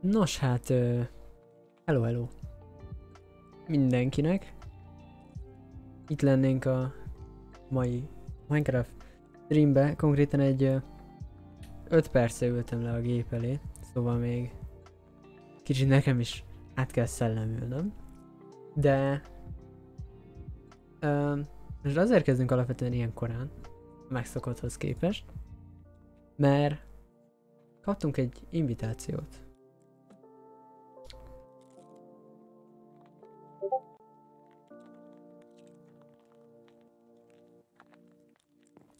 Nos hát, hello hello mindenkinek. Itt lennénk a mai Minecraft streambe, konkrétan egy 5 perce ültem le a gép elé, szóval még kicsit nekem is át kell szellemülnöm. De ö, most azért kezdünk alapvetően ilyen korán, megszokotthoz képest, mert kaptunk egy invitációt.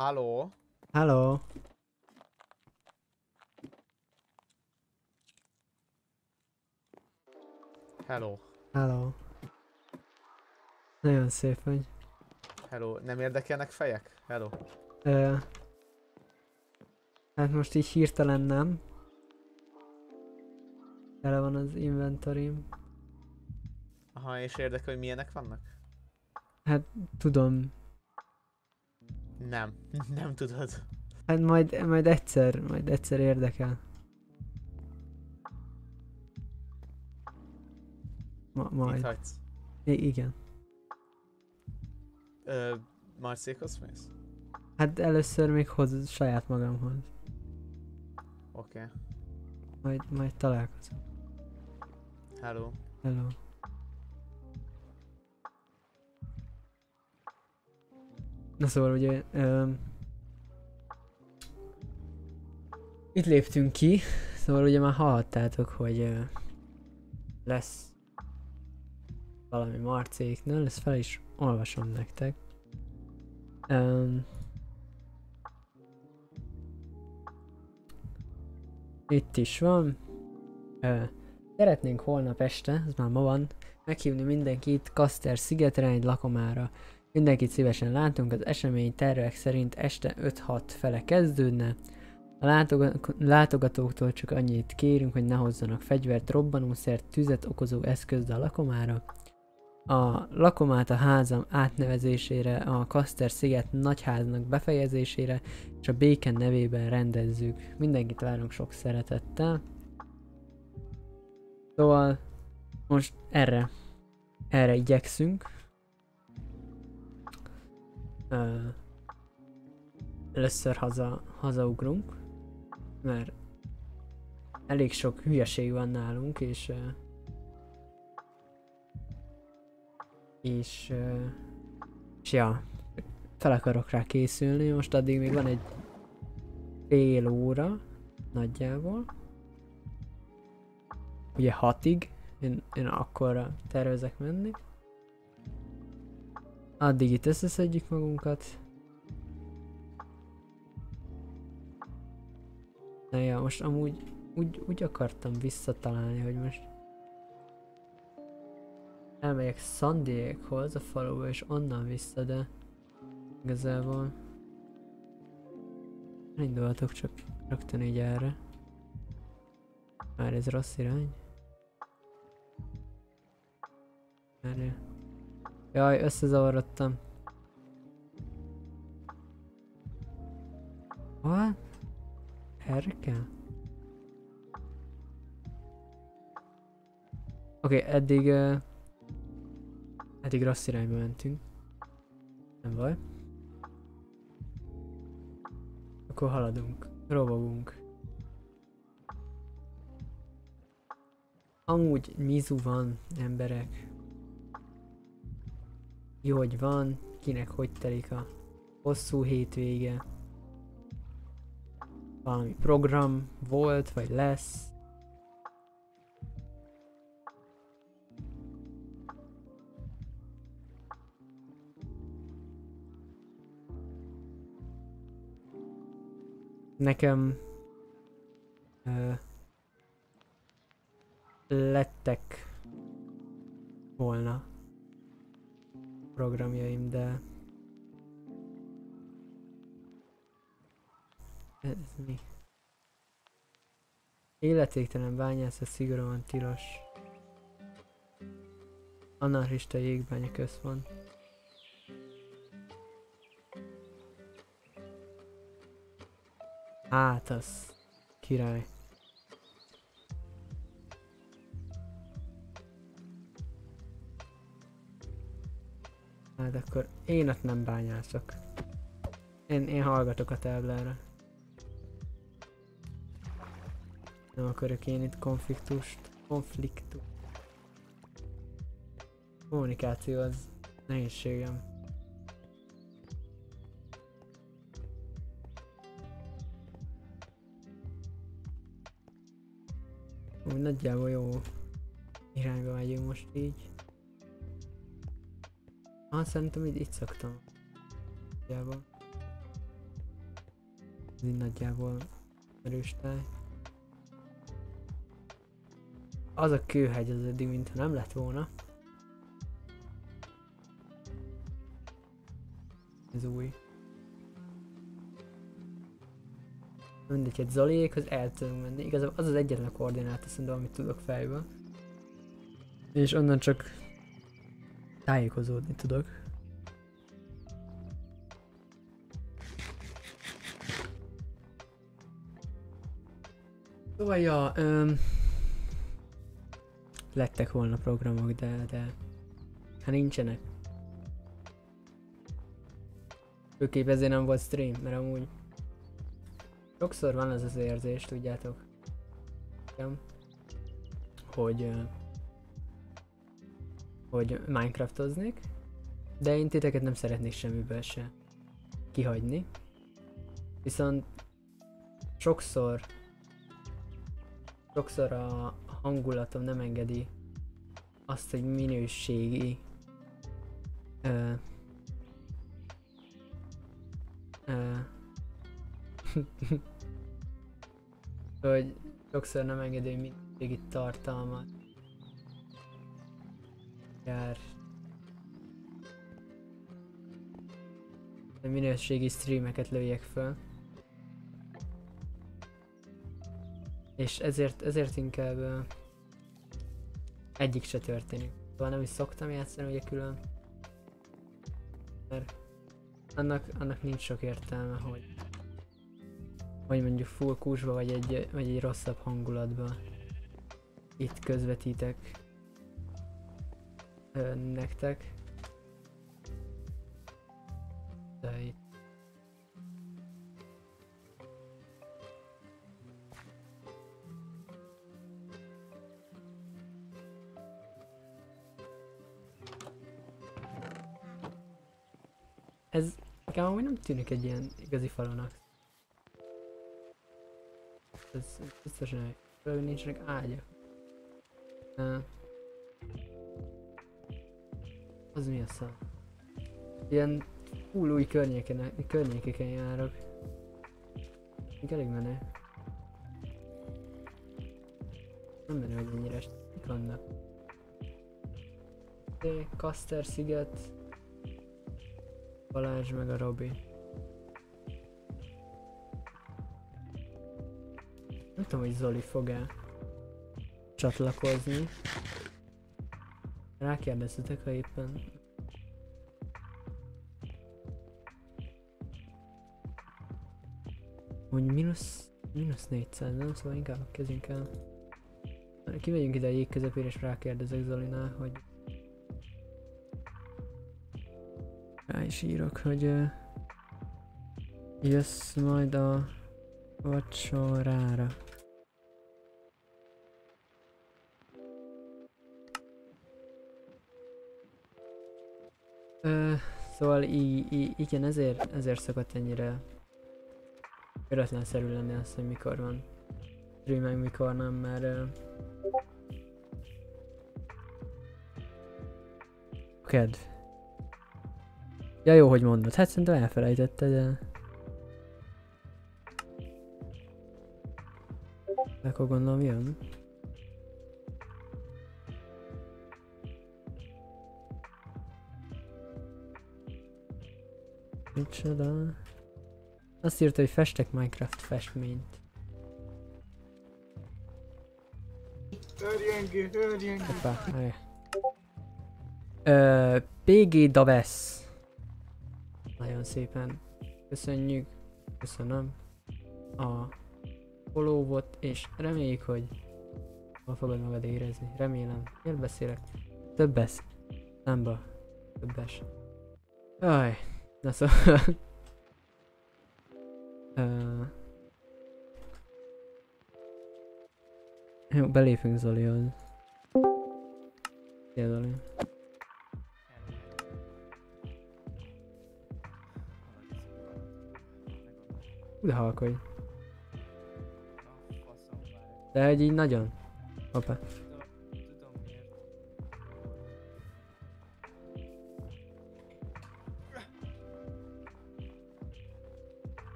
Halló? Hello. Hello. Hello. Nagyon szép vagy. Hello. Nem érdekelnek fejek? Hello. Ö, hát most így hirtelen nem. Tele van az inventorim. Aha, és érdekel, hogy milyenek vannak? Hát tudom. Nem. Nem tudod. Hát majd, majd egyszer, majd egyszer érdekel. Ma, Mit majd. hagysz? I- igen. Ö, Marcékhoz mész? Hát először még hoz saját magamhoz. Oké. Okay. Majd, majd találkozunk. Hello. Hello. Na szóval ugye... Um, itt léptünk ki, szóval ugye már hallhattátok, hogy uh, lesz valami marcéknál, ezt fel is olvasom nektek. Um, itt is van. Uh, Szeretnénk holnap este, ez már ma van, meghívni mindenkit Kaster szigetre egy lakomára. Mindenkit szívesen látunk, az esemény tervek szerint este 5-6 fele kezdődne. A látoga- látogatóktól csak annyit kérünk, hogy ne hozzanak fegyvert, robbanószert, tüzet okozó eszközt a lakomára. A lakomát a házam átnevezésére, a Kaster sziget nagyháznak befejezésére és a béken nevében rendezzük. Mindenkit várunk sok szeretettel. Szóval most erre, erre igyekszünk. Ö, először haza, hazaugrunk, mert elég sok hülyeség van nálunk, és és, és ja, fel akarok rá készülni, most addig még van egy fél óra nagyjából ugye hatig, én, én akkor tervezek menni. Addig itt összeszedjük magunkat. Na ja, most amúgy úgy, úgy akartam visszatalálni, hogy most elmegyek Sandieghoz a faluba és onnan vissza, de igazából elindulhatok csak rögtön így erre. Már ez rossz irány. Erre. Jaj, összezavarodtam. What? Erre kell? Oké, okay, eddig... Uh, eddig rossz irányba mentünk. Nem baj. Akkor haladunk. Robogunk. Amúgy mizu van, emberek. Jó, hogy van, kinek hogy telik a hosszú hétvége. Valami program volt, vagy lesz. Nekem uh, lettek volna programjaim, de ez mi? Életéktelen bányászat szigorúan tilos. Anarchista jégbánya központ. Hát az király. Hát akkor én ott nem bányászok. Én, én hallgatok a táblára. Nem akarok én itt konfliktust. Konfliktus. Kommunikáció az nehézségem. Úgy nagyjából jó irányba megyünk most így. Ah, szerintem így, itt szoktam. Nagyjából. Ez így nagyjából erős táj. Az a kőhegy az eddig, mintha nem lett volna. Ez új. Mindegy, egy Zoliékhoz el tudunk menni. Igazából az az egyetlen koordináta szerintem, amit tudok fejből. És onnan csak tájékozódni tudok. Szóval, ja, öm, lettek volna programok, de, de hát nincsenek. Főképp ezért nem volt stream, mert amúgy sokszor van az az érzés, tudjátok, hogy hogy Minecraftoznék, de én titeket nem szeretnék semmiből se kihagyni. Viszont sokszor sokszor a hangulatom nem engedi azt, hogy minőségi ö, ö, hogy sokszor nem engedi, minőségi tartalmat jár hogy minőségi streameket lőjek föl. És ezért, ezért inkább uh, egyik se történik. Szóval nem is szoktam játszani ugye külön. Mert annak, annak nincs sok értelme, hogy vagy mondjuk full kusba, vagy egy, vagy egy rosszabb hangulatba itt közvetítek ö, nektek. De itt Ez nekem amúgy nem tűnik egy ilyen igazi falunak. Ez ez biztosan hogy nincsenek ágyak. Uh, az mi a szar? Ilyen full új környéken, környékeken járok. Még elég menő. Nem menő, hogy ennyire mik vannak. Kaster sziget. Balázs meg a Robi. Nem tudom, hogy Zoli fog-e csatlakozni. Rákérdeztetek, ha éppen Hogy mínusz, mínusz 400, nem? Szóval inkább kezdjünk el. Kimegyünk ide a jég közepére és rákérdezek Zolinál, hogy... Rá is írok, hogy... Uh, jössz majd a vacsorára. Ö, szóval í- í- igen, ezért, ezért szokott ennyire Véletlenszerű lenni az, hogy mikor van stream, meg mikor nem, mert... Uh, kedv. Ja jó, hogy mondod. Hát szerintem elfelejtette, de... Akkor gondolom jön. Micsoda? Azt írta, hogy festek Minecraft festményt. Örjengő, örjengő. Hoppá. Ö, PG Daves. Nagyon szépen köszönjük, köszönöm a followot, és reméljük, hogy jól fogod magad érezni. Remélem, jól beszélek. Többes, számba, többes. Aj, na szóval... Ö, Jó, belépünk Zolihoz. Szia Zoli. De halk vagy. De hogy így nagyon. Hoppá.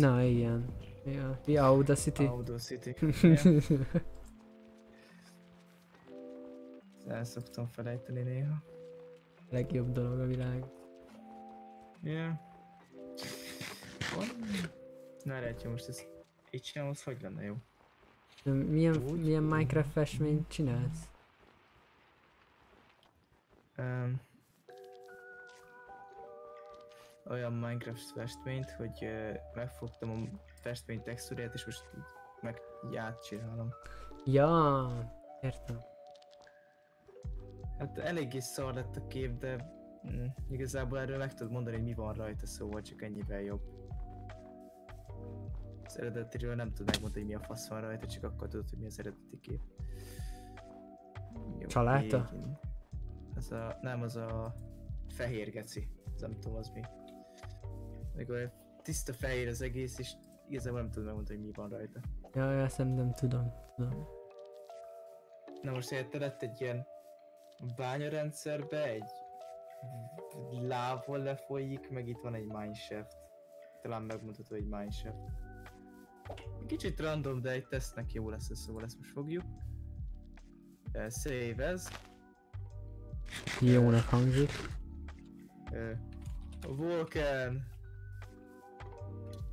Na igen. Ja, the Audacity. Audacity. El szoktam felejteni néha. Legjobb dolog a világ. Van? Na lehet, most ezt így csinálom, az hogy lenne jó? De milyen, Úgy? milyen Minecraft festményt csinálsz? Um, olyan Minecraft festményt, hogy megfogtam a festmény textúrát, és most meg így átcsinálom. Ja, értem. Hát eléggé szar lett a kép, de mm, igazából erről meg tudod mondani, hogy mi van rajta, szóval csak ennyivel jobb. Az eredetiről nem tudod megmondani, hogy mi a fasz van rajta, csak akkor tudod, hogy mi az eredeti kép. Jó, végén. Ez a, nem, az a fehér geci. Ez nem tudom, az mi. Mikor tiszta fehér az egész, és igazából nem tudod megmondani, hogy mi van rajta. Ja, ja, szerintem tudom. tudom. Na most érte lett egy ilyen bányarendszerbe, egy lávol lefolyik, meg itt van egy mineshaft. Talán megmutató egy mineshaft. Kicsit random, de egy tesztnek jó lesz szóval ezt most fogjuk. Uh, save ez. Jónak hangzik. Uh, Vulcan.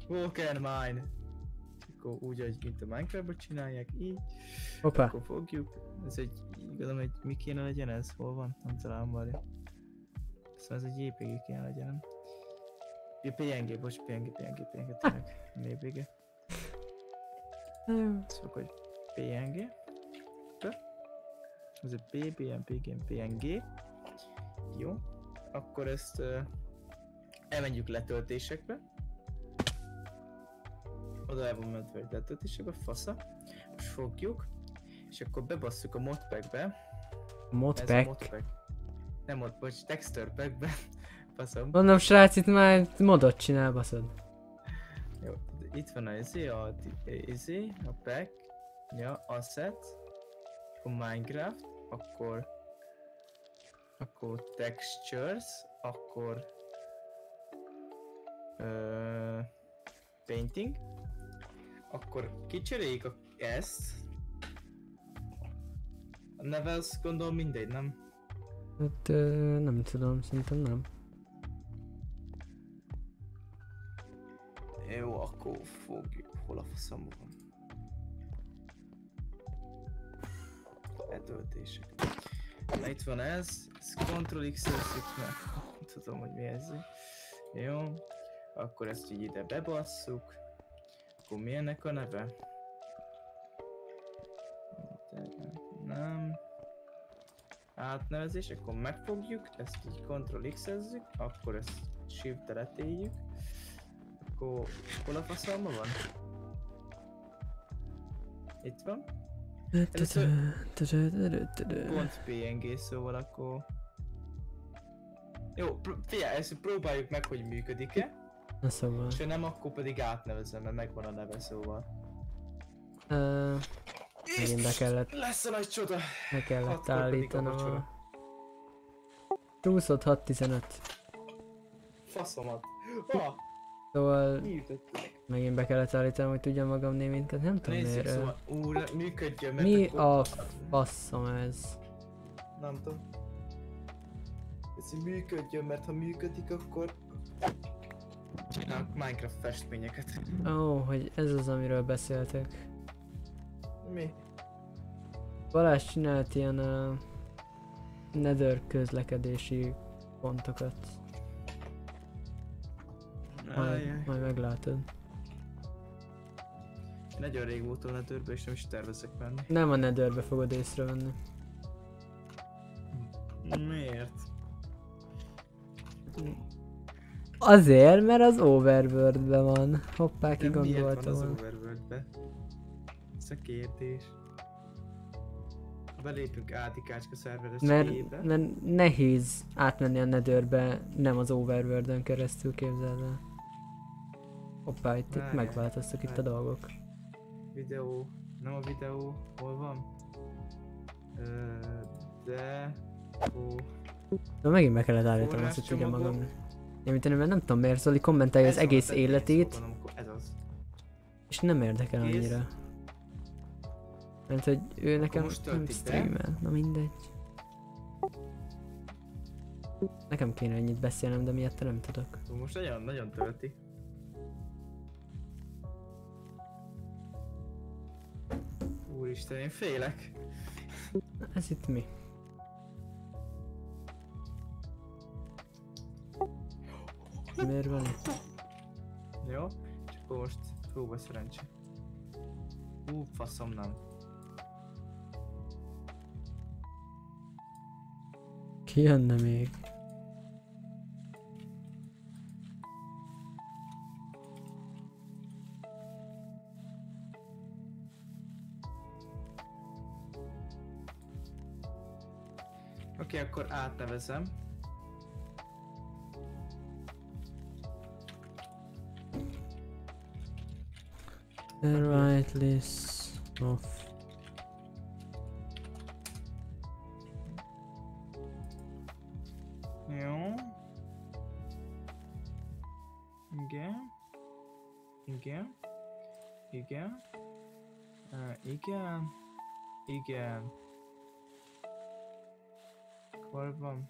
Vulcan mine. Akkor úgy, hogy mint a Minecraftban csinálják, így. Hoppá. Akkor fogjuk. Ez egy, igazán egy, mi kéne legyen ez? Hol van? Nem találom várja. Szóval ez egy JPG kéne legyen, nem? Ja, PNG, bocs, PNG, PNG, PNG, tényleg, nem JPG. Szóval, hogy PNG. Ez egy PBM, PGM, PNG. Jó. Akkor ezt uh, elmenjük letöltésekbe. Oda el van mentve egy letöltésekbe, fasza. Most fogjuk. És akkor bebasszuk a modpackbe. Modpack. modpack. Nem mod, bocs, texture packbe. Faszom. Mondom, srác, itt már modot csinál, baszod. Jó, itt van a izé, a izé, a pack, ja, asset, akkor Minecraft, akkor akkor textures, akkor ö, painting, akkor kicseréljük a, ezt, a neve az gondolom mindegy, nem? Hát ö, nem tudom, szerintem nem. Jó, akkor fogjuk. Hol a faszomban van? Letöltések. Na itt van ez, ez Ctrl x meg. Nem tudom, hogy mi ez. Jó. Akkor ezt így ide bebasszuk. Akkor mi ennek a neve? Nem. Átnevezés, akkor megfogjuk, ezt így Ctrl x akkor ezt Shift-tel letéljük. Akkor hol a faszalma van? Itt van. Pont PNG, szóval akkor... Jó, figyelj, ezt próbáljuk meg, hogy működik-e, Na szóval. és ha nem, akkor pedig átnevezem, mert megvan a neve, szóval. Ö, megint be kellett, Lesz a nagy csoda! be kellett Hatkor a állítanom a... 6-15. Faszomat! Ah, Szóval megint be kellett állítanom, hogy tudjam magam néminket. Nem tudom Nézzük, miért. szóval, ú, le- működjön, mert Mi a faszom ez? Nem tudom. Ez működjön, mert ha működik, akkor... Csinálok Minecraft festményeket. Ó, hogy ez az, amiről beszéltek. Mi? Balázs csinált ilyen uh, nether közlekedési pontokat. Majd, Ajaj. majd meglátod. Nagyon régóta a netőrbe és nem is tervezek menni. Nem a netherbe fogod észrevenni. Miért? Azért, mert az Overworld-ben van. Hoppá, ki De miért van gondolta az volna. Overworld-be? Ez a kérdés. Belépünk Átikácska szerveres Mert, mert nehéz átmenni a Netherbe, nem az Overworld-ön keresztül képzeld el. Hoppá, itt, itt megváltoztak itt a dolgok. Videó, nem a videó, hol van? Ö, de... Ó, De megint be kellett állítanom azt, hogy tudja Forráscsomagok. Ja, mint nem, nem tudom miért, Zoli kommentálja az ez van, egész életét, amikor- Ez az. és nem érdekel Kész. annyira. Mert hogy ő nekem most nem streamel, na mindegy. Nekem kéne ennyit beszélnem, de miatt nem tudok. Most nagyon, nagyon tölti. Úristen, én félek. Ez itt mi? Miért van itt? Jó? És akkor most próba szerencse. Ú, faszom nem. Ki jönne még? Oké, okay, akkor átnevezem. The right list of... Jó. Igen. Igen. Igen. Uh, igen. Igen. Hol van?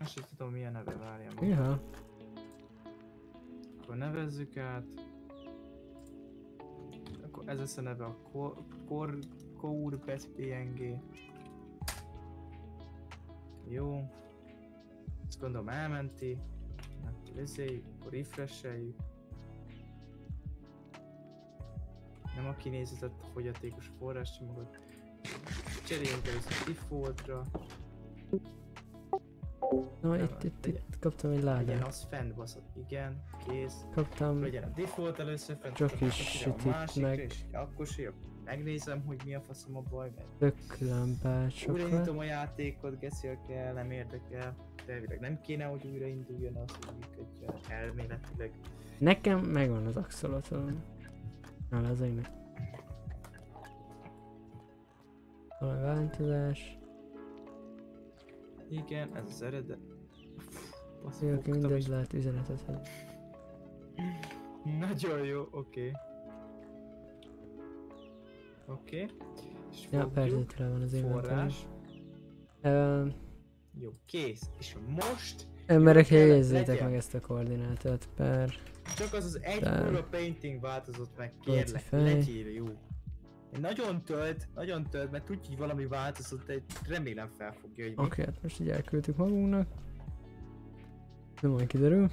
Azt sem tudom milyen neve várjam. Ja, Akkor nevezzük át. Ez lesz a neve a Kor... Kor... Pet PNG. Jó. Ezt gondolom elmenti. Akkor ezért, akkor refresheljük. Nem a kinézetet, a fogyatékos forráscsomagot. Cseréljünk először defaultra. No, Nem, itt, itt, legyen- itt kaptam egy ládát. az fent baszott. Igen, kész. Kaptam Legyen a default először fent. Csak is másikra, meg. És akkor sír, megnézem, hogy mi a faszom a baj, mert újra öklömbácsokat. nyitom a játékot, geszél kell, nem érdekel. De elvileg nem kéne, hogy újrainduljon az, hogy működjön elméletileg. Nekem megvan az axolotom. Na, az enyém. Valami változás. Igen, ez az eredet. Jó, aki mindent lehet üzenetet. Nagyon jó, oké. Oké. És Ja, fogjuk. persze, tele van az. Forrás. Ö, Jó, kész. És most Emberek, jegyezzétek meg ezt a koordinátát, per... Csak az az egy kurva painting változott meg, kérlek, legyél jó. Nagyon tölt, nagyon tölt, mert tudja, hogy valami változott, de remélem felfogja, hogy. Oké, hát most így elküldtük magunknak. Nem majd kiderül.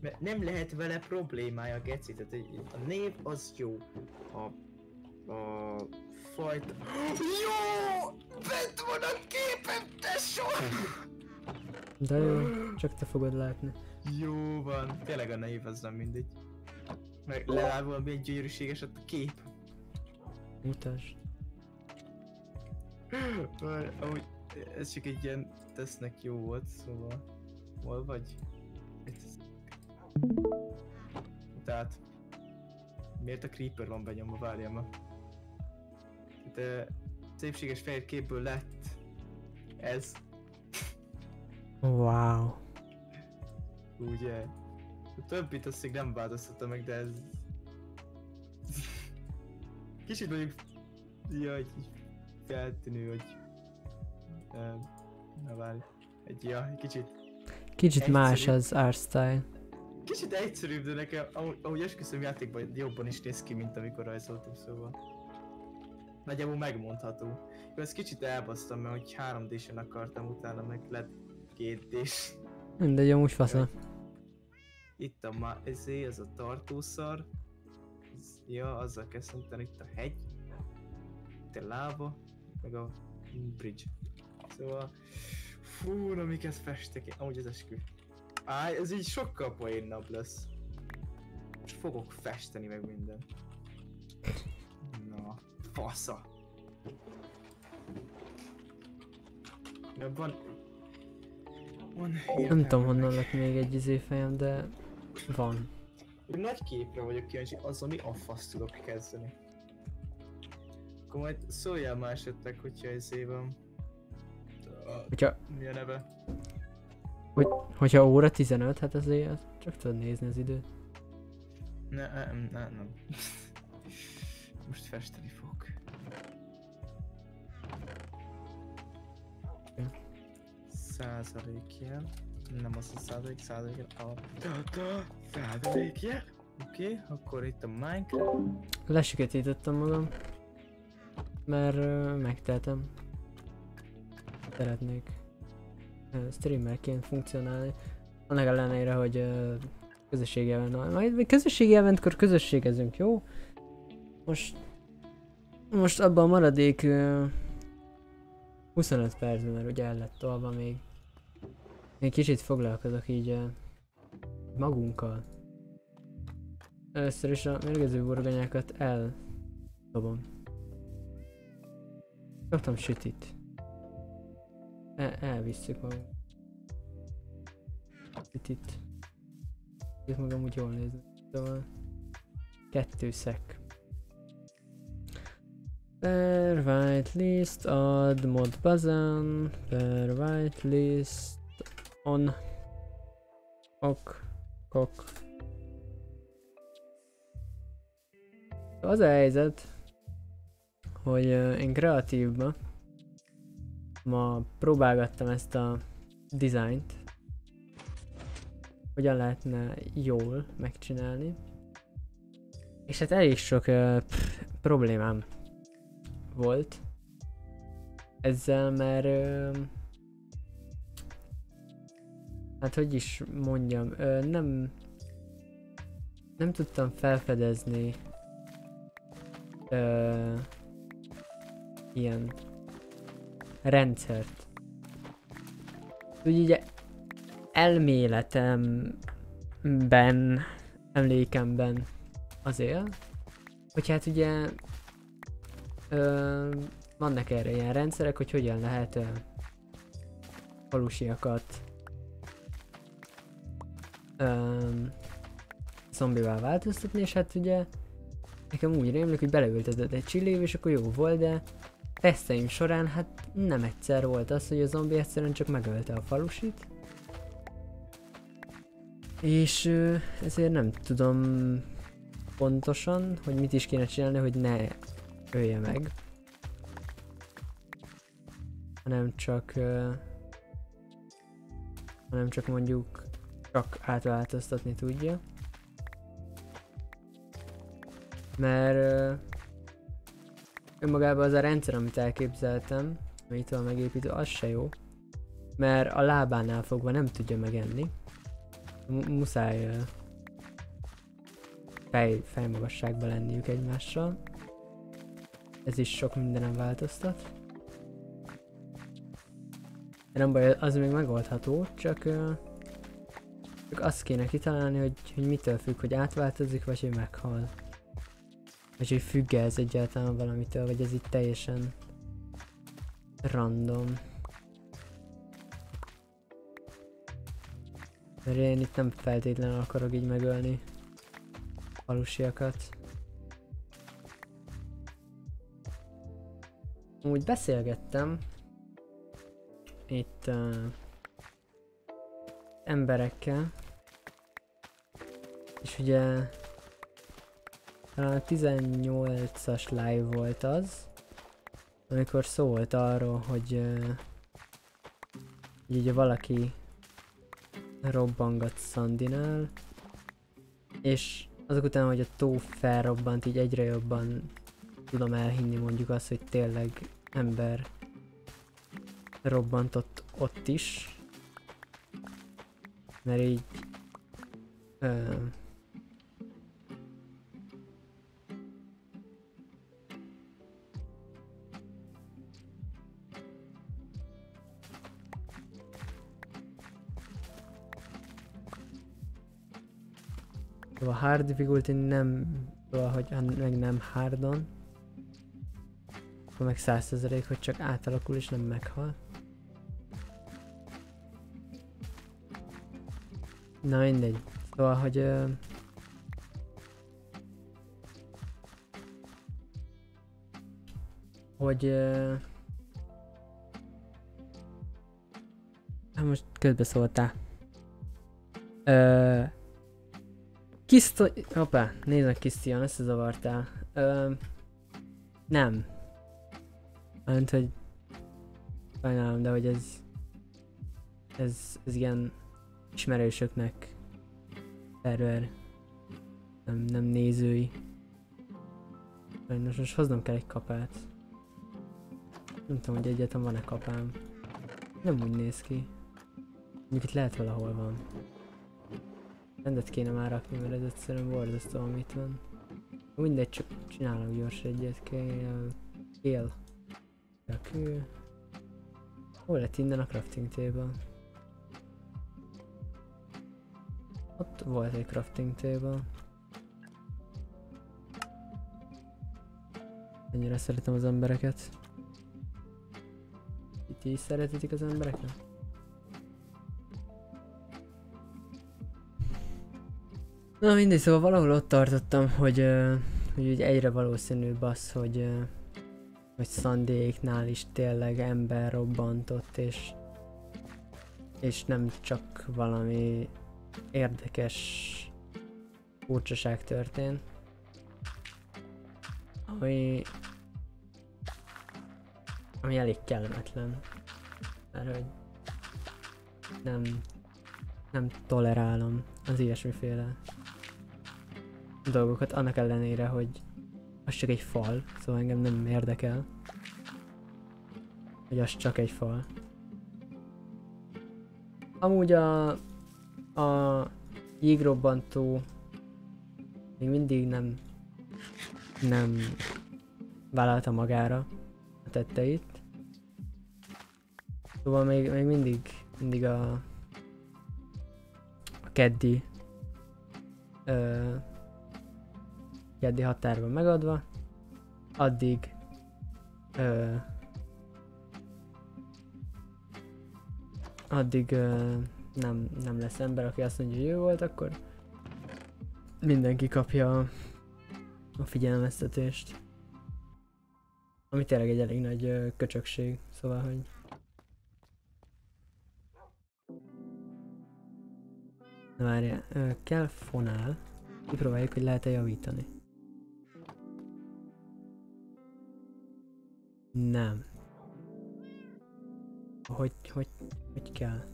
Mert nem lehet vele problémája, Geci, tehát egy- a név az jó. A, a fajta... Jó! Bent van a képem, tesó! De jó, csak te fogod látni. Jó van, tényleg a név az nem mindegy. Meg valami egy gyönyörűséges a kép. Mutasd. Amúgy ez csak egy ilyen tesznek jó volt, szóval... Hol vagy? Tehát... Miért a Creeper van benyomva, várjál ma. De szépséges fehér képből lett ez, Wow. ugye? A többit azt még nem változtatta meg, de ez... Kicsit mondjuk... Jaj, feltűnő, hogy... Na várj. Egy, ja, egy kicsit... Kicsit más Egyszerű. az art style. Kicsit egyszerűbb, de nekem, ahogy, ahogy esküszöm játékban jobban is néz ki, mint amikor rajzoltam, szóval. Nagyjából megmondható. Jó, ezt kicsit elbasztam, mert hogy 3D-sen akartam, utána meg lett 2D-s. Mindegy, amúgy fasza. Itt a ma, ezé, ez a tartószar. Ez, ja, azzal kezdtem, utána itt a hegy. Itt a láva, meg a bridge. Szóval, fú, na miket festek én, amúgy az eskü. Á, ez így sokkal poénnabb lesz. És fogok festeni meg minden. Na, fasza. Ja, van... Van Nem tudom honnan lett még egy izé fejem, de van. Nagy képre vagyok kíváncsi, az, ami a fasz tudok kezdeni. Akkor majd szóljál már esetleg, hogyha ezé van. Hogyha, Mi a neve? hogyha óra 15, hát azért csak tudod nézni az időt. Ne, nem, nem, nem. Most festeni fog. Oké. Százalékjel. Nem az a százalék, százalékjel. A százalékjel. Oké, okay, akkor itt a Minecraft. Lesüketítettem magam. Mert ö, megteltem. Szeretnék ö, streamerként funkcionálni. Annak ellenére, hogy ö, közösségi event, majd közösségi eventkor közösségezünk, jó? Most most abban maradék ö, 25 percben, mert ugye el lett tolva még. Én kicsit foglalkozok így ö, magunkkal. Először is a mérgező burgonyákat eldobom. Kaptam sütit. El, elvisszük magunk. Sütit. Itt magam úgy jól nézni. Szóval... Kettő szek. Per whitelist add mod button. Per whitelist on. Ok. Ok. Az a helyzet, hogy én kreatívba ma próbálgattam ezt a dizájnt, hogyan lehetne jól megcsinálni. És hát elég sok ö, pff, problémám volt ezzel, mert hát hogy is mondjam, ö, nem nem tudtam felfedezni ö, ilyen rendszert. Úgy ugye elméletemben, emlékemben az él, hogy hát ugye ö, vannak erre ilyen rendszerek, hogy hogyan lehet ö, falusiakat ö, zombivá változtatni, és hát ugye nekem úgy rémlik, hogy beleültetett egy csillév, és akkor jó volt, de teszteim során hát nem egyszer volt az, hogy a zombi egyszerűen csak megölte a falusit. És ö, ezért nem tudom pontosan, hogy mit is kéne csinálni, hogy ne ölje meg. Hanem csak... Ö, hanem csak mondjuk csak átváltoztatni tudja. Mert önmagában az a rendszer, amit elképzeltem, amit van megépítő, az se jó. Mert a lábánál fogva nem tudja megenni. Mu- muszáj ö, fej, fejmagasságban lenniük egymással. Ez is sok mindenem változtat. De nem baj, az még megoldható, csak, ö, csak azt kéne kitalálni, hogy, hogy mitől függ, hogy átváltozik, vagy hogy meghal. Vagy hogy függ ez egyáltalán valamitől, vagy ez itt teljesen random. Mert én itt nem feltétlenül akarok így megölni falusiakat. Úgy beszélgettem itt uh, emberekkel, és ugye talán a 18-as live volt az, amikor szó volt arról, hogy uh, hogy ugye valaki robbangat Szandinál, és azok után, hogy a tó felrobbant, így egyre jobban tudom elhinni mondjuk azt, hogy tényleg ember robbantott ott is. Mert így ö, hard difficulty nem, hogy ha meg nem hardon, akkor meg 100% hogy csak átalakul és nem meghal. Na mindegy. Szóval, hogy... Ö, hogy... Ö, hát most közbeszóltál. Ö, Kiszto... Hoppá, nézd Kisztian, összezavartál. Ö, nem. Mert hogy... Sajnálom, de hogy ez... Ez, ez ilyen ismerősöknek szerver. Nem, nem nézői. Sajnos most hoznom kell egy kapát. Nem tudom, hogy egyetem van-e kapám. Nem úgy néz ki. Mondjuk itt lehet valahol van. Rendet kéne már rakni, mert ez egyszerűen borzasztó, amit van. Mindegy, csak csinálok gyors egyet, kell. Kél. A. Hol lett innen a crafting table? Ott volt egy crafting table. Ennyire szeretem az embereket. Ti is szeretitek az embereket? Na mindegy, szóval valahol ott tartottam, hogy, hogy úgy egyre valószínűbb az, hogy, hogy Szandéknál is tényleg ember robbantott, és, és nem csak valami érdekes furcsaság történt. Ami, ami elég kellemetlen. Mert hogy nem, nem tolerálom az ilyesmiféle dolgokat, annak ellenére, hogy az csak egy fal, szóval engem nem érdekel. Hogy az csak egy fal. Amúgy a, a jégrobbantó még mindig nem nem vállalta magára a tetteit. Szóval még, még mindig, mindig a, a keddi keddi határban megadva, addig ö, addig ö, nem, nem lesz ember, aki azt mondja, hogy jó volt, akkor mindenki kapja a figyelmeztetést. Ami tényleg egy elég nagy ö, köcsökség, szóval, hogy várjál, kell fonál. Kipróbáljuk, hogy lehet-e javítani. Nem. Hogy, hogy, hogy kell?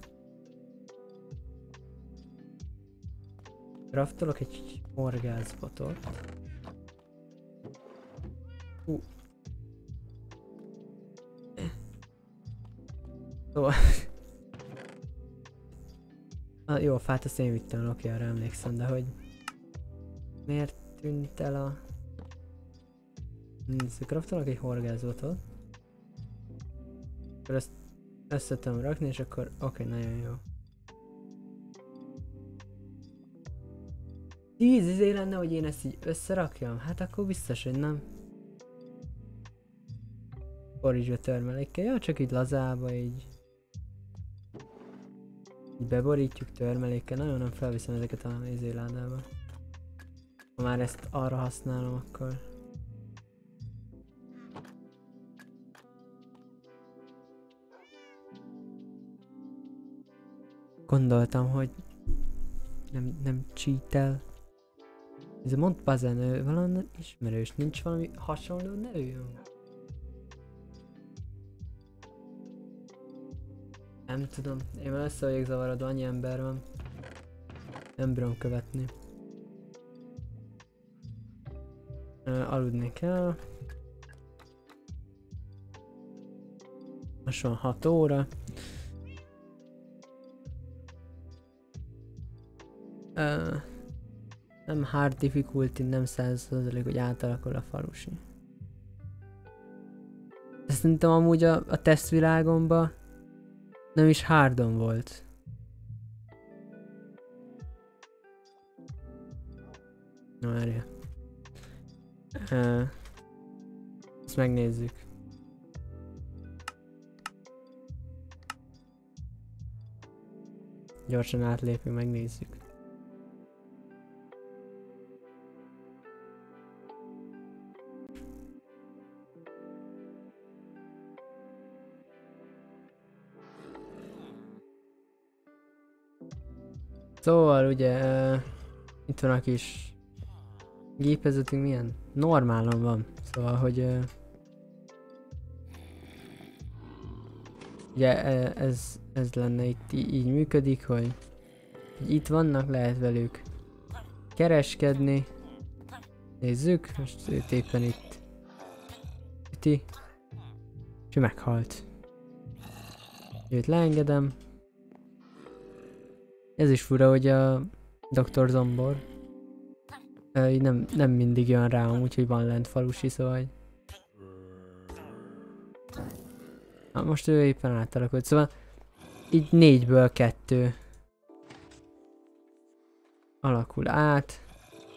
Craftolok egy horgászbotot. Hú. Eh. Szóval... ah, jó, a fát azt én vittem, oké, arra emlékszem, de hogy... Miért tűnt el a... Nézzük, craftolok egy horgászbotot. Akkor ezt össze tudom rakni, és akkor oké, okay, nagyon jó. Tíz izé lenne, hogy én ezt így összerakjam? Hát akkor biztos, hogy nem. Fordítsd a törmelékkel. Ja, csak így lazába így. Így beborítjuk törmelékkel. Nagyon nem felviszem ezeket a izé ládába. Ha már ezt arra használom, akkor... Gondoltam, hogy nem, nem cheatel. Ez a Montpazan valami ismerős, nincs valami hasonló nevű? Nem tudom, én már össze vagyok zavarodva, annyi ember van. Nem bírom követni. Aludni kell. Van 6 óra. Uh, nem hard difficulty, nem százalék, hogy átalakul a falusi. De szerintem amúgy a, a tesztvilágomban nem is hardon volt. Na várja. Uh, ezt megnézzük. Gyorsan átlépünk, megnézzük. Szóval ugye itt van a kis gépezetünk milyen? Normálon van. Szóval, hogy ugye ez, ez lenne itt így működik, hogy hogy itt vannak, lehet velük kereskedni. Nézzük, most őt éppen itt üti. És meghalt. Őt leengedem. Ez is fura, hogy a Dr. Zombor így nem, nem mindig jön rám, úgyhogy van lent falusi, szóval... Na, most ő éppen átalakult, szóval így négyből kettő alakul át.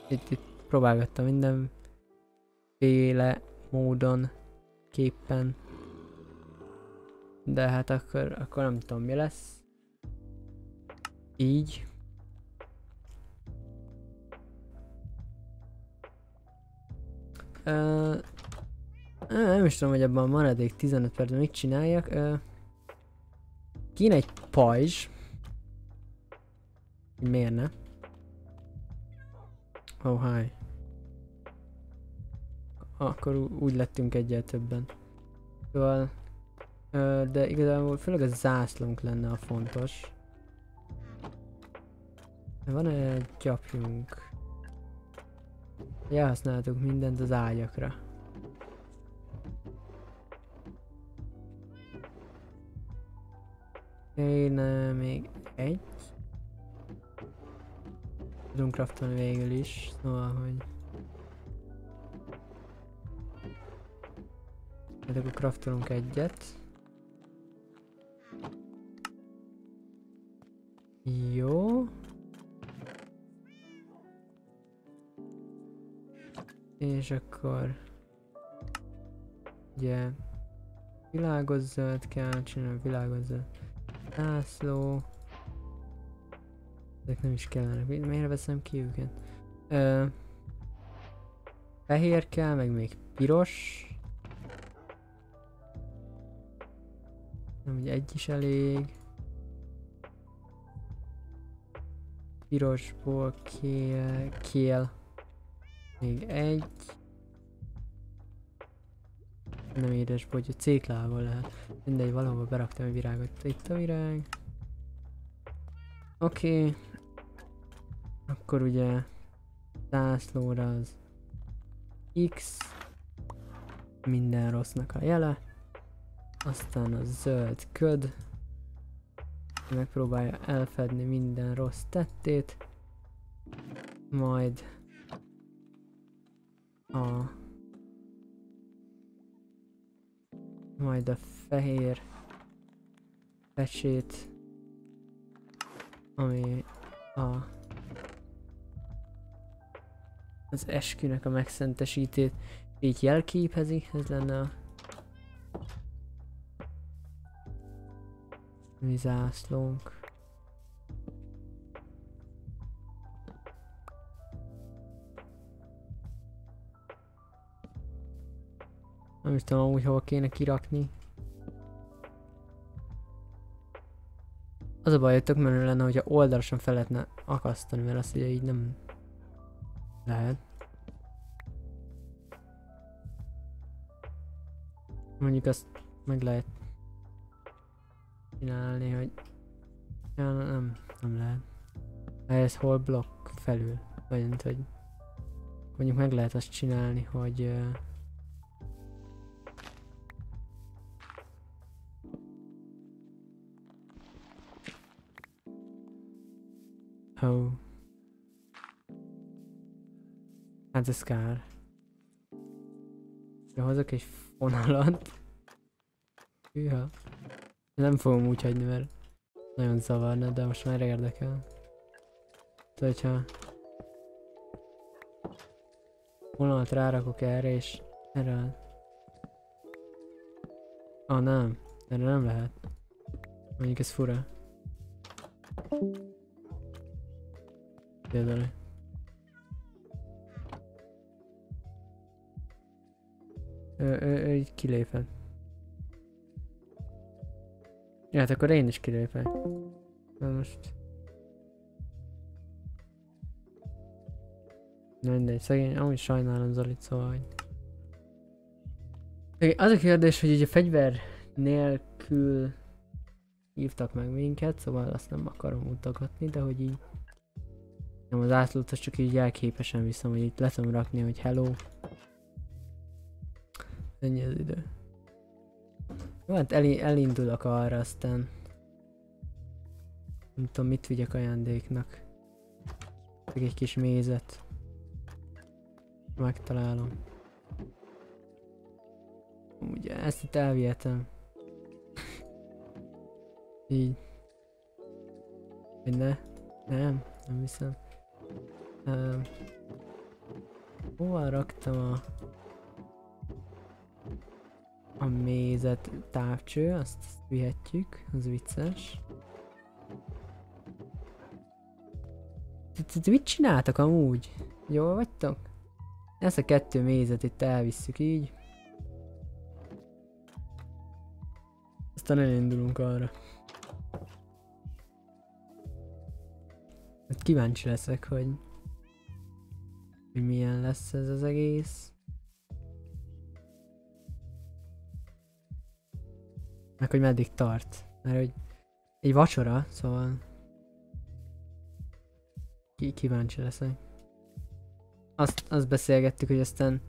Itt, itt próbálgattam mindenféle módon, képpen. De hát akkor, akkor nem tudom mi lesz. Így. Ö, nem is tudom, hogy abban a maradék 15 percben mit csináljak. Ö, kéne egy pajzs. Miért ne? Oh, hi. Akkor úgy lettünk egyel többen. Szóval... Ö, de igazából főleg a zászlónk lenne a fontos. Van-e egy gyapjunk? Elhasználtuk mindent az ágyakra. Kéne még egy. Tudunk craftolni végül is, szóval, hogy... Hát akkor craftolunk egyet. Jó. És akkor... Ugye... Világos zöld kell csinálni, világos zöld. Zászló. Ezek nem is kellenek. Mi- Miért veszem ki őket? Ö, fehér kell, meg még piros. Nem, ugye egy is elég. Pirosból kél, kél. Még egy. Nem édes, hogy a céklával lehet. Mindegy, valahol beraktam egy virágot. Itt a virág. Oké. Okay. Akkor ugye zászlóra az X. Minden rossznak a jele. Aztán a zöld köd. Megpróbálja elfedni minden rossz tettét. Majd a majd a fehér pecsét ami a az eskünek a megszentesítét így jelképezi, ez lenne a mi zászlónk. Is tudom amúgy hova kéne kirakni. Az a baj, hogy tök menő lenne, hogyha oldalasan fel lehetne akasztani, mert azt ugye így nem lehet. Mondjuk azt meg lehet csinálni, hogy ja, nem, nem lehet. Ez hol blokk felül, vagy hogy mondjuk meg lehet azt csinálni, hogy uh, Oh. Hát ez kár. Ja, hozok egy fonalat. Hűha. Nem fogom úgy hagyni, mert nagyon zavarna, de most már érdekel. Tehát, hogyha vonalat rárakok erre és erre. Ah nem, erre nem lehet. Mondjuk ez fura. Ő így kilépett. Ja, hát akkor én is kilépek. Na most... Na mindegy, szegény, amúgy sajnálom Zolit, szóval Az a kérdés, hogy ugye fegyver nélkül hívtak meg minket, szóval azt nem akarom mutogatni, de hogy így... Nem az átlót, csak így jelképesen viszem, hogy itt le tudom rakni, hogy hello. Ennyi az idő. Jó, hát el, elindulok arra, aztán... Nem tudom, mit vigyek ajándéknak. Csak egy kis mézet. Megtalálom. Ugye, ezt itt elvihetem. Így. Vagy ne? Nem, nem hiszem. Um, hova raktam a... A mézet távcső, azt vihetjük, az vicces. Mit csináltak amúgy? Jól vagytok? Ezt a kettő mézet itt elvisszük így. Aztán elindulunk arra. Hát kíváncsi leszek, hogy... hogy milyen lesz ez az egész. Meg hogy meddig tart. Mert hogy egy vacsora, szóval... Ki kíváncsi leszek. Azt, azt beszélgettük, hogy aztán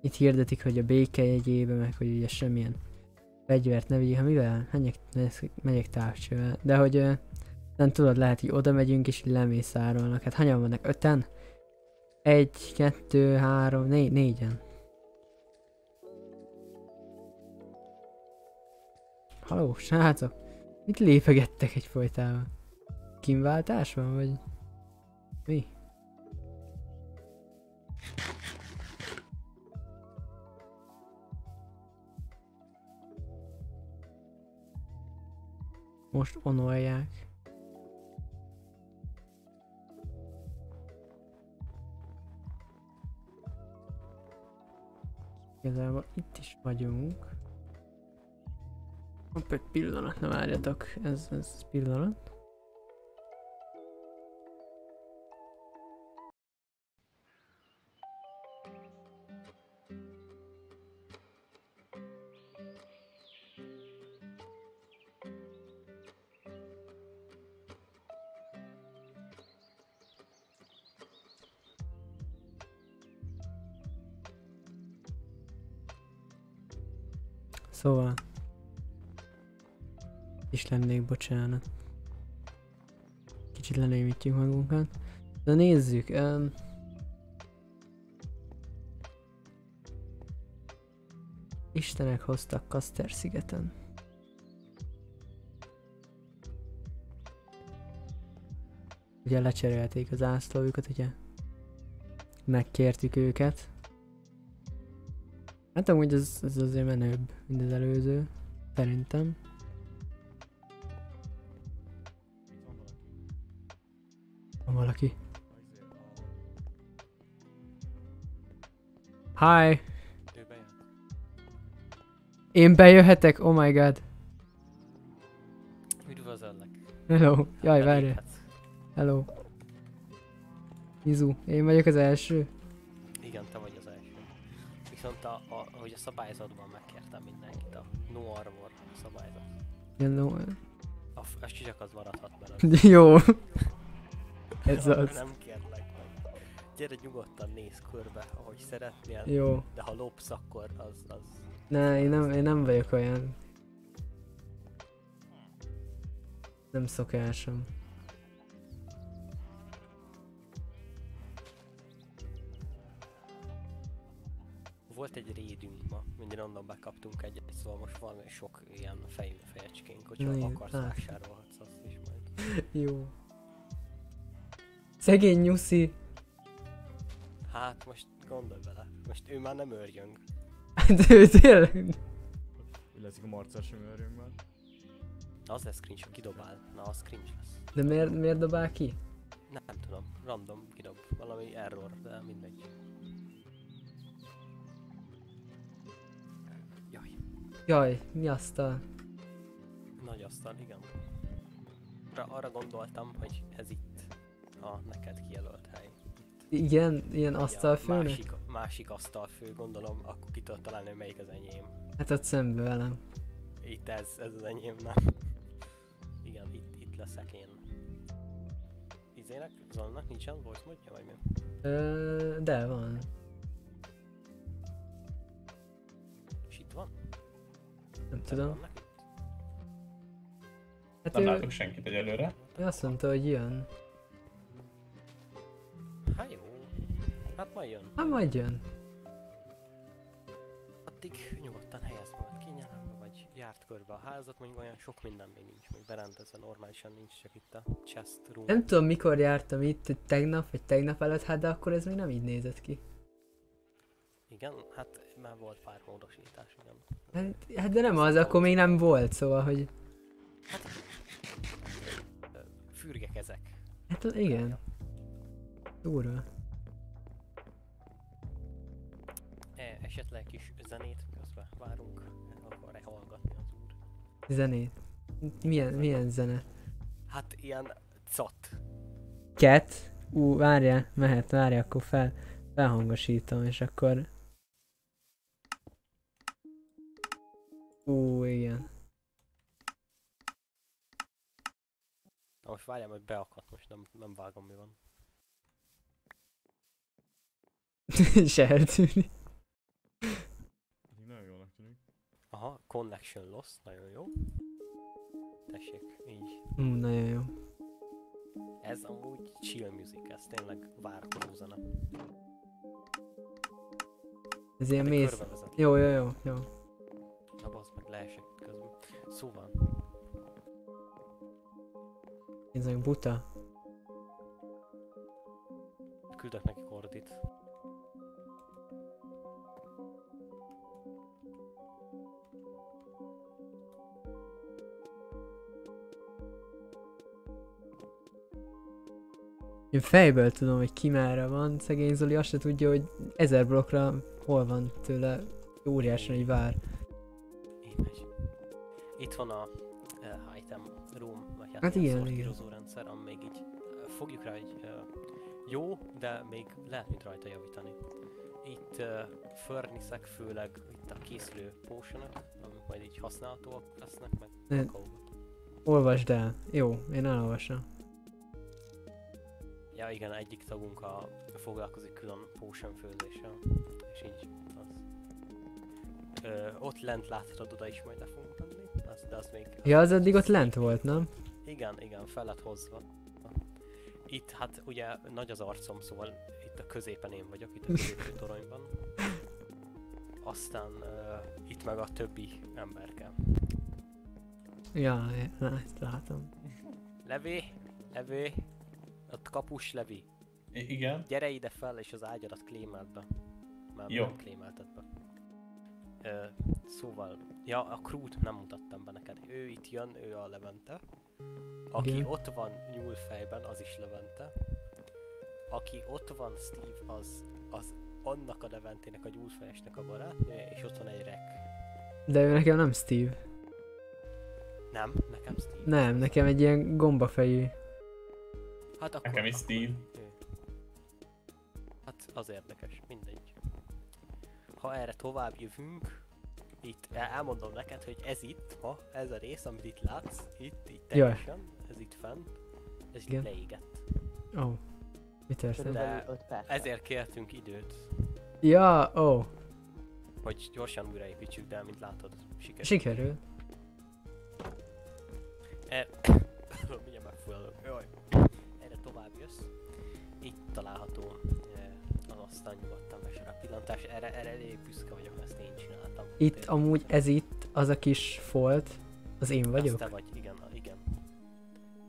itt hirdetik, hogy a béke jegyébe, meg hogy ugye semmilyen fegyvert ne vigyék, ha mivel? Menjek, megyek távcsővel. De hogy nem tudod, lehet, hogy oda megyünk és így lemészárolnak. Hát hányan vannak? Öten? Egy, kettő, három, négy, négyen. Haló, srácok! Mit lépegettek egy folytában? Kínváltás van, vagy? Mi? Most onolják. Igazából itt is vagyunk. Hopp, egy pillanat, ne várjatok. Ez, ez pillanat. Szóval... Is lennék, bocsánat. Kicsit lenémítjük magunkat. De nézzük, um, Istenek hoztak Kaster szigeten. Ugye lecserélték az ászlójukat, ugye? Megkértük őket. Hát amúgy ez, ez azért menőbb, mint az előző. Szerintem. Van valaki. Hi! Én bejöhetek? Oh my god. Üdvözöllek. Hello. Jaj, várj. Hello. Izu, én vagyok az első. Igen, te vagy az első. Viszont a, a, hogy a szabályzatban megkértem mindenkit, a no armor szabályzat. Hello. A, f- a csisak az maradhat, az Jó. Ez arra az. nem kérlek meg. Gyere nyugodtan néz körbe, ahogy szeretnél, Jó. de ha lopsz, akkor az, az Ne, én nem, én nem vagyok olyan. Nem szokásom. Volt egy rédünk ma, mindenonnan bekaptunk egyet, szóval most van sok ilyen fej, fejecskénk, hogyha Nézd, akarsz lát. vásárolhatsz azt is majd. Jó. Szegény nyuszi. Hát most gondolj bele. Most ő már nem őrjöng. Hát ő tényleg... Illetve a marcas ömörjünkben. Na az lesz cringe, ha kidobál. Na az cringe lesz. De miért, miért dobál ki? Nem tudom, random kidob. Valami error, de mindegy. Jaj, mi azt a... nagy asztal, igen. Arra, arra gondoltam, hogy ez itt a neked kijelölt hely. Igen, ilyen asztalfőnek? Másik, másik asztalfő, gondolom, akkor ki tudod találni, hogy melyik az enyém. Hát ott szembe velem. Itt ez, ez az enyém, nem. Igen, itt, itt leszek én. Izének, Zolnak nincsen voice modja, vagy mi? Ö, de van. Nem tudom. Hát Nem ő, látok senkit egyelőre. ő azt mondta, hogy jön. Hát jó. Hát majd jön. Hát majd jön. Addig nyugodtan helyez magad kényelembe, vagy járt körbe a házat, mondjuk olyan sok minden még nincs, még berendezve normálisan nincs, csak itt a chest room. Nem tudom mikor jártam itt, tegnap vagy tegnap előtt, hát de akkor ez még nem így nézett ki. Igen, hát már volt pár módosítás, igen. Hát, hát de nem az, akkor még nem volt, szóval, hogy... Ö, Fürgek ezek. Hát igen. Durva. E, esetleg kis zenét közben várunk, akar-e hallgatni az úr? Zenét. Milyen, milyen zene? Hát ilyen cat. Cat? Ú, várjál, mehet, várjál, akkor fel, felhangosítom, és akkor... Ú, igen. Na most várjál, hogy beakadt, most nem, nem vágom mi van. Se eltűnik. Nagyon tűnik. Aha, connection loss, nagyon jó. Tessék, így. Ú, nagyon jó. Ez amúgy chill music, ez tényleg várható zene. Ez ilyen mész... Jó, jó, jó, jó. Na bazd leesek közben. Szóval, meg buta. küldök neki kordit. Én fejből tudom, hogy ki merre van, szegény Zoli azt se tudja, hogy ezer blokkra hol van tőle óriásan egy vár. Itt van a uh, item room, vagy hát, Hát ilyen szortírozó rendszer, ami még így uh, fogjuk rá, hogy uh, jó, de még lehet mit rajta javítani. Itt uh, furniszek főleg itt a készülő potionok, amik majd így használhatóak lesznek, meg Ne-. Olvasd el. Jó, én elolvasom. Ja igen, egyik tagunk a, foglalkozik külön potion főzéssel, és így az. Ö, ott lent láthatod, oda is majd le fogunk menni, az, de az még... Ja, az eddig ott lent volt, nem? Igen, igen, fel lett hozva. Itt hát ugye nagy az arcom, szóval itt a középen én vagyok, itt a középső toronyban. Aztán uh, itt meg a többi emberke. Ja, lá- látom. Levi, Levi, ott kapus Levi. I- igen. Gyere ide fel és az ágyadat klémelt be. Már Jó. nem klémelted be. Ö, szóval, ja, a krút nem mutattam be neked. Ő itt jön, ő a Levente. Aki Igen. ott van nyúlfejben, az is Levente. Aki ott van Steve, az, az annak a Leventének, a nyúlfejesnek a barátnője, és ott van egy rek. De ő nekem nem Steve. Nem, nekem Steve. Nem, nekem egy ilyen gombafejű. Hát akkor, Nekem is Steve. ő. Hát az érdekes, mindegy. Ha erre tovább jövünk, itt el- elmondom neked, hogy ez itt, ha ez a rész, amit itt látsz, itt, itt Jaj. teljesen, ez itt fent, ez Igen. itt leégett. Ó. Oh. Mi történt? De 5 perc. ezért kértünk időt, Ja, ó. Oh. hogy gyorsan újraépítsük, de mint látod, sikerült. Sikerül. Er... Mindjárt megfulladok. Jaj. Erre tovább jössz. Itt található eh, az vesse rá pillantás. Erre, erre elég büszke vagyok, ezt én csináltam. Itt Tényleg. amúgy ez itt, az a kis folt, az én vagyok? te vagy, igen, igen.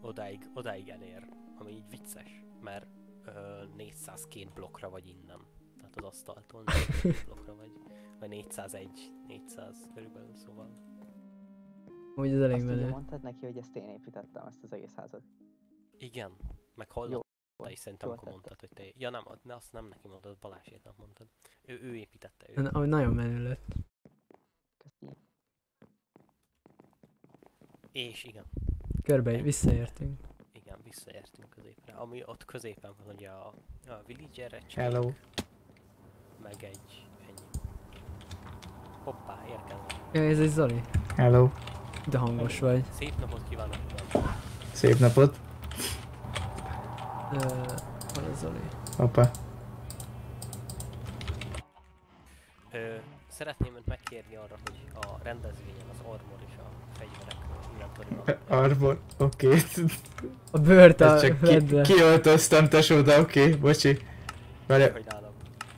Odáig, odáig elér, ami így vicces, mert ö, 402 blokkra vagy innen. Tehát át az asztaltól, 400 blokkra vagy, vagy 401, 400 körülbelül, szóval. Úgy az elég Azt menő. mondtad neki, hogy ezt én építettem, ezt az egész házat. Igen, meg hallotta is szerintem, tette. mondtad, hogy te... Ja nem, ne, azt nem neki mondtad, Balázsétnak mondtad. Ő, ő építette, ő. Na- nagyon menő lett. És igen, Körbe visszaértünk. igen, visszaértünk középre. Ami ott középen van ugye a, a villager egy Hello. meg egy ennyi. Hoppá, érkezem. Ja, ez egy Zoli. Hello. De hangos vagy. Szép napot kívánok! Szép napot. Ö, hol a Zoli? Hoppá. Ö, szeretném önt megkérni arra, hogy a rendezvényen az armor és a fegyverek inventory Arbor. Oké. A bőrt a csak ki, vedre. kiöltöztem tesó, de oké, bocsi. Várj,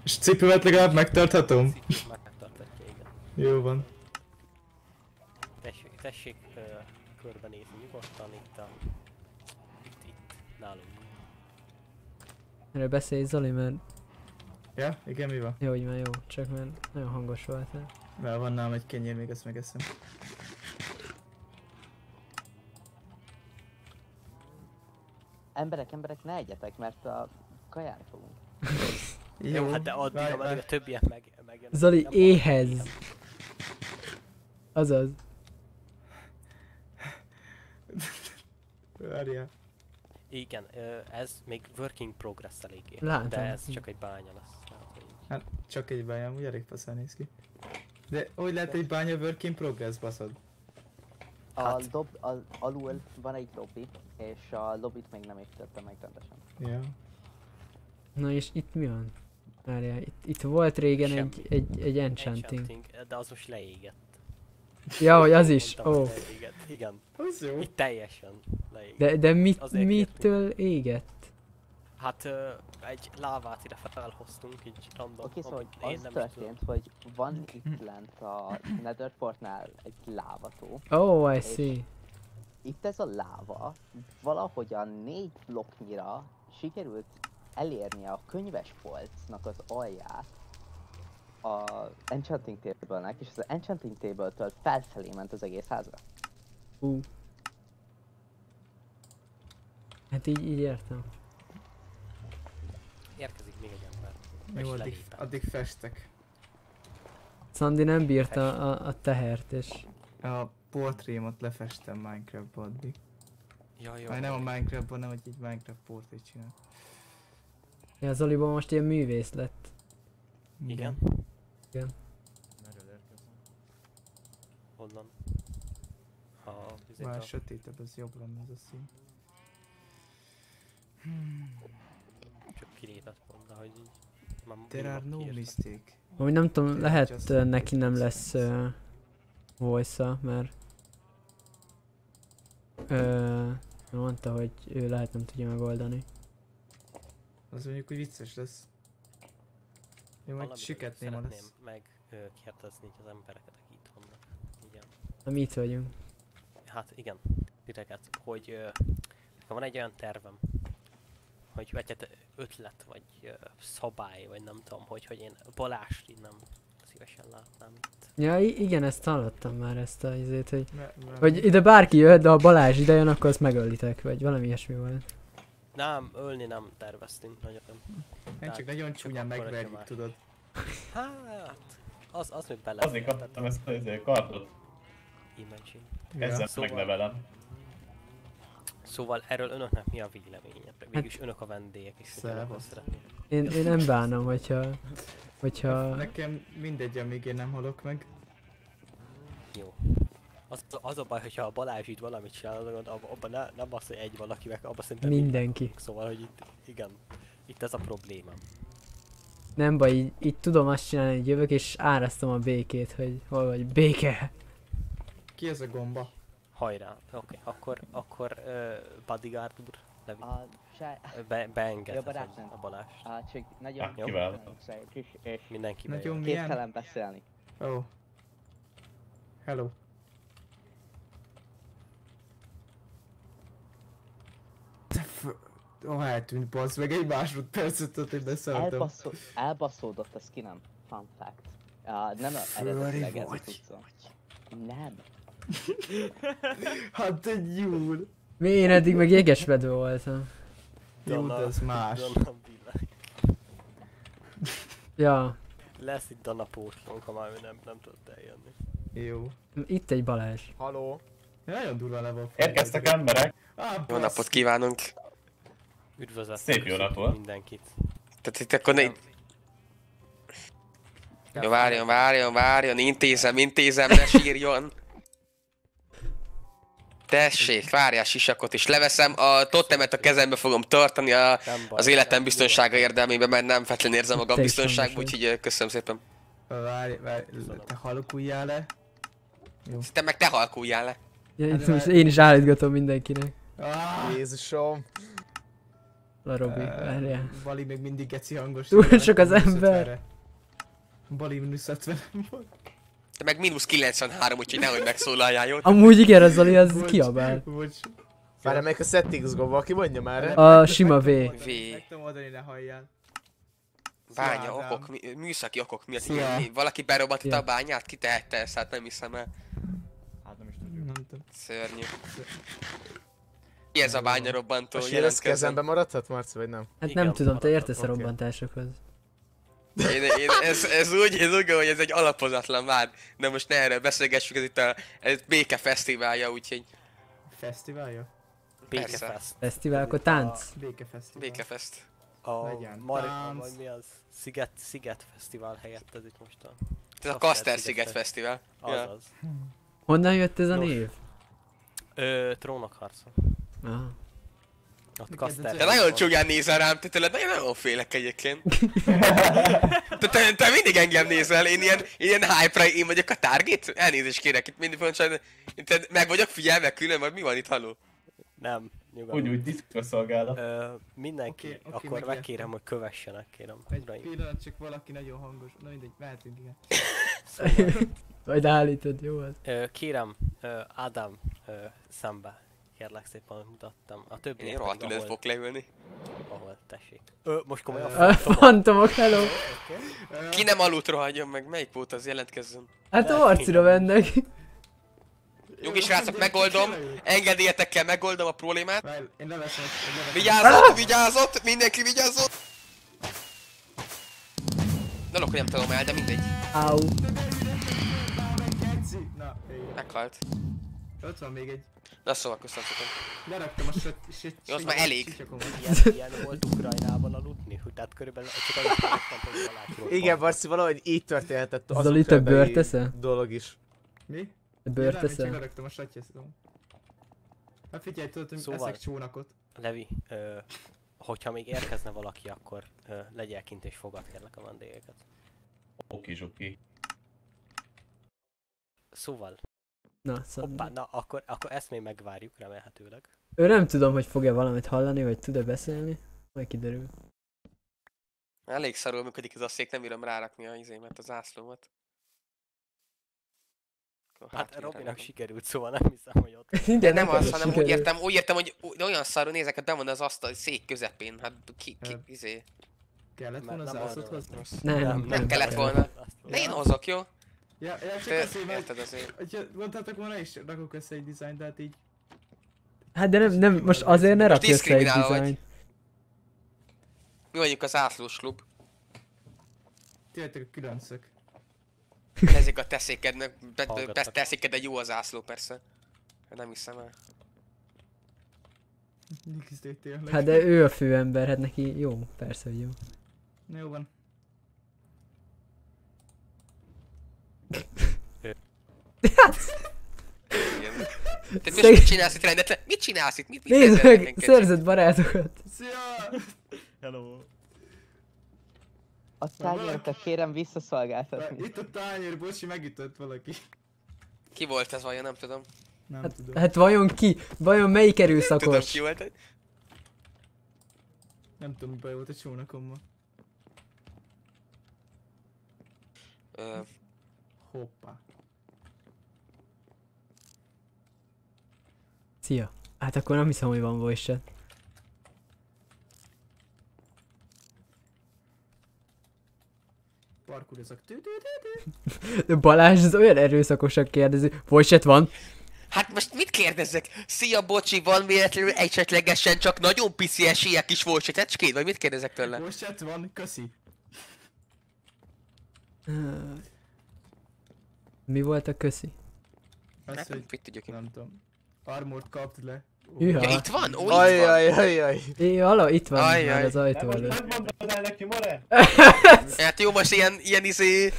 és cipőmet legalább megtarthatom? szívesen megtartatja, igen. Jó van. Tessék, tessék ö, körbenézni Erre beszélj Zoli, mert Ja, igen, mi van? jó, hogy már jó. Csak mert nagyon hangos volt. Mert van nálam egy kenyér, még ezt megeszem. Emberek, emberek, ne egyetek, mert a kajára fogunk. Jó, hát de addig, várj, ameddig várj. a többiek meg, megjönnek. Zoli éhez. Azaz. Várjál. Igen, ez még working progress eléggé. Látom. De ez csak egy bánya lesz. Hát csak egy bánya, amúgy elég faszán néz ki. De hogy lehet egy bánya work in progress, baszod? A Hát. dob, a, alul van egy lobby, és a lobbit még nem építettem meg rendesen. Ja. Na és itt mi van? Várjál, itt, itt volt régen Semmi. egy, egy, egy enchanting. De az most leégett. Ja, hogy az is. Ó. leégett. Igen, Az jó. itt teljesen leégett. De, de mit, Azért mitől égett? Hát ö, egy lávát ide felhoztunk, így random. Oké, szóval amit hogy én az nem történt, hogy van itt lent a Netherportnál egy lávató. Oh, I see. Itt ez a láva valahogyan négy blokknyira sikerült elérni a könyves polcnak az alját a Enchanting Table-nek, és az Enchanting Table-től felfelé ment az egész házra. Ú. Hát így, így értem. Érkezik még egy ember. Jó, addig, lelépem. addig festek. Szandi nem bírta a, a tehert, és A portrémat lefestem Minecraftba addig. Jaj, Már nem a Minecraftban, nem, hogy egy Minecraft portrét csinál. ja, Zoliból most ilyen művész lett. Igen? Merről érkezem. Honnan? Ha Már a- sötétebb, ez jobb lenne ez a szín. csak kilépett pont, de hogy így... Már There are no mistake. Amúgy nem tudom, Tényleg lehet neki nem lesz uh, voice mert ö, mondta, hogy ő lehet nem tudja megoldani. Az mondjuk, hogy vicces lesz. Én majd ha Szeretném lesz. megkérdezni így az embereket, akik itt vannak. Igen. Na mi itt vagyunk. Hát igen, titeket, hogy ö, van egy olyan tervem, hogy vagy hát ötlet, vagy ö, szabály, vagy nem tudom, hogy, hogy én Balást így nem szívesen látnám itt. Ja, igen, ezt hallottam már ezt a izét, hogy, me- hogy ide bárki jöhet, de ha Balázs ide jön, akkor azt megölitek, vagy valami ilyesmi volt. Nem, ölni nem terveztünk nagyon. Én csak nagyon csúnyán megverjük, tudod. Hát, az, az még bele. Azért kaptam ezt az izé, kardot. Imagine. Ezzel Szóval- megnevelem. Szóval erről önöknek mi a véleménye? Végülis önök a vendégek is. Én, én nem bánom, hogyha, hogyha, Nekem mindegy, amíg én nem halok meg. Jó. Az, az a baj, hogyha a Balázs itt valamit csinál, abban ne, nem az, hogy egy valaki meg, abban szerintem mindenki. Szóval, hogy itt, igen, itt ez a probléma. Nem baj, így, így tudom azt csinálni, hogy jövök és árasztom a békét, hogy hol vagy, béke. Ki ez a gomba? Hajrá, oké, okay. akkor, akkor uh, bodyguard úr, Levi, A se... be, beengedheted Jó, barátnőm. a Balást. A, csak nagyon Ja, kiváló. és, és Mindenki Nagyon bejön. milyen? képtelen beszélni. Oh. Hello. Ó, eltűnt, bassz meg egy másodpercet, ott én beszálltam. Elbaszó, elbaszódott a skinem. Fun fact. Uh, nem a- eredetileg ez a cucca. Nem. Hát te gyúl. Mi én eddig meg jégesvedő voltam. Jó, de ez más. Ja, Lesz itt Donna pótlónk, ha már nem, nem tudott eljönni. Jó. itt egy Balázs. Haló? Nagyon durva le van. Érkeztek emberek. Ah, Jó napot kívánunk! Üdvözlet. Szép jó napot. Mindenkit. Tehát itt akkor ne... Jó, várjon, várjon, várjon, intézem, intézem, ne sírjon! Tessék, várjál sisakot is leveszem, a totemet a kezembe fogom tartani a, az életem biztonsága érdemében, mert nem feltétlenül érzem magam biztonságban, úgyhogy köszönöm szépen. Várj, várj, te halkuljál le. Te meg te halkuljál le. Ja, Hát itt de most én is állítgatom mindenkinek. Ah, Jézusom. La Robi, eh, várjál. Bali még mindig geci hangos. Túl sok az ember. 50-re. Bali mínusz 50 volt. Te meg mínusz 93, úgyhogy nehogy megszólaljál, jó? Amúgy igen, az Zoli, az kiabál. Bocs. Várj, melyik a settings gomb, valaki mondja már. A sima V. V. Meg tudom oldani, ne halljál. Bánya okok, mi- műszaki okok miatt. Szia. Igen, valaki berobbant itt Ja. a bányát, ki tehette ezt, hát nem hiszem el. Hát nem is tudjuk. Nem tudom. Szörnyű. Ki ez a bánya robbantó? A síresz Jelentkezzen. kezembe maradhat, Marci, vagy nem? Hát Igen, nem tudom, te értesz a oké. robbantásokhoz. Én, én, ez, ez, úgy, ez úgy, hogy ez egy alapozatlan vád, de most ne erről beszélgessük, ez itt a ez béke fesztiválja, úgyhogy Fesztiválja? Békefest. Fesztivál, akkor tánc. Békefesztivál. békefest. A Mar- vagy mi az? Sziget, Sziget Fesztivál helyett ez itt most a... Ez a Kastel Kaster Sziget Fesztivál. Ja. Azaz. Honnan jött ez a név? Ö, trónokharca. Ah. Kaster. Te nagyon csúnyán nézel rám, te tőled nagyon, nagyon félek egyébként. te, te, te, mindig engem nézel, én ilyen, én ilyen hype én vagyok a target? Elnézést kérek, itt mindig fontos, én te, meg vagyok figyelve külön, vagy mi van itt, haló? Nem, nyugodtan. Úgy, úgy diszkoszolgálat. Ö, mindenki, Oké, oké, akkor megértem. megkérem, hogy kövessenek, kérem. Egy uraim. pillanat, csak valaki nagyon hangos. Na mindegy, mehetünk, igen. Szóval, Majd állítod, jó az. ö, kérem, Ádám szembe. Kérlek szépen, mutattam. A többi Én rohadtul ez fog leülni. ahol tessék. Ö, most komolyan A fantomok. hello! Ki nem aludt rohadjon meg, melyik volt az jelentkezzön? Hát a Marcira mennek. Nyugi srácok, megoldom, engedélyetekkel megoldom a problémát. Én leveszem. Vigyázott, vigyázott, mindenki vigyázott! Dolog, hogy nem tudom el, de mindegy. Au. Meghalt. Ott van még egy. Na szóval, köszönöm szépen. Leraktam a söt... söt Jó, az már elég. Ilyen, ilyen volt Ukrajnában aludni, hogy tehát körülbelül csak annyit láttam, hogy Balázs Igen, Marci, valahogy így történhetett az Zoli, te bőrteszel? dolog is. Mi? Nem, én leraktam a satyasztom. Hát figyelj, tudod, hogy Szóval- eszek csónakot. Levi, ö, hogyha még érkezne valaki, akkor ö, legyél kint és fogad kérlek a vendégeket. Oki zsuki. Szóval, Na, hoppá, szóval. na akkor, akkor ezt még megvárjuk remélhetőleg. Ő nem tudom, hogy fog-e valamit hallani, vagy tud-e beszélni. Majd kiderül. Elég szarul működik ez a szék, nem bírom rárakni a izémet, a zászlómat. Hát hátul Robinak sikerült, szóval nem hiszem, hogy ott De nem az, hanem úgy sikerült. értem, úgy értem, hogy olyan szarul nézek, hogy be van az asztal szék közepén, hát ki, ki, Hát, izé, Kellett volna zászlót az- hozni? Nem, nem, nem nem kellett kell. volna. De én hozok, jó? Ja, ja csak Te azért, mert... érted azért. Hogyha mondtátok volna is, rakok össze egy dizájnt, de hát így... Hát de nem, nem, most azért ne rakj össze egy diszkriminálva vagy. dizájn. Mi vagyunk az átlós klub. Ti vagytok a különcök. Ezek a teszékednek, teszéked egy jó az ászló persze. Nem hiszem el. Hát de ő a főember, hát neki jó, persze, hogy jó. Na jó van. Te Szeg- mit csinálsz itt rendetlen? Mit csinálsz itt? Mit, mit Nézd meg, szerzett barátokat. Szia! Hello. A tányérokat kérem visszaszolgáltatni. Itt a tányér, bocsi, megütött valaki. Ki volt ez vajon, nem tudom. Nem Hát, tudom. hát vajon ki? Vajon melyik Tudom erőszakos? ki volt. Nem tudom, mi baj volt a csónakommal. Hoppá. Szia. Hát akkor nem hiszem, hogy van voice chat. De Balázs, ez olyan erőszakosan kérdezi. Voice chat van? Hát most mit kérdezzek? Szia bocsi, van véletlenül esetlegesen csak nagyon piszi esélyek is volt se tecskéd, vagy mit kérdezek tőle? Most van, köszi. Mi volt a köszi? Azt, Hát, hogy mit tudjuk én. nem tudom. Armort kapd le. Hűha. Ja, itt van? Ó, itt van. Ajajajaj. É, hala, itt van Ajjaj. már az Nem ajtó előtt. megmondod el neki, More? Hát jó, most ilyen, ilyen izé...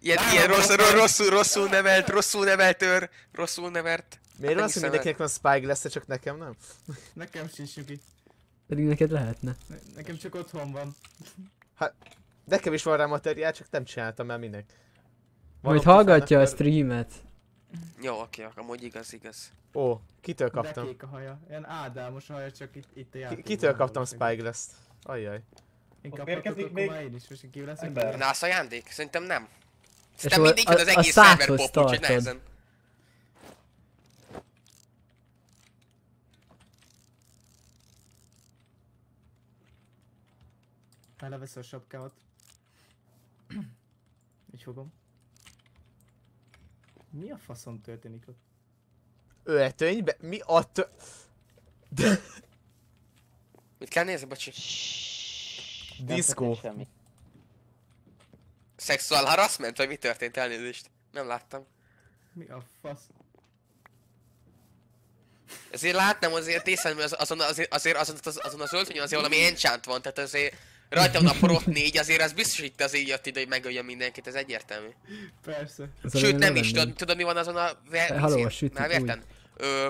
Ilyen, ilyen rossz, ro- rosszul, rosszul nevelt, rosszul nevelt őr, rosszul nevert. Miért Nem van az, hogy mindenkinek van spy lesz csak nekem nem? Nekem sincs nyugi. Pedig neked lehetne. Ne- Nekem csak otthon van. Nekem is van rá materiál, csak nem csináltam el minek. Majd hallgatja a akkor- streamet. Jó, oké, amúgy igaz, igaz. Ó, kitől De kaptam? kék a haja. Ilyen Ádámos haja, csak itt, itt a Ki- játékban. Kitől kaptam. Spyglass-t? Ajjaj. Én kaphatok, akkor még én is, most kívül leszek. Na, az ajándék? Szerintem nem. Szerintem a- mindenki az egész szerver pop, úgyhogy nehezen. Elevesz a sapkámat. Így fogom. Mi a faszom történik ott? Öltönybe? Mi a tö... Mit kell nézni, bocsi? Diszkó. Sexual harassment, vagy mi történt? Elnézést. Nem láttam. Mi a fasz? Azért látnám azért az, azon, azért, azért azon, az, azon az öltönyön azért valami enchant van, tehát azért rajta van a prot 4, azért az biztos, hogy itt azért jött ide, hogy megöljön mindenkit, ez egyértelmű. Persze. Az Sőt, nem is, tudod, tudod mi van azon a... Ver, haló, a Már úgy. érten? Ö,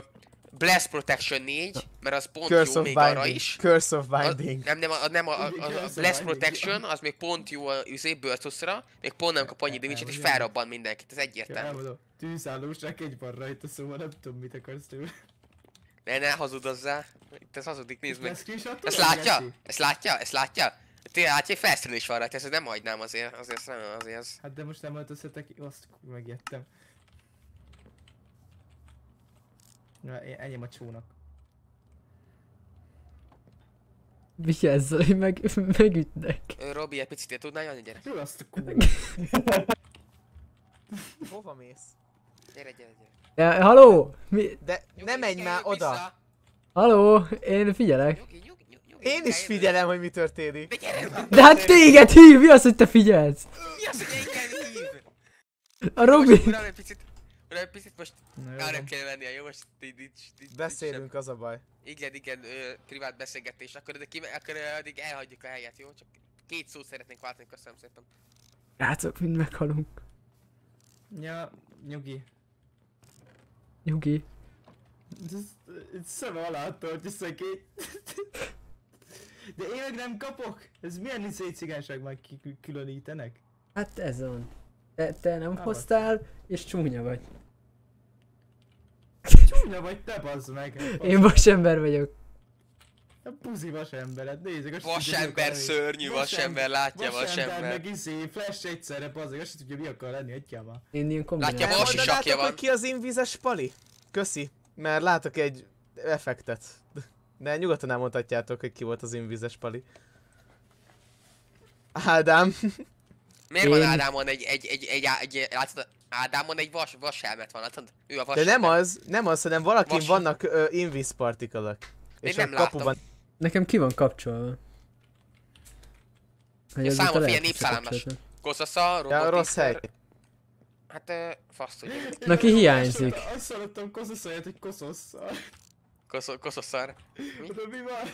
Blast Protection 4, mert az pont Curse jó még arra Binding. is. Curse of A, Binding. nem, nem, a, nem a, a, a, a Blast. Protection, az még pont jó a izé, Burtusra, még pont nem kap annyi damage és felrobban mindenkit, ez egyértelmű. Tűzállóság egy van rajta, szóval nem tudom mit akarsz tőle. Ne, ne hazudozzál. Itt ez hazudik, nézd meg. Ezt látja? Ezt látja? Ezt látja? Tényleg látja, hogy felszerelés van rajta, ezt nem hagynám azért, azért ezt nem, azért ez. Hát de most nem öltözhetek ki, azt megjettem. Na, enyém a csónak. Vigyázz, hogy meg, megütnek. Robi, egy picit tudnál jönni, gyere. Jó, azt a. Hova mész? Gyere, gyere, gyere. Ja, haló? Mi? De Nyugi, ne menj már oda! vissza. Haló? Én figyelek. Nyugi. Én is figyelem, hogy mi történik. De gyere már! De hát téged hív, mi az, hogy te figyelsz? Mi az, hogy engem hív? A Robi. Most, uram, egy picit, uram, egy picit most arra kell mennie, jó? Most Beszélünk, az a baj. Igen, igen, privát beszélgetés. Akkor, addig elhagyjuk a helyet, jó? Csak két szót szeretnénk váltani, köszönöm szépen. Rácok, mind meghalunk. Ja, nyugi. Nyugi. Ez- Ez szem alá tart, szegény. De én meg nem kapok? Ez milyen izé cigányság már különítenek? Hát ez van. Te, te nem vagy. hoztál, és csúnya vagy. Csúnya vagy te bazd meg. Én vasember vagyok. A puzi vasembered, nézzük, azt Vasember szörnyű, vasember, látja Vasember vasember. meg izé, flash egyszerre, bazd azt tudja mi akar lenni, már. Én ilyen kombinált. Látja, Vas is sakja van. ki az invizes pali? Köszi. Mert látok egy effektet. De nyugodtan elmondhatjátok, hogy ki volt az invizes pali. Ádám. Miért van Én- Ádámon egy, egy, egy, egy, egy, egy látod, Ádámon egy vas, vashelmet van, látod? Ő a vas. De nem az, nem az, hanem valakin Vas- vannak uh, invis partikalak. Én És nem a kapuban látom. Nekem ki van kapcsolva. Hogy Ja, számom, csak népszámlás. kapcsoltam. Koszosza, Ja, rossz hely. Hát, ö, fasz tudja. Neki hiányzik. Azt- koszosz helyett, hogy koszosszal. Koszos- Koszosszar. De mi van?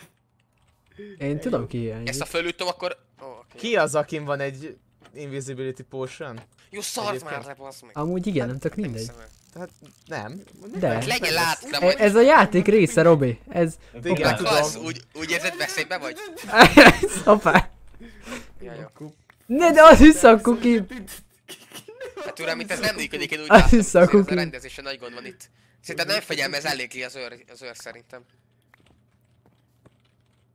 Én tudom ki Ezt hiányzik. a fölütöm, akkor... Ó, oké. Ki az, akin van egy invisibility potion? Jó, szart már le, meg. Amúgy igen, nem tök Nem mindegy. hiszem el. Hát nem. De. Hát legyen lát, de E-. Ez a játék része, Robi. Ez... Igen. Fasz, tudom. úgy, úgy érzed veszélybe vagy? Jó. Ne, de az a kuki. Hát uram, itt ez nem működik, én úgy Az látom. vissza a azért Ez a kuki. rendezésen nagy gond van itt. Szerintem nem fegyelmez eléggé az őr, az őr szerintem.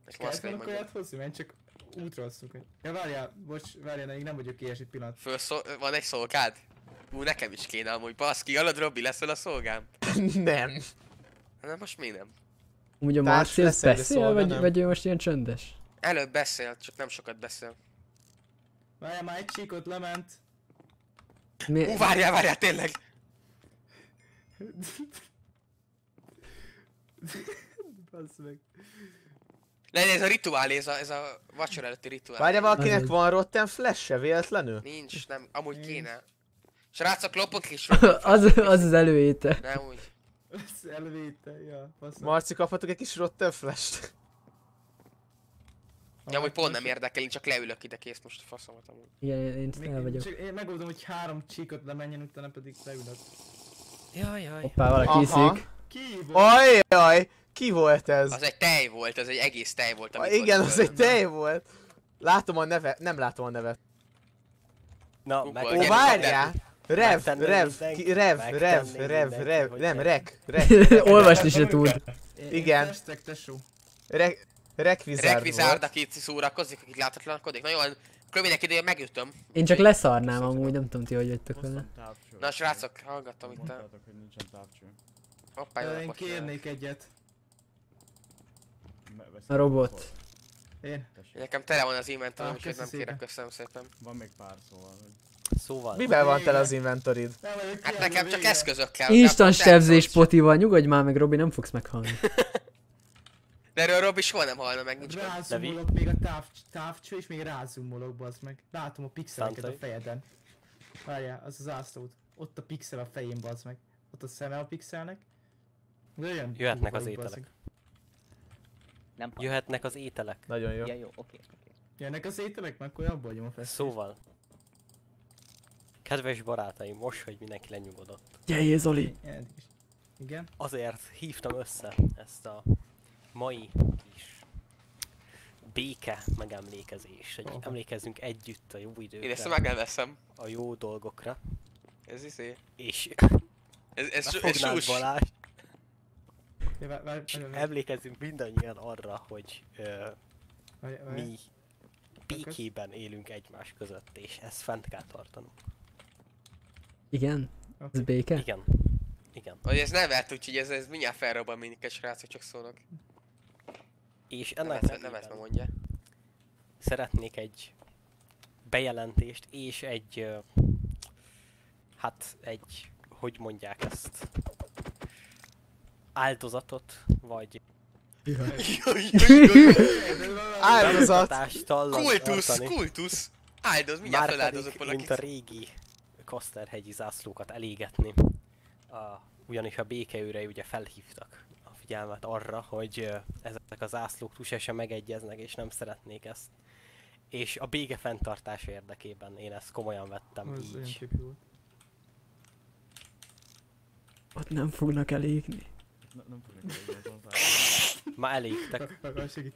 És volna mondja. kaját hozni, mert csak hogy- Ja várjál, bocs, várjál, még nem vagyok ilyes egy pillanat. Fölszol... Van egy szolgád? Ú, nekem is kéne amúgy, baszki, hallod Robi, leszel a szolgám? nem. Nem, most mi nem? Úgy a de beszél, vagy, nem. vagy ő most ilyen csöndes? Előbb beszél, csak nem sokat beszél. Várjál, már egy csíkot lement. Mi? Ú, várjál, várjál, tényleg. Bassz meg. Ne, ez a rituál, ez a, ez a vacsora előtti rituál. Várjál, valakinek Az- van Rotten Flash-e véletlenül? Nincs, nem, amúgy kéne. Srácok, lopok is. az, az az előéte. Nem úgy. Ez elvéte, ja, basz. Marci, kaphatok egy kis Rotten Flash-t? Ja, amúgy pont nem érdekel, én csak leülök ide, kész most faszomat amúgy. Igen, én én vagyok. Csak én megoldom, hogy három csíkot lemenjen, utána pedig leülök. Jaj, jaj. Hoppá, valaki iszik. Ki volt? Ajjaj, ki volt ez? Az egy tej volt, az egy egész tej volt. Ah, amit igen, az egy tej volt. Látom a neve, nem látom a nevet. Na, meg... Ó, várjál! Rev, rev, rev, rev, rev, rev, nem, rek, rek, Olvasni se tud. Igen. Rek, rekvizárd Rekvizárd, aki itt szórakozik, akit láthatlankodik. Na rövidek ideje megütöm. Én csak leszarnám amúgy, nem tudom ti, hogy jöttök vele. Na srácok, hallgattam itt a... Mondtátok, hogy nincsen távcső. Hoppá, jó Én kérnék egyet. A robot. Én. Nekem tele van az inventorom, Ah, úgyhogy nem kérek, szépen. köszönöm szépen. Van még pár szóval. Szóval... Mivel van tele az inventorid? Hát nekem csak eszközök kell. Instant akkor sebzés potival, nyugodj már meg Robi, nem fogsz meghalni. De erről Robi soha nem hallna meg, nincs gond. Rázumolok még a táv, távcső, és még rázumolok, bazd meg. Látom a pixeleket a Szántai. fejeden. Várjál, az az ászlót. Ott a pixel a fején, bazd meg. Ott a szeme a pixelnek. De olyan Jöhetnek az bazd ételek. meg. Nem pa- Jöhetnek az ételek. Nagyon jó. Ja, jó, oké, oké. Jönnek az ételek, mert akkor abba hagyom a fesztést. Szóval... Kedves barátaim, most, hogy mindenki lenyugodott. Gyere, Zoli! Igen. Azért hívtam össze ezt a mai kis béke megemlékezés. Hogy Aha. emlékezzünk együtt a jó Én időkre, ezt meg nem veszem. a jó dolgokra, Ez izé. és Ez, ez, ez, sus. Balázs, Ja, emlékezzünk mindannyian arra, hogy ö, várj, várj. mi békében élünk egymás között, és ezt fent kell tartanunk. Igen? Oké. Ez béke? Igen. Igen. Hogy ez nevelt, úgyhogy ez, ez mindjárt felrobban minket, srácok, csak szólok. És Nem ennek ezt, nem ezt mondja. szeretnék egy bejelentést és egy hát egy hogy mondják ezt áldozatot vagy Áldozat! Kultusz, kultusz! Áldoz, mindjárt Már feláldozok pedig, mint a valakit. régi Kaszterhegyi zászlókat elégetni. A, ugyanis a békeőre ugye felhívtak figyelmet arra, hogy ezek a zászlók túl sem megegyeznek, és nem szeretnék ezt. És a béke fenntartása érdekében én ezt komolyan vettem Az olyan így. Ott nem fognak elégni. Nem fognak. Ma elégtek.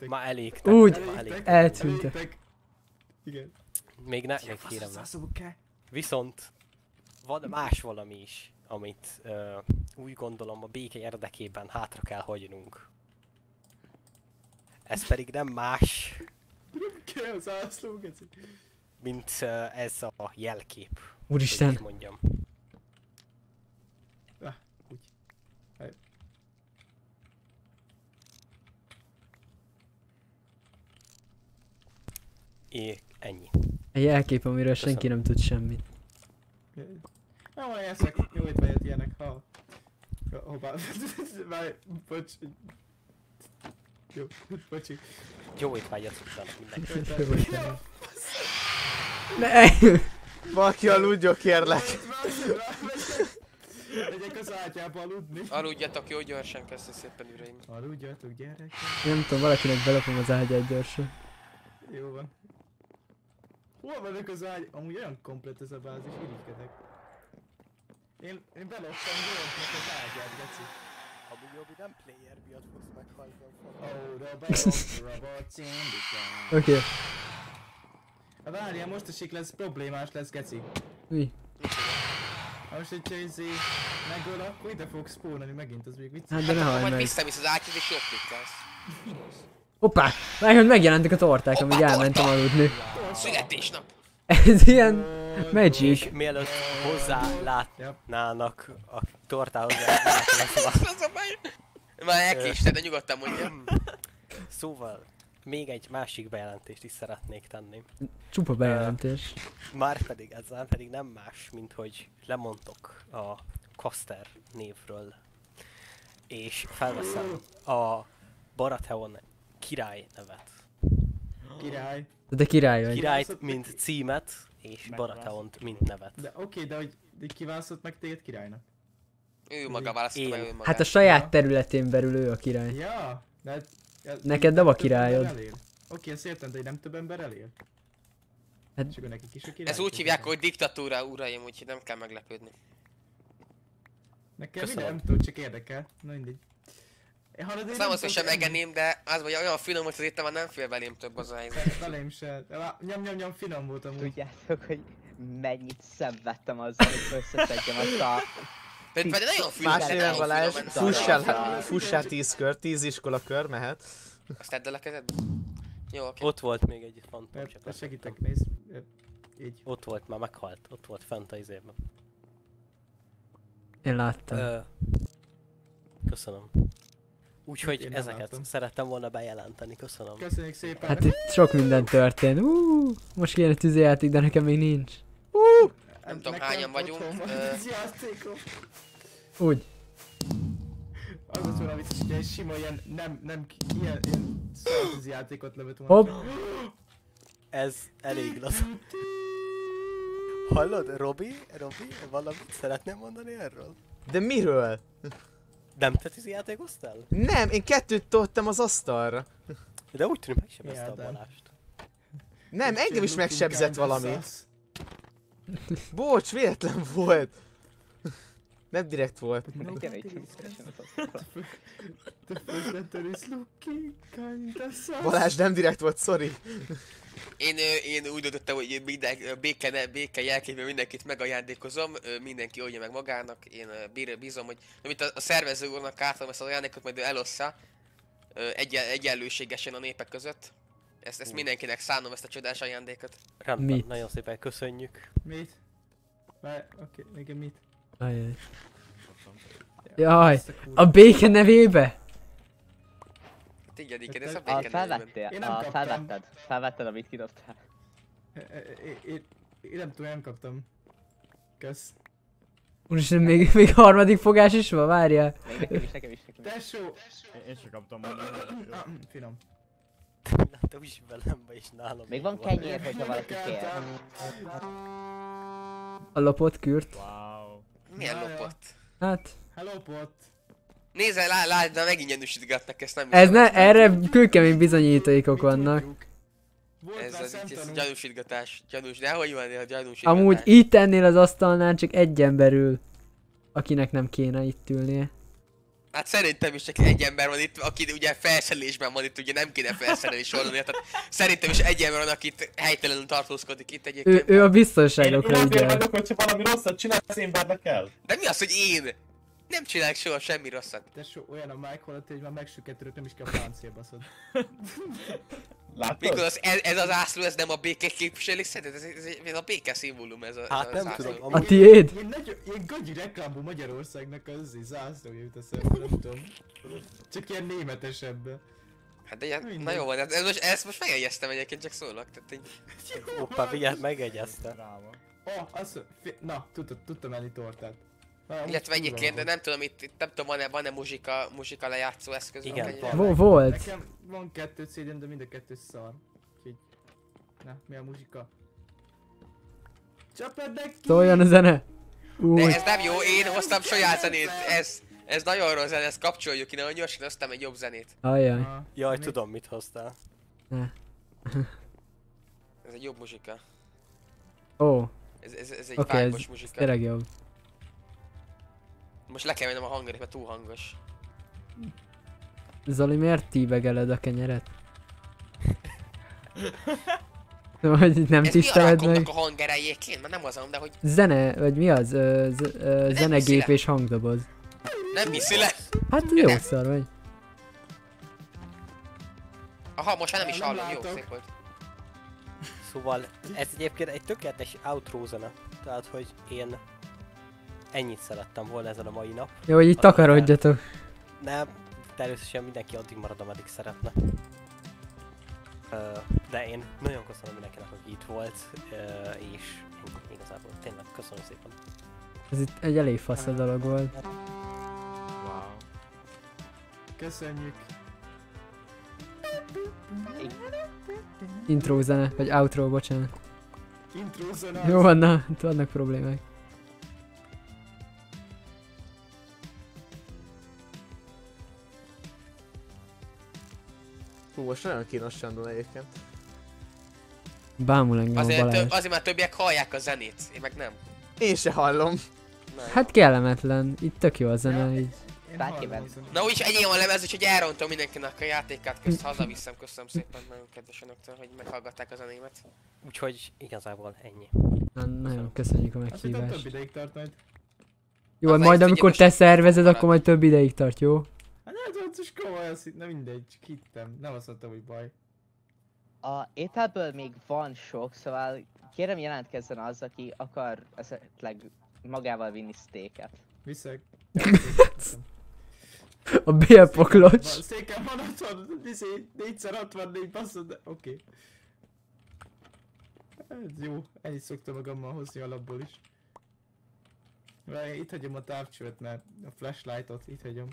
Ma elégtek. Úgy, ma Elégtek. eltűntek. Elégtek. Igen. Még ne, még az kell. Viszont van más valami is, amit ö, úgy gondolom a béke érdekében hátra kell hagynunk. Ez pedig nem más, Kell az zászló, geci. mint ö, ez a jelkép. hogy Úristen. így mondjam. Ah, úgy. É, ennyi. Egy jelkép, amiről senki nem tud semmit. Nem van eszek, jó étvágyat ilyenek, ha... Hoppá, várj, bocs. Jó, bocsi. Jó étvágyat utána mindenki. Ne! Valaki aludjon, kérlek. Megyek az ágyába aludni. Aludjatok jó gyorsan, köszönöm szépen, uraim. Aludjatok, gyerekek. Nem tudom, valakinek belopom az ágyát gyorsan. Jó van. Hol vannak az ágy? Amúgy olyan komplet ez a bázis, irigykedek. Én, én beloptam Zoltnak az ágyát, geci. Amúgy Jobi nem player miatt fogsz meghalni a szindikán. Oké. Okay. Hát várjál, most a sik lesz problémás lesz, geci. Mi? Most, hogyha izé megöl, akkor ide fog spónolni megint, az még vicces. Hát de ne Akkor hallj majd meg. visszavisz az ágyat és jobb klikkelsz. Hoppá! Meg, hogy megjelentek a torták, Hoppá, amíg elmentem aludni. Születésnap! Ez ilyen magic. És mielőtt hozzá látnának a tortához, Az a baj. Már elkésted, de nyugodtan mondja. Szóval, még egy másik bejelentést is szeretnék tenni. Csupa bejelentés. Már pedig ezzel pedig nem más, mint hogy lemondok a Caster névről, és felveszem a Baratheon király nevet. Király. De király vagy. Királyt, mint címet, és Baratheont, mint nevet. De oké, de hogy de kiválasztott meg téged királynak? Ő maga választotta meg ő magát. Hát a saját területén belül ő a király. Ja, de hát- ja, Neked nem a királyod. Oké, ezt értem, de hogy nem több ember elél? Hát- És akkor nekik is a király? Ez úgy hívják, hogy diktatúra, uraim, úgyhogy nem kell meglepődni. Nekem Köszönöm. nem tudom, csak érdekel. Na mindegy. Nem azt, hogy sem enni. engedném, de az vagy olyan finom, hogy az itt van nem fél belém több az a helyzet. Velém se. Nyom, nyom, nyom, finom volt amúgy. Tudjátok, hogy mennyit szenvedtem azzal, hogy összeszedjem azt a... Pedig pedig nagyon finom, Más nagyon Balázs, fussál. fussál 10 kör, 10 iskola kör mehet. Azt tedd el a kezed? Jó, oké. Ott volt még egy fantom, te segítek, nézd. Így. Ott volt, már meghalt, ott volt fent a izében. Én láttam. Köszönöm. Úgyhogy Én ezeket láttam. szerettem volna bejelenteni, köszönöm. Köszönjük szépen. Hát itt sok minden történt. Uh, most kéne tűzijáték, de nekem még nincs. Nem tudom, hányan vagyunk, játékom. Úgy. Az az valami, hogy egy sima ilyen, nem, nem, ki- ilyen, ilyen játékot lövött Hopp. Ez elég lassú. Hallod, Robi? Robi, valamit szeretném mondani erről? De miről? Nem te tűzi játékoztál? Nem, én kettőt toltam az asztalra. De úgy tűnik megsebezte a. Balást. Nem, engem is megsebzett valami. Bocs, véletlen volt. Nem direkt volt. Igen, egy csúszkáson az asztalra. The presenter is looking kinda sus. Balázs nem direkt volt, sorry. Én, én úgy döntöttem, hogy minden, béke, ne, béke jelképben mindenkit megajándékozom, mindenki oldja meg magának, én bízom, hogy amit a, a szervező úrnak átadom ezt az ajándékot, majd ő elossza egyen, egyenlőségesen a népek között. Ezt, ezt mindenkinek szánom ezt a csodás ajándékot. Rendben, Mit? nagyon szépen köszönjük. Mit? Oké, igen, mit? Ajaj. Jaj, Ezt a béke nevébe? Igen, igen, ez a béke nevében. felvettél, Én nem a felvetted, felvetted, amit kidobtál. Én- én- Én én nem tudom, nem kaptam. Kösz. Úristen, még, még harmadik fogás is van, várjál. Még nekem is, nekem is, nekem is. Tesó! Én, sem kaptam volna. Finom. Na, te úgyis velem vagy, és nálam. Még van kenyér, hogyha valaki kér. A lopott kürt. Wow. Milyen Na, jó. lopott? Hát, Hello pot! Nézzel, lá, lásd, de megint gyanúsítgatnak, ezt nem ez ne, erre kőkemény bizonyítékok vannak. Volt Ez az így, ez gyanúsítgatás. Gyanús, de hogy van a gyanúsítgatás? Amúgy itt ennél az asztalnál csak egy ember ül, akinek nem kéne itt ülnie. Hát szerintem is csak egy ember van itt, aki ugye felszerelésben van itt, ugye nem kéne felszerelni sorolni, tehát szerintem is egy ember van, aki itt helytelenül tartózkodik itt Ő, egyébként. ő a Én, én biztonságokra azért ügyel. vagyok, hogyha valami rosszat csinálsz, én el. De mi az, hogy én? Nem csinálok soha semmi rosszat. Tesó, olyan a mic alatt, hogy már megsüketülök, nem is kell páncél baszod. Látod? Mikor az, ez, ez az ászló, ez nem a béke képviseli, szerinted ez, ez, ez a béke szimbólum, ez a, Hát ez nem az ászló. tudom, A tiéd? Ilyen, nagy, ilyen gagyi reklámú Magyarországnak az izé zászlója jut eszembe, nem tudom. Csak ilyen németesebb. Hát de ilyen, na Mindegy. jó van, ez, ez most, ezt most megjegyeztem egyébként, csak szólok. Tehát, így, Hoppá, vigyázz, megegyezte. Dráma. Oh, azt, na, tudtam, tudtam enni tortát. Amúgy illetve egyébként, de nem tudom, itt, itt nem tudom, van-e, van-e muzsika, muzsika lejátszó eszköz? Igen, van. Vo- volt. Nekem van kettő cd de mind a kettő szar. Úgyhogy... Na, mi a muzsika? Csapad neki! Szóljon a zene. De Úgy. ez nem jó, én hoztam saját zenét, ez, ez nagyon rossz zene, ezt kapcsoljuk ki, nagyon gyorsan hoztam egy jobb zenét. Ajaj. Ah, Jaj, mi? tudom, mit hoztál. Ez egy jobb muzsika. Ó, Ez, ez, ez egy okay, vágos ez muzsika. tényleg jobb. Most le kell mennem a hangerét, mert túl hangos. Zoli, miért tíbegeled a kenyeret? Vagy nem Ez tiszteled meg? a hangerejéként? Mert nem azon, de hogy Zene, vagy mi az? Ö, z- ö, zenegép és hangdoboz. nem viszi le. Hát jó szar vagy. Aha, most már nem is Nem hallom, jó, szép volt. Szóval ez egyébként egy tökéletes outro zene. Tehát, hogy én ennyit szerettem volna ezen a mai nap. Jó, hogy itt takarodjatok. Nem, természetesen mindenki addig marad, ameddig szeretne. De én nagyon köszönöm mindenkinek, aki itt volt, és ennyi igazából tényleg köszönöm szépen. Ez itt egy elég fasz a dolog volt. Wow. Köszönjük. Intro zene, vagy outro, bocsánat. Intro zene. Jó van, na, itt vannak problémák. Hú, most nagyon kínos csendben egyébként. Bámul engem a Azért, Balázs. több, azért már többiek hallják a zenét, én meg nem. Én se hallom. Na, Hát kellemetlen, itt tök jó a zene, így. Én Bárkiben. a. Na úgyis ennyi van a lemez, úgyhogy elrontom mindenkinek a játékát, közt hazaviszem, köszönöm szépen, nagyon kedves önöktől, hogy meghallgatták a zenémet. Úgyhogy igazából ennyi. Na, nagyon köszönjük a Azt hittem több meghívást. ideig tart majd. Jó, Az majd egy amikor te szervezed, akkor majd több ideig tart, jó? Hát nem tudom, hogy komoly, azt hitt, nem mindegy, csak hittem. Nem azt mondtam, hogy baj. A ételből még van sok, szóval kérem jelentkezzen az, aki akar esetleg magával vinni steaket. Viszek. A bélpoklos. Széken van otthon, izé, 4x64, basszod, de oké. Ez jó, ennyit szoktam magammal hozni alapból is. Itt hagyom a távcsövet, mert a flashlightot itt hagyom.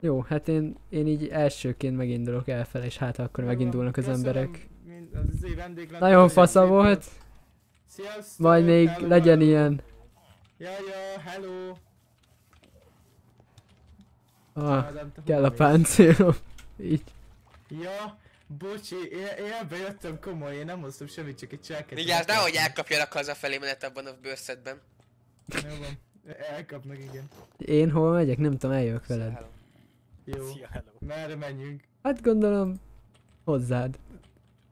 Jó, hát én, én így elsőként megindulok elfele, és hát akkor megindulnak az emberek. izé Nagyon fasza volt, Sziasztok! majd még hello, legyen hello. ilyen. Ja, ja, hello! Ah, kell a páncélom. Így. Ja, bocsi, én, én ebbe jöttem komoly, én nem hoztam semmit, csak egy cselket. Vigyázz, nehogy elkapjalak hazafelé menet abban a bőrszedben. Jó van, elkapnak, igen. Én hol megyek? Nem tudom, eljövök veled. Hello. Jó, Szia, hello. merre menjünk? Hát gondolom, hozzád.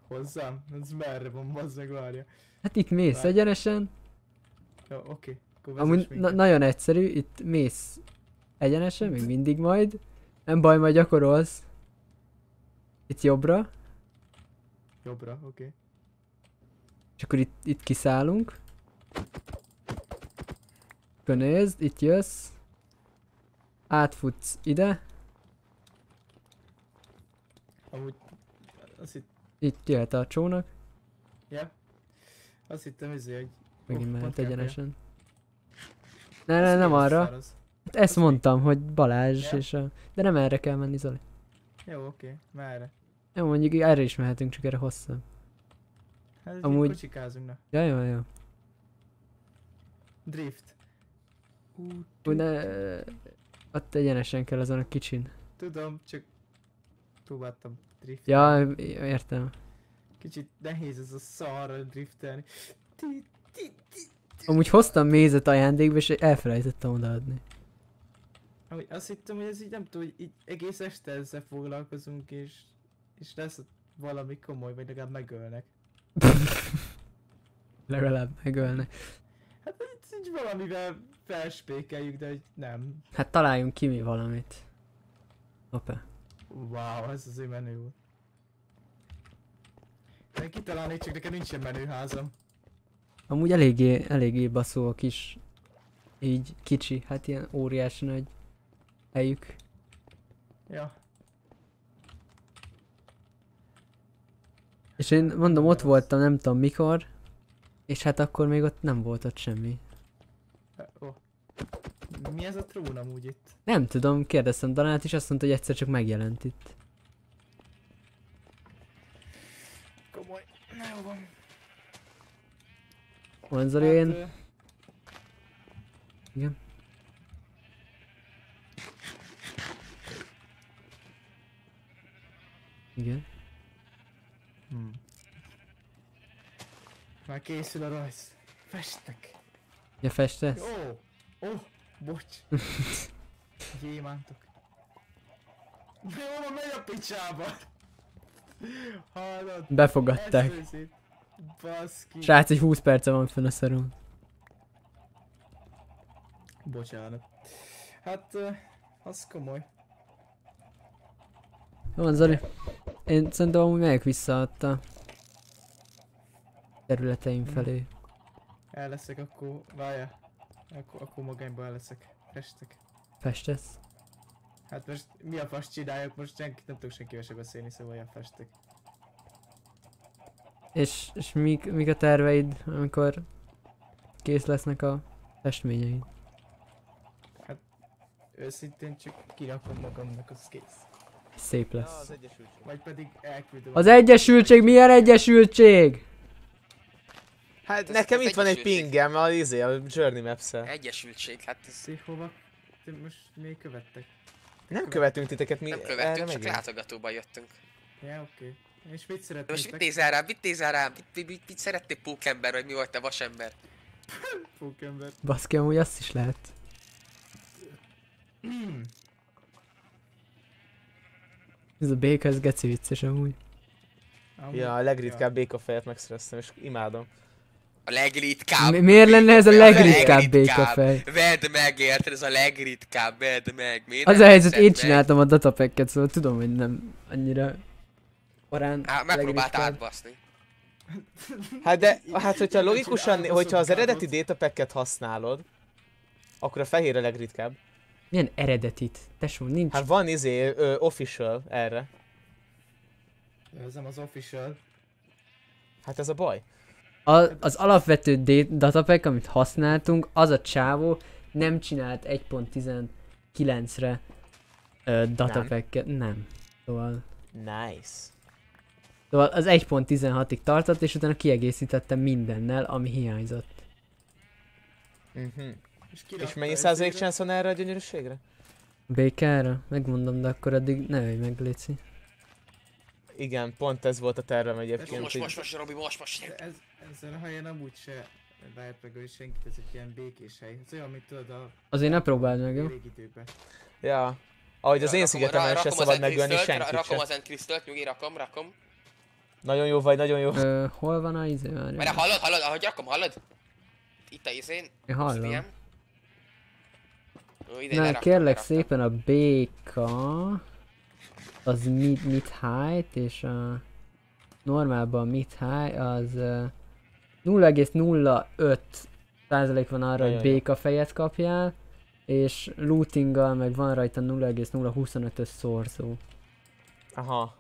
Hozzám? Ez merre van, bazzeg várja. Hát itt mész Várj. egyenesen. Jó, oké. Akkor Amúgy na- nagyon egyszerű, itt mész egyenesen, még mindig majd. Nem baj, majd gyakorolsz. Itt jobbra, Jobbra, oké. és akkor itt, itt kiszállunk. Nézd, itt jössz. Átfutsz ide, Amúgy, azt hitt, itt jöhet a csónak, ja? Azt hittem, izé, hogy... megint mehet egyenesen. Ne, ne, nem arra. száraz? Hát ezt mi? mondtam, hogy Balázs Ja? és a... De nem erre kell menni, Zoli. Jó, oké. Merre? Jó, mondjuk erre is mehetünk, csak erre hosszabb. Hát Amúgy... kocsikázunk, na. Ja, jó, jó. Drift. Úgy ne... Ott egyenesen kell azon a kicsin. tudom, csak... Próbáltam drift. Ja, értem. Kicsit nehéz ez a szarra driftelni. Amúgy hoztam mézet ajándékba, és elfelejtettem odaadni. Amúgy azt hittem, hogy ez így nem tudom, hogy így egész este ezzel foglalkozunk, és, és lesz valami komoly, vagy legalább megölnek. Legalább megölne. Hát így valamivel felspékeljük, de hogy nem. Hát találjunk ki mi valamit. Hoppá. Wow, ez azért menő volt. Én kitalálnék, csak nekem nincsen menőházam. Amúgy eléggé, eléggé baszó a kis... Így kicsi, hát ilyen óriási nagy helyük. Ja, És én mondom, ott voltam nem tudom mikor, és hát akkor még ott nem volt ott semmi. Mi ez a trón amúgy itt? Nem tudom, kérdeztem Danát is, azt mondta, hogy egyszer csak megjelent itt. Komoly. Na jó van. Van Zoli, én... ö, Igen. Igen. Hmm. Már készül a rajz. Festek. Ja, festesz? Ó, ó, bocs. Gyémántok. Jó, van, megy a picsába. Hallod? Befogadták. Baszki. Srác, egy 20 perce van fönn a szarón. Bocsánat. Hát, ö, az komoly. Jó van Zoli. Én szerintem amúgy megyek vissza a területeim felé. El leszek, akkor, várjál. Akkor, akkor magányba el leszek. Festek. Festesz? Hát most mi a fasz csináljak? Most senki, nem tudok senkivel se beszélni, szóval olyan festek. És, és mik, mik a terveid, amikor kész lesznek a festményeid? Őszintén csak kirakom magamnak, az kész. Szép Ja, lesz. az Egyesültség. Vagy pedig elküldöm. Az Egyesültség, milyen Egyesültség? Hát Ez- nekem ez itt van egy pingem, a izé, a Journey maps -el. Egyesültség, hát ez Szép hova? Te most még követtek? Nem követünk titeket, mi nem követtünk, csak látogatóba jöttünk. Ja, oké. És mit De szeretnétek? most mit nézel rám, mit nézel rám? Mit, mit, mit, mit szeretnél pókember, vagy mi vagy te vasember? Pókember. Baszki, amúgy azt is lehet. Ez a béka, ez geci vicces amúgy. Amúgy- Ja, a legritkább békafejet megszereztem, és imádom. A legritkább. Mi- miért lenne ez a legritkább legritkább. békafej? Vedd meg, érted? Ez a legritkább, vedd meg. Miért Az a helyzet, én meg? csináltam a datapacket, szóval tudom, hogy nem annyira parán Hát megpróbált átbaszni. Hát de, hát hogyha logikusan, hogyha az eredeti datapacket használod, akkor a fehér a legritkább. Milyen eredetit? Tesó, nincs. Hát van izé, ö, official erre. Ez nem az official. Hát ez a baj. A, az alapvető datapack, amit használtunk, az a csávó nem csinált 1.19-re ö, datapacket. Nem. nem. Szóval, Nice. szóval az 1.16-ig tartott, és utána kiegészítettem mindennel, ami hiányzott. Mhm. És, És mennyi százalék chance van erre a gyönyörűségre? Békára? Megmondom, de akkor addig ne ölj meg, Léci. Igen, pont ez volt a tervem egyébként. Most, hogy- most, most, Robi, most, most. Ez, ezen a helyen amúgy se lehet meg hogy senkit, ez egy ilyen békés hely. Ez olyan, mint tudod a Azért ne próbáld meg, jó? régi időkben. Ja. Ahogy az én szigetemen se szabad megölni senkit Rakom az End Crystalt, nyugi, rakom, rakom. Nagyon jó vagy, nagyon jó. Ö, hol van a izé? Mert hallod, hallod, ahogy rakom, hallod? Itt a izén. Én hallom. Na, kérlek szépen a béka az mid, mid height, és a normálban mid high az ö, 0,05 százalék van arra, Nagyon hogy béka fejet kapjál, és lootinggal meg van rajta 0,025-ös szorzó. Aha.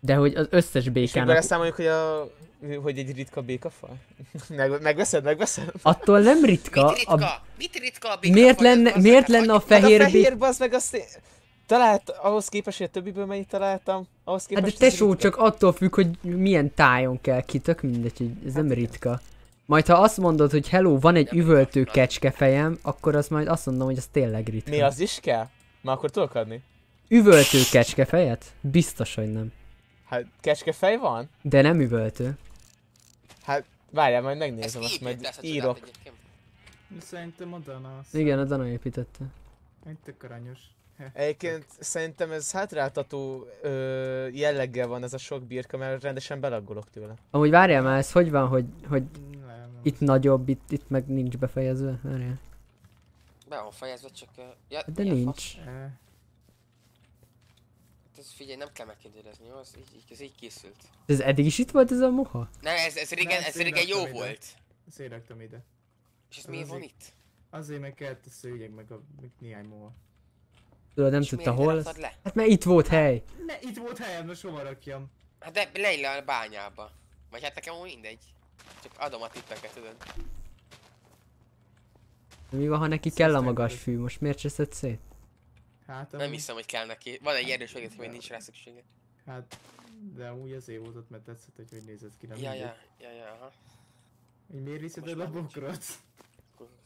De hogy az összes És békának beleszámoljuk, hogy a... hogy egy ritka békafaj? Meg, megveszed, megveszed? attól nem ritka, Mit ritka? a, Mit ritka a béka miért lenne, miért lenne a fehér a béka? fehér bazd meg azt. Talált, ahhoz képest, hogy a többiből mennyit találtam, ahhoz Hát képest de ez tesó, csak attól függ, hogy milyen tájon kell ki, tök mindegy, hogy ez nem ritka. Majd ha azt mondod, hogy hello, van egy üvöltő kecskefejem, akkor az majd azt mondom, hogy az tényleg ritka. Mi az is kell? Már akkor tudok adni? Üvöltő kecskefejet? Biztos, hogy nem. Hát kecskefej van? De nem üvöltő. Hát várjál, majd Ezt megnézem, azt majd írok. Szerintem a Dana az. Igen, a Dana építette. Egy tök aranyos. Egyébként szerintem ez hátráltató ö, jelleggel van ez a sok birka, mert rendesen belaggolok tőle. Amúgy várjál már, ez hogy van, hogy, hogy Nem, nem. itt nagyobb, itt, itt meg nincs befejezve? Várjál. Be van fejezve, csak... uh, Ja, De nincs. fasz? Eh, Hát Ez figyelj, nem kell megkérdezni, jó? Ez így, ez így készült. Ez eddig is itt volt ez a moha? Ne, ez, ez régen, Nem, ez régen jó ide. volt. Ezt én ide. És ez Ez miért van itt? Azért meg kellett a szőnyeg meg a meg néhány múlva. Tudod, nem És tudta hol. le? Hát mert itt volt hely. Ne, itt volt helyem, most hova rakjam? Hát de lejj le a bányába. Vagy hát nekem úgy mindegy. Csak adom a tippeket, tudod. Mi van, ha neki kell a magas fű? Most miért cseszed szét? Hát, Nem hiszem, hogy kell neki. Van egy erős megint, hogy nincs rá szüksége. Hát, de amúgy azért volt ott, mert tetszett, hogy hogy nézett ki, nem Ja, ja, ja, ja, aha. Hogy miért viszed el a bokrot?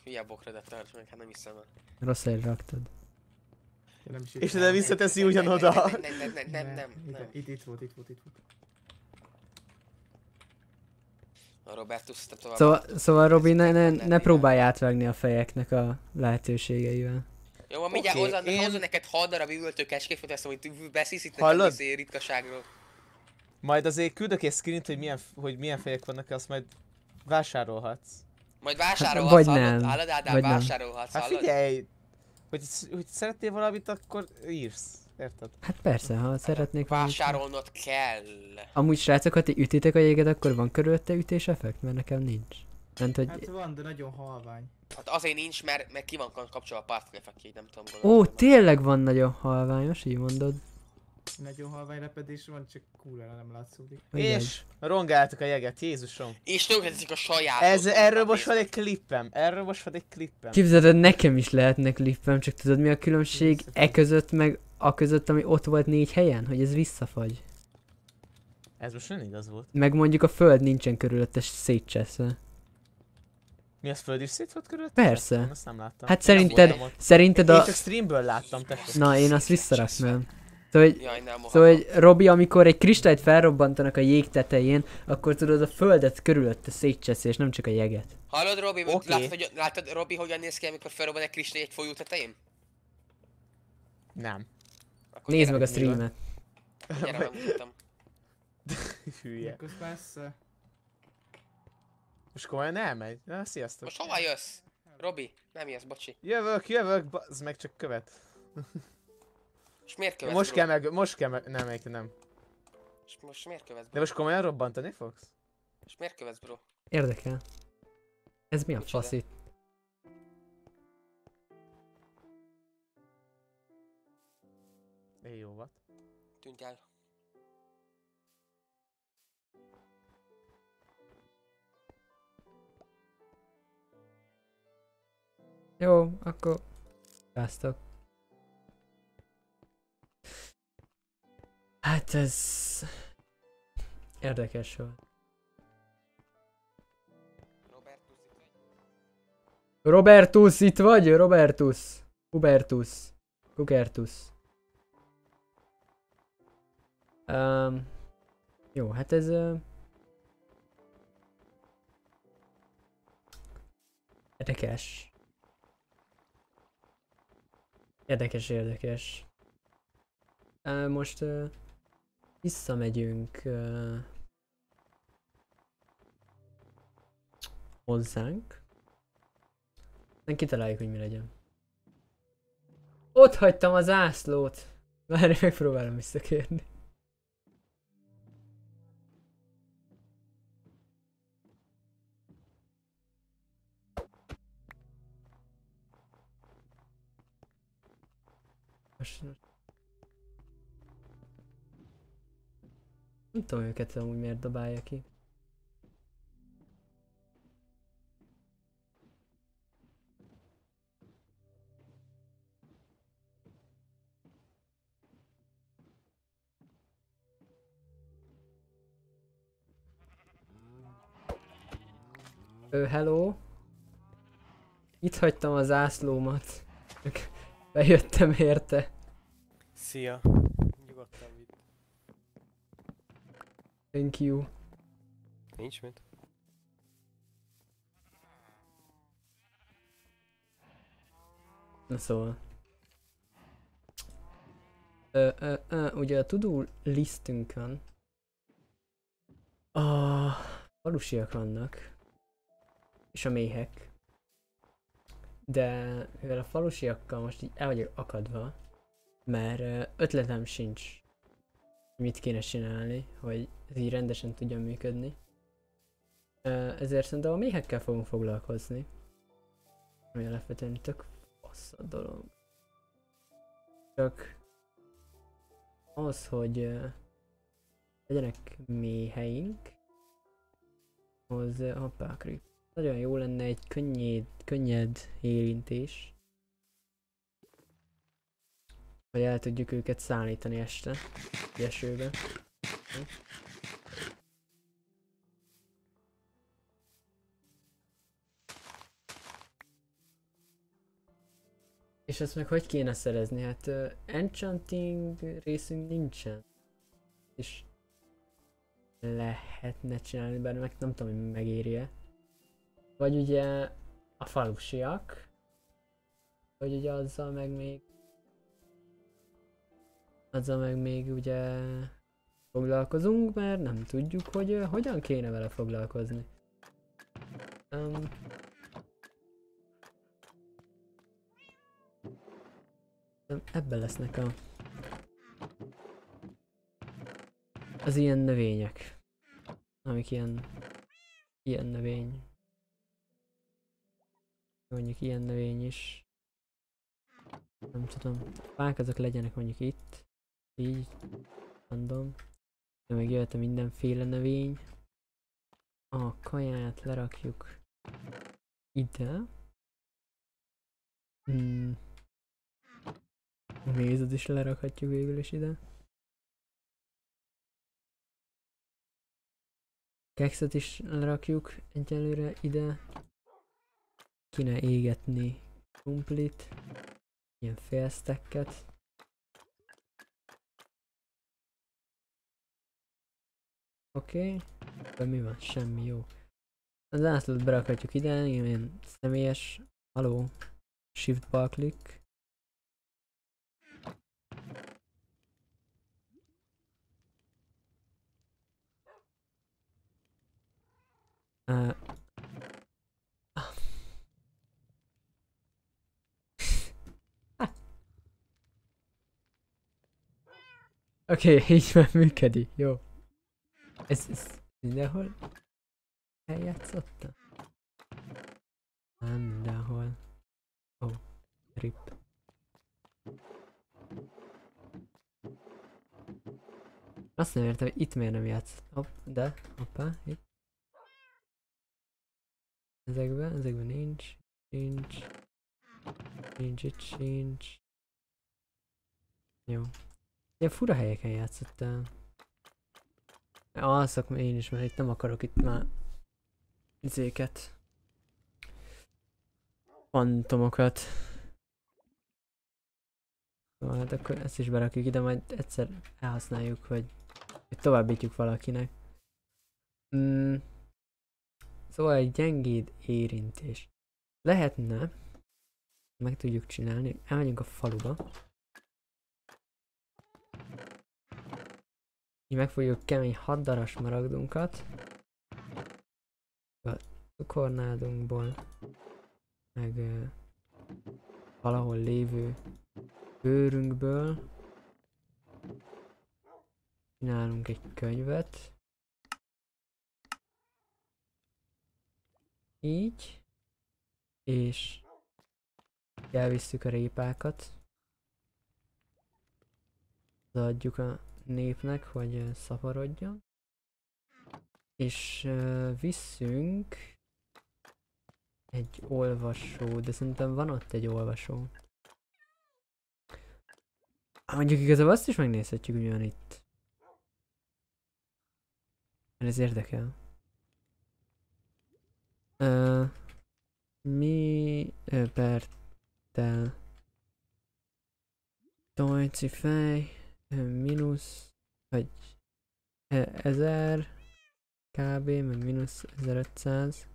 Hülye bokrodat tarts meg, hát nem hiszem el. Rossz helyre raktad. Nem is És van. visszateszi ugyanoda. Nem, nem, nem, nem, nem, nem, nem. Itt, itt volt, itt volt, itt volt. A Robertus, te tovább. Szóval, szóval Robi, ne, ne, ne próbálj átvágni a fejeknek a lehetőségeivel. Jó, van mindjárt Oké, hozzá, én- hozza neked 6 darab üvöltő kecskét, azt mondom, hogy beszélsz itt Hallod? nekem izé ritkaságról. Majd azért küldök egy screenet, hogy milyen, hogy milyen fejek vannak, azt majd vásárolhatsz. Majd vásárolhatsz, Vagy hallod? nem. Hallod, Ádám, Vagy nem. vásárolhatsz, Hát hallod? figyelj! Hogy, hogy szeretnél valamit, akkor írsz. Érted? Hát persze, ha szeretnék valamit- Vásárolnod kell. Amúgy srácok, ha ti ütitek a jéget, akkor van körülötte ütés effekt? Mert nekem nincs. Ment, hogy... Hát van, de nagyon halvány. Hát azért nincs, mert, mert ki van kapcsolva a partfélefekje, így nem tudom Ó, gondolni. tényleg van nagyon halványos, így mondod. Nagyon halvány repedés van, csak kurvára nem látszódik. Igen. És rongáltuk a jeget, Jézusom. És tönkretezik a saját. Ez, erről most van egy klippem, erről most van egy klippem. Képzeld, nekem is lehetne klippem, csak tudod mi a különbség e között meg a között, ami ott volt négy helyen, hogy ez visszafagy. Ez most nem igaz volt. Meg mondjuk a föld nincsen körülöttes szétcseszve. Mi az föld is szét volt körülött? Persze. Én azt nem láttam. Hát Én szerinted, szerinted Én a... csak streamből láttam, tessék. Na, én azt visszaraknám. Szóval, hogy, Jaj, nem szóval, hogy Robi, amikor egy kristályt felrobbantanak a jég tetején, akkor tudod a földet körülötte szétcseszi, és nem csak a jeget. Hallod, Robi? Oké. Látod, hogy, látod, Robi, hogyan néz ki, amikor felrobban egy kristály egy folyó tetején? Nem. Akkor Nézd meg a streamet. Gyere, megmutatom. Hülye. Messze. Most komolyan elmegy? Na, sziasztok. Most hova jössz? Robi, nem jössz, bocsi. Jövök, jövök, az meg csak követ. És miért követsz, Most kell meg, most kell meg, nem, egyébként nem. És most miért követsz, De bro? most komolyan robbantani fogsz? És miért követsz, bro? Érdekel. Ez mi a Micsoda? fasz itt? Éj, jó volt. Tűnj el. Jó, akkor... Sziasztok. Hát ez... Érdekes volt. Robertus itt vagy? Robertus. Hubertus. Kukertus. Um, jó, hát ez... Uh, érdekes. Érdekes, érdekes. Uh, most uh, visszamegyünk uh, hozzánk. Nem kitaláljuk, hogy mi legyen. Ott hagytam az ászlót. Várj, megpróbálom visszakérni. Most, most. Nem tudom őket amúgy miért dobálja ki. Ö, hello? Itt hagytam az ászlómat. Bejöttem érte. Szia. Nyugodtan vidd. Thank you. Nincs mit. Na szóval. Ö, ö, ö, ugye a to-do listünkön a falusiak vannak, és a méhek. De mivel a falusiakkal most így el vagyok akadva, mert ötletem sincs, mit kéne csinálni, hogy ez így rendesen tudjon működni. Ezért szerintem a méhekkel fogunk foglalkozni. Ami alapvetően tök fasz a dolog. Csak az, hogy legyenek méheink, az creep. Nagyon jó lenne egy könnyed, könnyed érintés. Hogy el tudjuk őket szállítani este, esőbe. És ezt meg hogy kéne szerezni? Hát uh, enchanting részünk nincsen. És lehetne csinálni, bár meg nem tudom, hogy megéri-e. Vagy ugye a falusiak. Vagy ugye azzal meg még... Azzal meg még ugye foglalkozunk, mert nem tudjuk, hogy uh, hogyan kéne vele foglalkozni. Um, Ebben lesznek a... Az ilyen növények. Amik ilyen... Ilyen növény. Mondjuk ilyen növény is. Nem tudom. Fák azok legyenek mondjuk itt. Így. Mondom. De meg jöhet a mindenféle növény. A kaját lerakjuk ide. Hmm. Mézet is lerakhatjuk végül is ide. Kekszet is lerakjuk egyelőre ide. Kéne égetni krumplit. Ilyen félsztekket. Oké. Okay. Mi van? Semmi jó. Az átlót berakhatjuk ide, ilyen személyes. Haló. Shift bal click. Uh, Oké, okay, így már működik, jó. Ez, ez mindenhol eljátszottam? Nem mindenhol. Oh, rip. Azt nem értem, hogy itt miért nem játsz. Hopp, de, hoppá, itt. Ezekben, ezekben nincs, nincs. Nincs itt, sincs. Jó. Ilyen fura helyeken játszottál. Alszak én is, mert itt nem akarok itt már izéket. Fantomokat. Szóval hát akkor ezt is berakjuk ide, majd egyszer elhasználjuk, hogy továbbítjuk valakinek. Mm. Szóval egy gyengéd érintés. Lehetne, meg tudjuk csinálni, elmegyünk a faluba. Így megfogjuk kemény haddaras maragdunkat. A cukornádunkból. Meg uh, valahol lévő bőrünkből. Csinálunk egy könyvet. Így. És elvisszük a répákat. Adjuk a népnek, hogy szaporodjon. És uh, visszünk egy olvasó, de szerintem van ott egy olvasó. Mondjuk igazából azt is megnézhetjük, hogy van itt. Mert ez érdekel. Uh, mi pertel Tojci fej mínusz, vagy 1000 kb, meg mínusz 1500,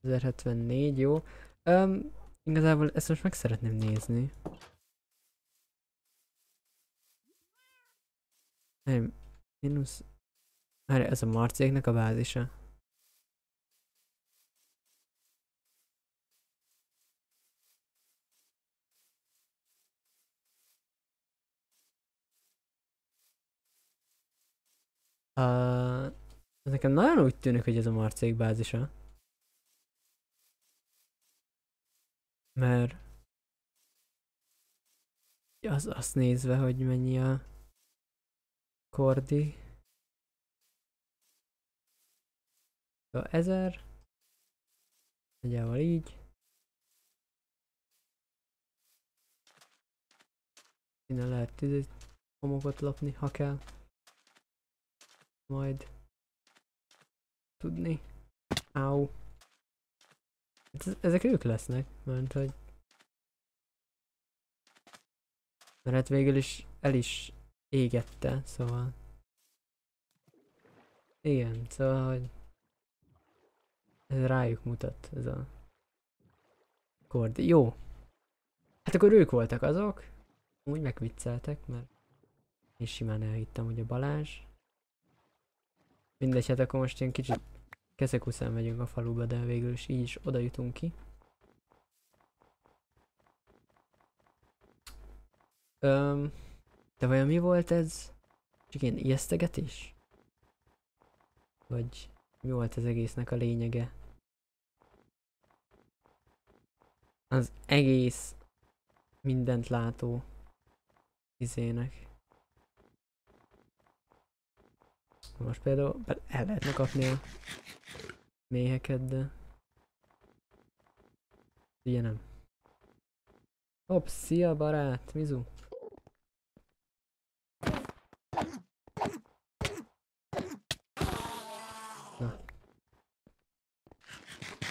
1074, jó. Um, igazából ezt most meg szeretném nézni. Mínusz... Már ez a marcéknek a bázisa. Uh, nekem nagyon úgy tűnik, hogy ez a marcék bázisa. Mert az, azt nézve, hogy mennyi a kordi. Szóval ezer. Nagyjából így. Innen lehet homokot lopni, ha kell majd tudni. Áú. Ezek ők lesznek, mert hogy... Mert hát végül is el is égette, szóval... Igen, szóval, hogy... Ez rájuk mutat, ez a... Kord. Jó. Hát akkor ők voltak azok. Úgy megvicceltek, mert... Én simán elhittem, hogy a Balázs. Mindegy, hát akkor most ilyen kicsit keszekuszán megyünk a faluba, de végül is így is oda jutunk ki. Öm, de vajon mi volt ez? Csak ilyen ijesztegetés? Vagy mi volt az egésznek a lényege? az egész mindent látó izének. Most például el lehetne kapni a méheket, de ugye nem. Hopp, szia barát, Mizu. Na.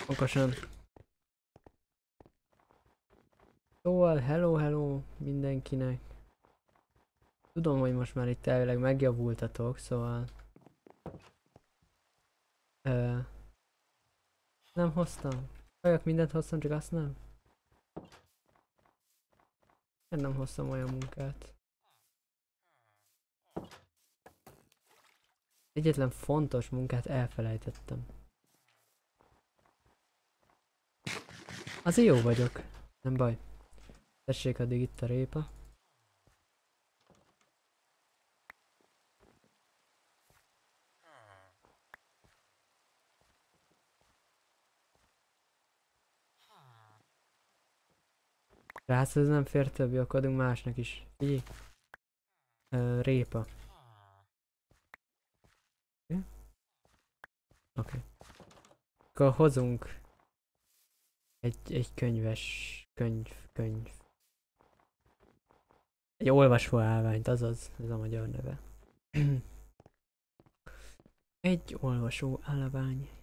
Okosan. Szóval, hello, hello mindenkinek. Tudom, hogy most már itt elvileg megjavultatok, szóval... Nem hoztam. Olyat mindent hoztam, csak azt nem. Én nem hoztam olyan munkát. Egyetlen fontos munkát elfelejtettem. Azért jó vagyok. Nem baj. Tessék addig itt a répa. Rác, ez nem fér több, jó, akkor adunk másnak is. Ö, répa. Oké. Okay. Akkor hozunk egy, egy könyves könyv, könyv. Egy olvasó állványt, azaz, ez a magyar neve. egy olvasó állvány.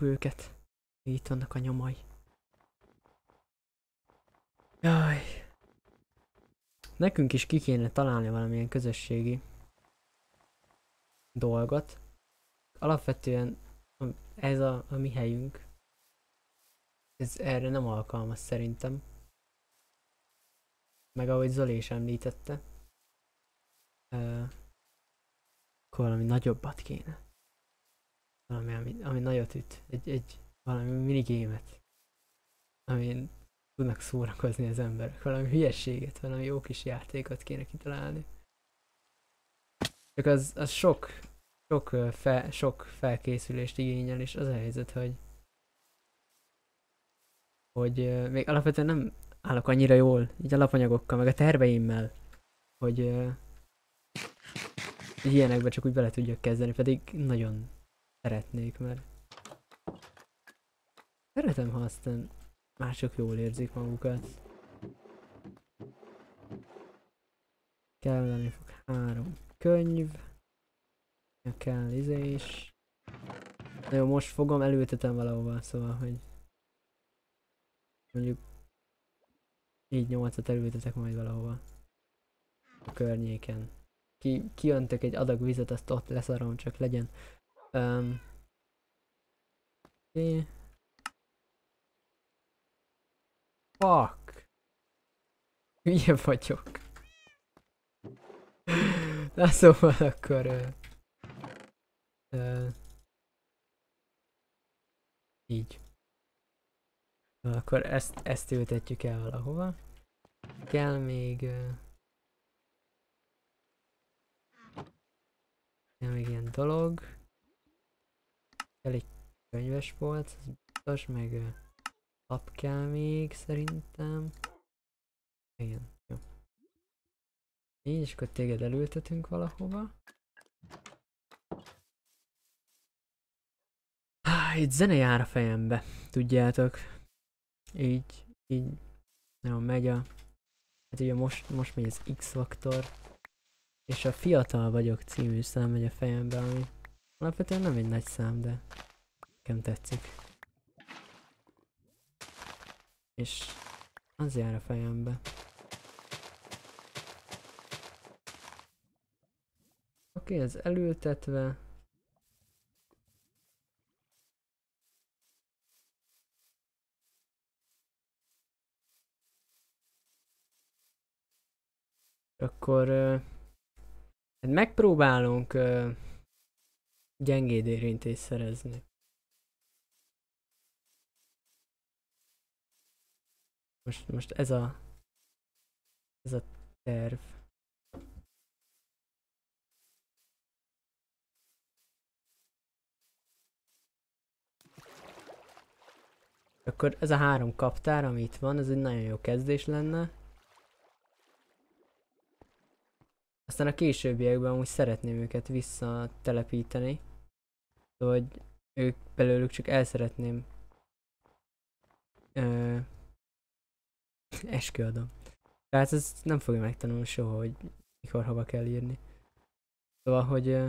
Őket. Itt vannak a nyomai. Jaj. Nekünk is ki kéne találni valamilyen közösségi dolgot. Alapvetően ez a, a mi helyünk. Ez erre nem alkalmas szerintem. Meg ahogy Zoli is említette. Uh, akkor valami nagyobbat kéne. Valami, ami, ami nagyot üt. Egy, egy valami minigémet. Amin tudnak szórakozni az emberek. Valami hülyességet, valami jó kis játékot kéne kitalálni. Csak az, az sok, sok, ö, fel, sok felkészülést igényel, és az a helyzet, hogy hogy még alapvetően nem állok annyira jól, így alapanyagokkal, meg a terveimmel, hogy ilyenekbe csak úgy bele tudjak kezdeni, pedig nagyon szeretnék, mert szeretem, ha aztán mások jól érzik magukat. Kelleni fog három könyv. Kell izé is. Na jó, most fogom, elültetem valahova, szóval, hogy mondjuk így nyolcat elültetek majd valahova. A környéken. Ki, kiöntök egy adag vizet, azt ott leszarom, csak legyen. Um, okay. Fuck! Hülye vagyok. Na szóval akkor... Ö, ö, így. Na, Akkor ezt, ezt ültetjük el valahova. Kell még... Ö, kell még ilyen dolog. Kell egy könyvespolc, az biztos, meg ö, lap kell még szerintem. Igen, jó. Így, és akkor téged elültetünk valahova. Ah, itt zene jár a fejembe, tudjátok. Így, így, nagyon megy a... Hát ugye most, most megy az X-faktor. És a Fiatal vagyok című szám megy a fejembe, ami alapvetően nem egy nagy szám, de nekem tetszik. És az jár a fejembe. Oké, ez elültetve. Akkor hát megpróbálunk gyengéd érintést szerezni. Most, most ez a ez a terv. Akkor ez a három kaptár, ami itt van, ez egy nagyon jó kezdés lenne. Aztán a későbbiekben úgy szeretném őket visszatelepíteni. Szóval, hogy ők belőlük csak el szeretném ö, esküadom. Tehát ez nem fogja megtanulni soha, hogy mikor hova kell írni. Szóval, hogy ö,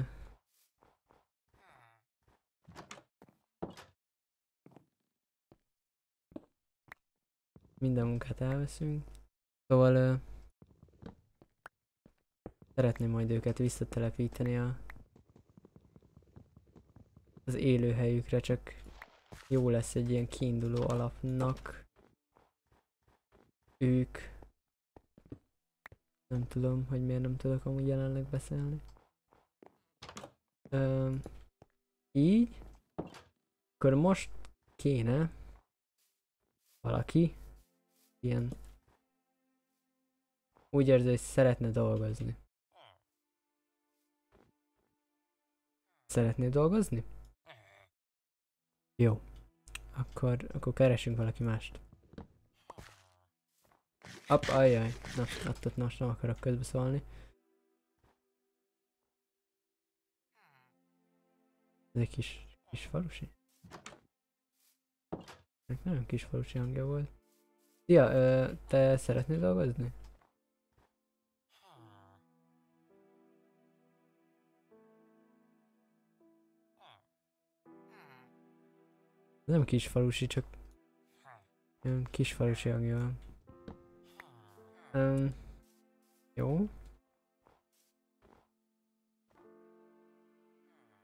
minden munkát elveszünk. Szóval ö, szeretném majd őket visszatelepíteni a az élőhelyükre, csak jó lesz egy ilyen kiinduló alapnak. Ők. Nem tudom, hogy miért nem tudok amúgy jelenleg beszélni. Ö, így. Akkor most kéne valaki ilyen úgy érzi, hogy szeretne dolgozni. Szeretnél dolgozni? Jó. Akkor, akkor keresünk valaki mást. App, ajjaj. Na, ott most nem akarok közbeszólni. Ez egy kis, kis falusi? Ennek nagyon kis falusi hangja volt. Szia, ö, te szeretnél dolgozni? Nem kis falusi, csak ilyen kis falusi hangja van. Um, jó.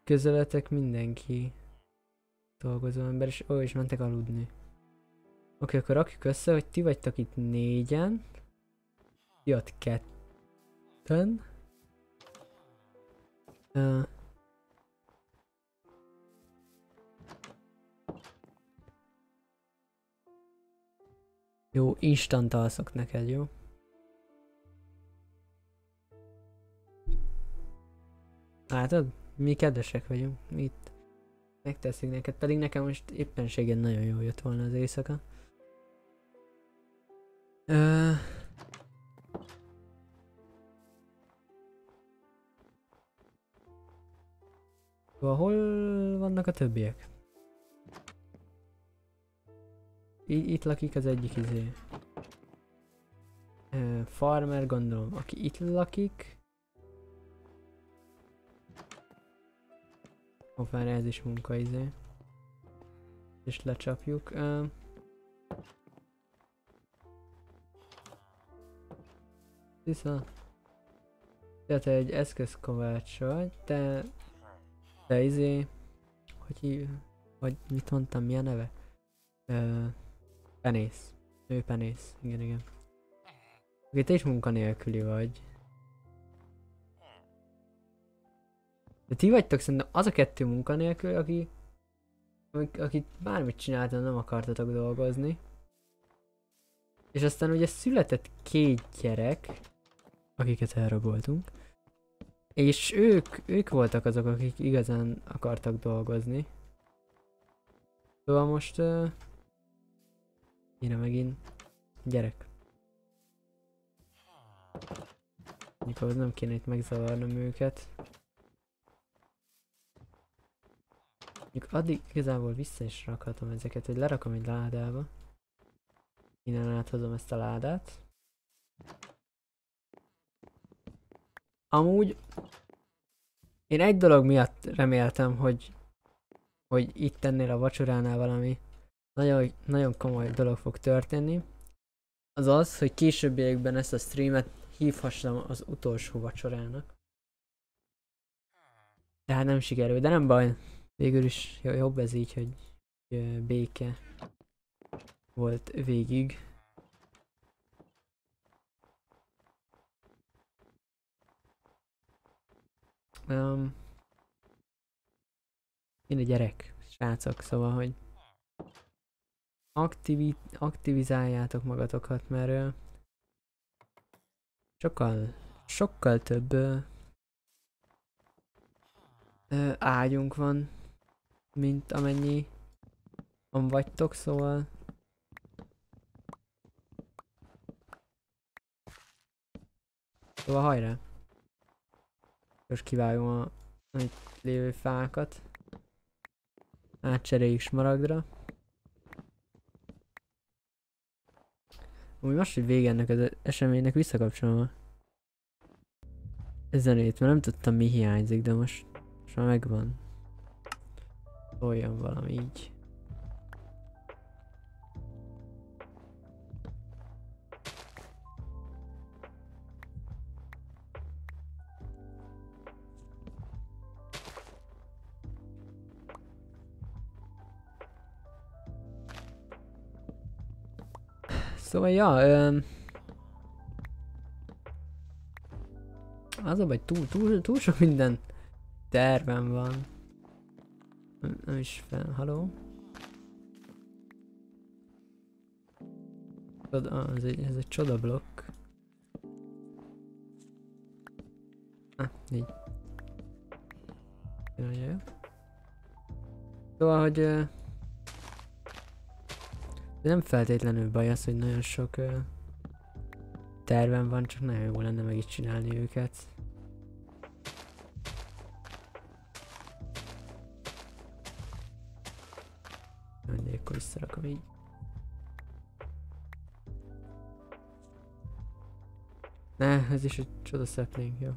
Közeletek mindenki dolgozó ember, és ó, és mentek aludni. Oké, akkor rakjuk össze, hogy ti vagytok itt négyen. Ti ott ketten. Uh, Jó, instant alszok neked, jó? Látod? Mi kedvesek vagyunk. Mi itt megteszik neked, pedig nekem most éppenségen nagyon jól jött volna az éjszaka. Ö... Hol vannak a többiek? Itt lakik az egyik izé. Farmer gondolom, aki itt lakik. Hoppá, ez is munka izé. És lecsapjuk. Ö, Vissza. Tehát te egy eszközkovács vagy, te... Te izé... Hogy. Vagy mit mondtam, mi a neve? Ö, penész. Ő penész. Igen, igen. Oké, te is munkanélküli vagy. De ti vagytok szerintem az a kettő munkanélkül, aki... Akit bármit csináltam, nem akartatok dolgozni. És aztán ugye született két gyerek, akiket elraboltunk. És ők, ők voltak azok, akik igazán akartak dolgozni. Szóval most... Uh, Kéne megint gyerek. Mikor nem kéne itt megzavarnom őket. Mondjuk addig igazából vissza is rakhatom ezeket, hogy lerakom egy ládába. Innen áthozom ezt a ládát. Amúgy én egy dolog miatt reméltem, hogy hogy itt ennél a vacsoránál valami nagyon, nagyon komoly dolog fog történni. Az az, hogy későbbiekben ezt a streamet hívhassam az utolsó vacsorának. Tehát nem sikerül, de nem baj. Végül is jo- jobb ez így, hogy béke volt végig. Um, én a gyerek, srácok, szóval, hogy aktivi aktivizáljátok magatokat, mert uh, sokkal, sokkal több uh, ágyunk van, mint amennyi van vagytok, szóval Szóval hajrá! Most kivágom a itt lévő fákat. Átcseréljük smaragdra. Úgy most, hogy vége ennek az eseménynek visszakapcsolom a zenét, mert nem tudtam mi hiányzik, de most, most már megvan. Olyan valami így. Szóval, ja, öm... Az a baj, túl, túl, túl sok minden tervem van. Nem, nem is fel, haló? Csoda, ah, ez egy, ez egy csoda blokk. Ah, így. Nagyon jó. Szóval, hogy... Uh, de nem feltétlenül baj az, hogy nagyon sok uh, tervem van, csak nagyon jó lenne meg is csinálni őket. Mindig akkor visszarakom így. Ne, ez is egy csoda sapling, jó.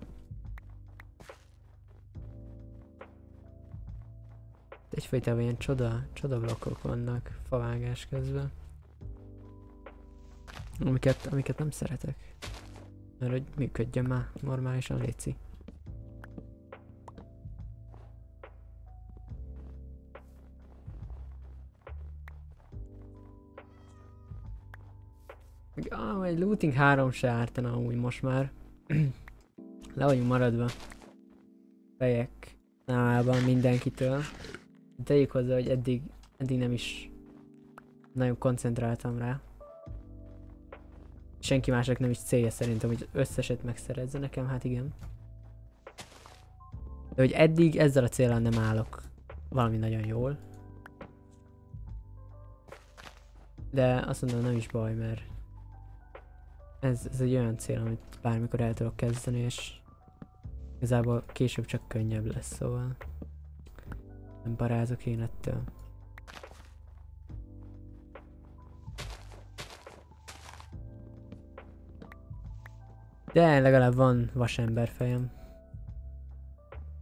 Egyfajtában ilyen csoda, csoda blokkok vannak favágás közben. Amiket, amiket nem szeretek. Mert hogy működjön már normálisan, léci. Ah, egy looting 3 se ártana amúgy most már. Le vagyunk maradva. Fejek számában mindenkitől. Tegyük hozzá, hogy eddig, eddig nem is nagyon koncentráltam rá. Senki másnak nem is célja szerintem, hogy összeset megszerezze nekem, hát igen. De hogy eddig ezzel a célral nem állok valami nagyon jól. De azt mondom, nem is baj, mert ez, ez egy olyan cél, amit bármikor el tudok kezdeni, és igazából később csak könnyebb lesz, szóval nem parázok én ettől. De legalább van vasember fejem.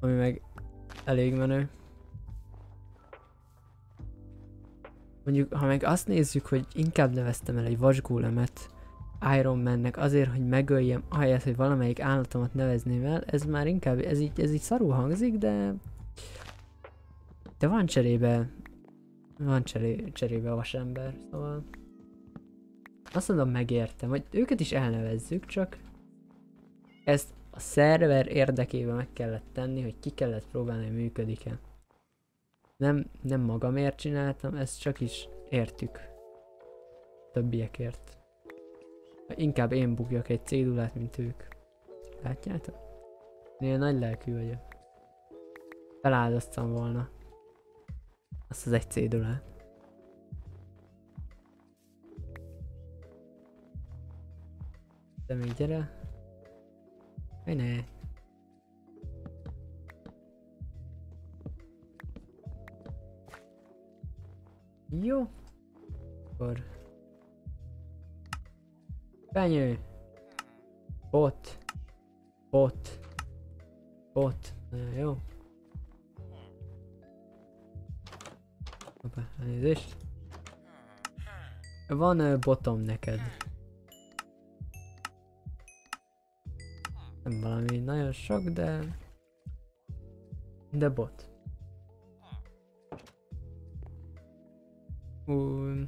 Ami meg elég menő. Mondjuk, ha meg azt nézzük, hogy inkább neveztem el egy vasgólemet Iron Mannek azért, hogy megöljem, ahelyett, hogy valamelyik állatomat nevezném el, ez már inkább, ez így, ez így szarul hangzik, de... De van cserébe... Van cseré, cserébe vasember, szóval... Azt mondom, megértem, hogy őket is elnevezzük, csak... Ezt a szerver érdekében meg kellett tenni, hogy ki kellett próbálni, hogy működik-e. Nem, nem magamért csináltam, ezt csak is értük. Többiekért. Inkább én bugjak egy cédulát, mint ők. Látjátok? Én nagy lelkű vagyok. Feláldoztam volna. Azt az egy cédulát. De még gyere. Hogy ne. Jó. Akkor Fenyő. Bot. Bot. Bot. Nagyon jó. Hoppá, elnézést. Van uh, botom neked. Nem valami nagyon sok, de... De bot. Uh,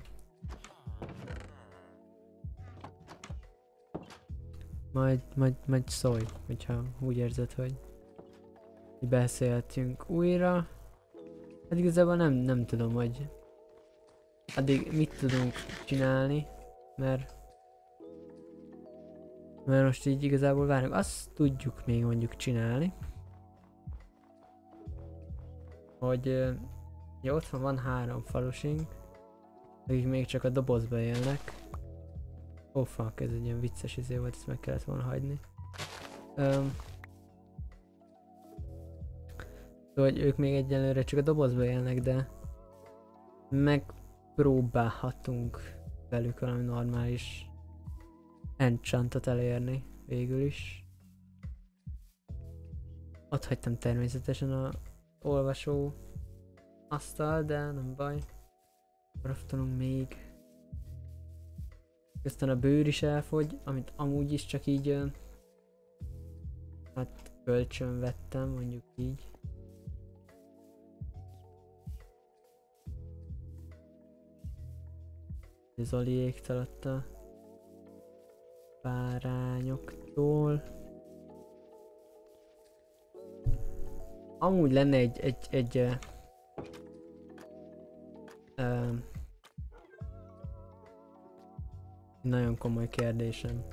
Majd, majd, majd szólj, hogyha úgy érzed, hogy beszéltünk újra. Hát igazából nem, nem tudom, hogy addig mit tudunk csinálni, mert mert most így igazából várunk, azt tudjuk még mondjuk csinálni, hogy ja, ott van három falusink, akik még csak a dobozba élnek, Oh fuck, ez egy ilyen vicces izé volt, ezt meg kellett volna hagyni. Öm, hogy ők még egyelőre csak a dobozba élnek, de megpróbálhatunk velük valami normális enchantot elérni végül is. Ott hagytam természetesen a olvasó asztal, de nem baj. Raftanunk még. Aztán a bőr is elfogy, amit amúgy is csak így hát kölcsön vettem, mondjuk így. Zoliéktől ott a bárányoktól. Amúgy lenne egy, egy, egy ö, ö, nagyon komoly kérdésem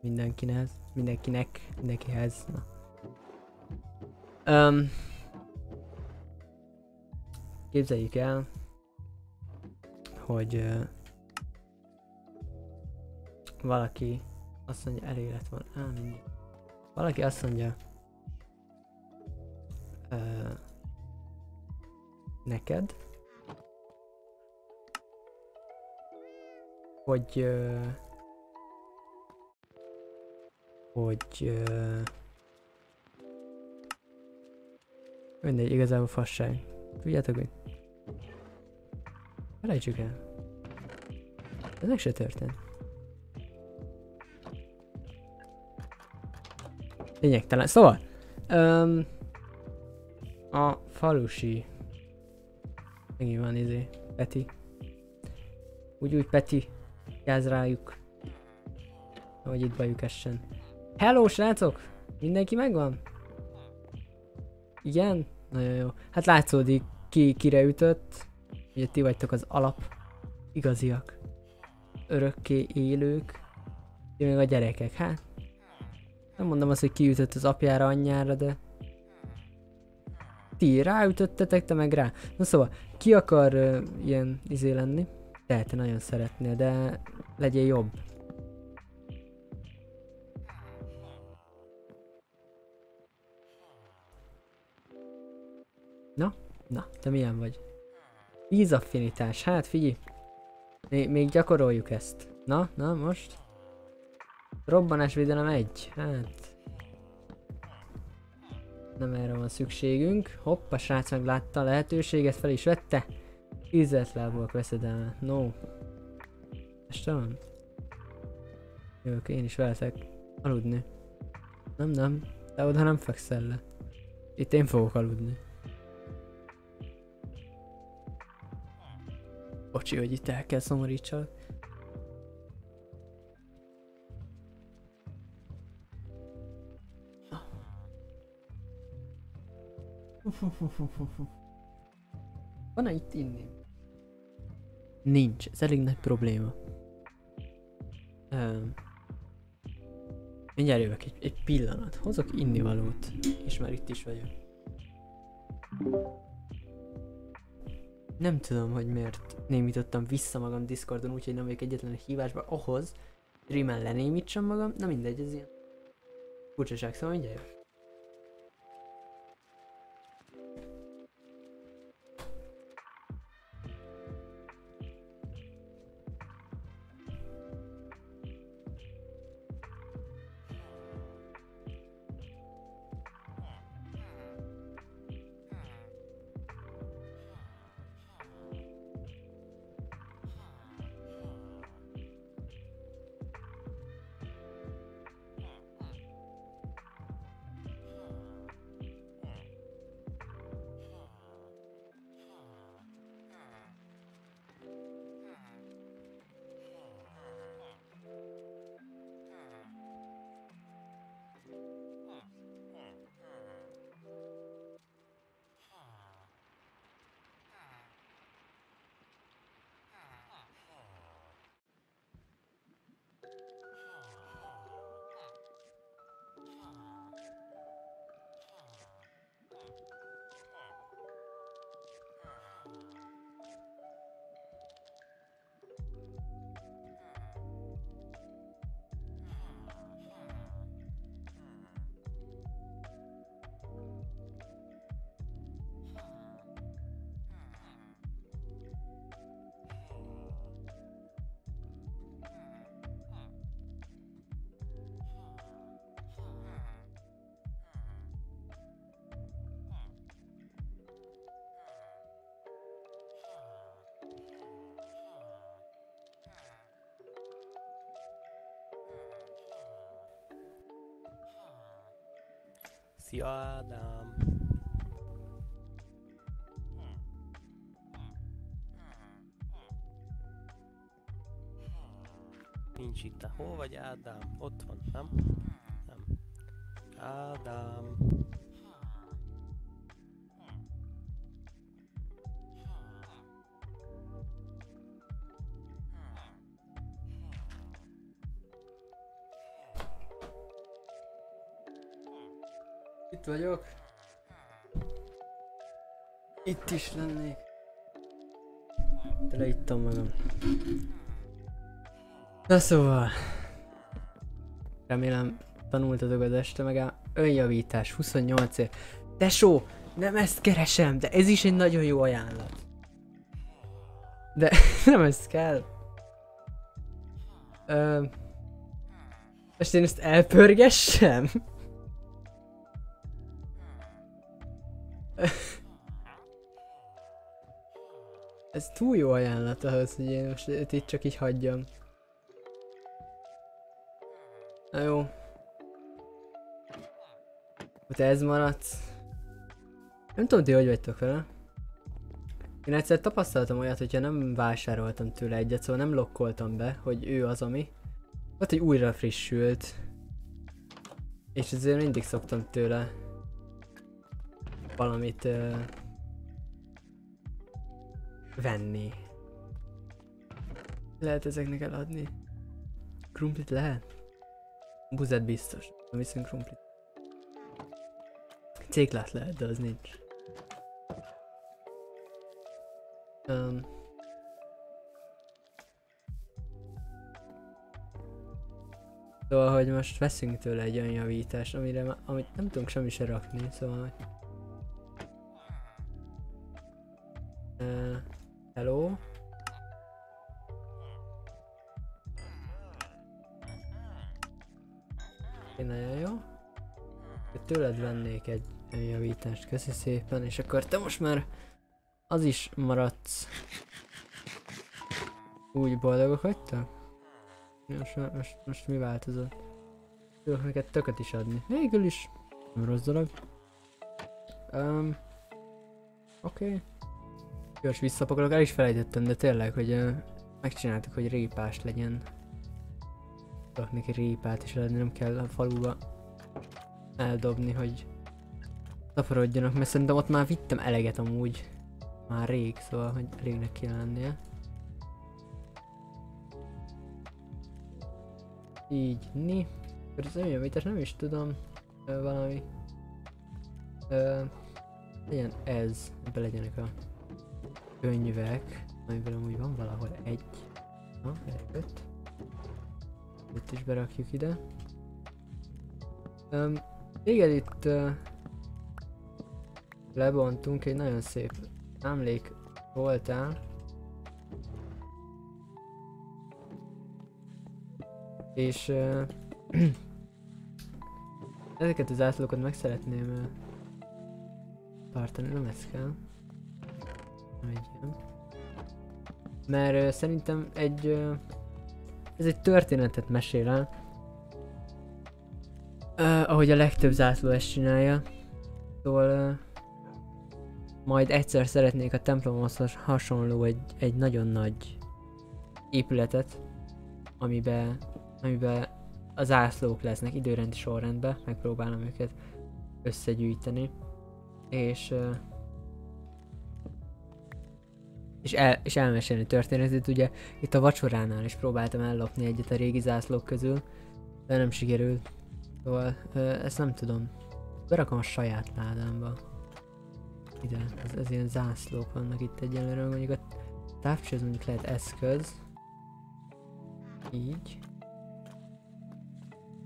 mindenkinek, mindenkinek, mindenkihez. Na. Um, képzeljük el, hogy uh, valaki azt mondja, elélet van. Á, mindig. Valaki azt mondja, uh, neked, hogy uh, hogy uh, mindegy, igazából fasság. Tudjátok mi? Felejtsük el. Ez meg se történt. Lényegtelen. Szóval, um, a falusi megint van izé, Peti. Úgy úgy Peti, gáz rájuk. Hogy itt bajuk essen. Hello srácok! Mindenki megvan? Igen? Nagyon jó. Hát látszódik ki kire ütött. Ugye ti vagytok az alap igaziak. Örökké élők. Ti meg a gyerekek, hát? Nem mondom azt, hogy ki ütött az apjára, anyjára, de... Ti ráütöttetek, te meg rá. Na szóval, ki akar uh, ilyen izé lenni? Te, te nagyon szeretnél, de legyél jobb. Na, na, te milyen vagy? Vízaffinitás, hát figyelj. Még gyakoroljuk ezt. Na, na, most? Robbanásvédelem egy, hát... Nem erre van szükségünk. Hopp, a srác meglátta a lehetőséget, fel is vette. Ízetlábúak veszedelme. No. Este van? Jövök én is veletek. Aludni. Nem, nem. Te oda nem fekszel le. Itt én fogok aludni. Bocsi, hogy itt el kell szomorítsak. Van-e itt inni? Nincs, ez elég nagy probléma. Um, mindjárt jövök egy, egy pillanat, hozok innivalót, és már itt is vagyok. Nem tudom, hogy miért némítottam vissza magam Discordon, úgyhogy nem vagyok egyetlen egy hívásban ahhoz, streamen lenémítsam magam, na mindegy, ez ilyen furcsaság, szóval mindjárt jövök. Szia Ádám! Nincs itt, hol vagy Ádám? Ott van, nem? Nem. Ádám. Vagyok. Itt is lennék. Teleittam magam. Na szóval. Remélem tanultatok az este, meg a önjavítás 28 év. Tesó, nem ezt keresem, de ez is egy nagyon jó ajánlat. De nem ezt kell. Ö, most én ezt elpörgessem? Jó ajánlat ahhoz, hogy én most őt itt csak így hagyjam. Na jó. Ott ez maradsz. Nem tudom, ti hogy vagytok vele. Én egyszer tapasztaltam olyat, hogyha nem vásároltam tőle egyet, szóval nem lokkoltam be, hogy ő az, ami. Ott, hogy újra frissült. És ezért mindig szoktam tőle valamit uh, venni. Lehet ezeknek eladni. Krumplit lehet? Buzet biztos. Nem viszünk krumplit. Céklát lehet, de az nincs. Um, Szóval, hogy most veszünk tőle egy olyan javítást, amire, amit nem tudunk semmi se rakni, szóval... Uh, hello? Nagyon jó. Tőled vennék egy javítást, köszi szépen, és akkor te most már az is maradsz. Úgy boldogok vagytok? Most, most, most mi változott? Tudok neked tököt is adni. Végül is nem rossz dolog. Um, Oké. Okay. Gyors visszapakolok, el is felejtettem, de tényleg, hogy uh, megcsináltuk, hogy répás legyen. Tudok neki répát is adni, nem kell a faluba eldobni, hogy szaporodjanak, mert szerintem ott már vittem eleget amúgy. Már rég, szóval, hogy elégnek kéne lennie. Így, ni. Ez önjavítás, nem is tudom. Ö, valami. Ö, legyen ez, ebbe legyenek a könyvek, amiből amúgy van valahol egy. Na, öt. Itt is berakjuk ide. Um, igen, itt uh, lebontunk egy nagyon szép emlék voltál. És uh, ezeket az átlagokat meg szeretném uh, tartani, nem ez kell. Nem egy ilyen. Mert uh, szerintem egy uh, ez egy történetet mesél el. Uh, ahogy a legtöbb zászló ezt csinálja. Szóval uh, majd egyszer szeretnék a templomhoz has- hasonló egy, egy nagyon nagy épületet, amiben, amiben a zászlók lesznek időrendi sorrendben, megpróbálom őket összegyűjteni, és uh, és, el, és elmesélni történetet, ugye itt a vacsoránál is próbáltam ellopni egyet a régi zászlók közül, de nem sikerült. Szóval ezt nem tudom. Berakom a saját ládámba. Ide, ez, ez ilyen zászlók vannak itt egyelőre, mondjuk a távcsőz mondjuk lehet eszköz. Így.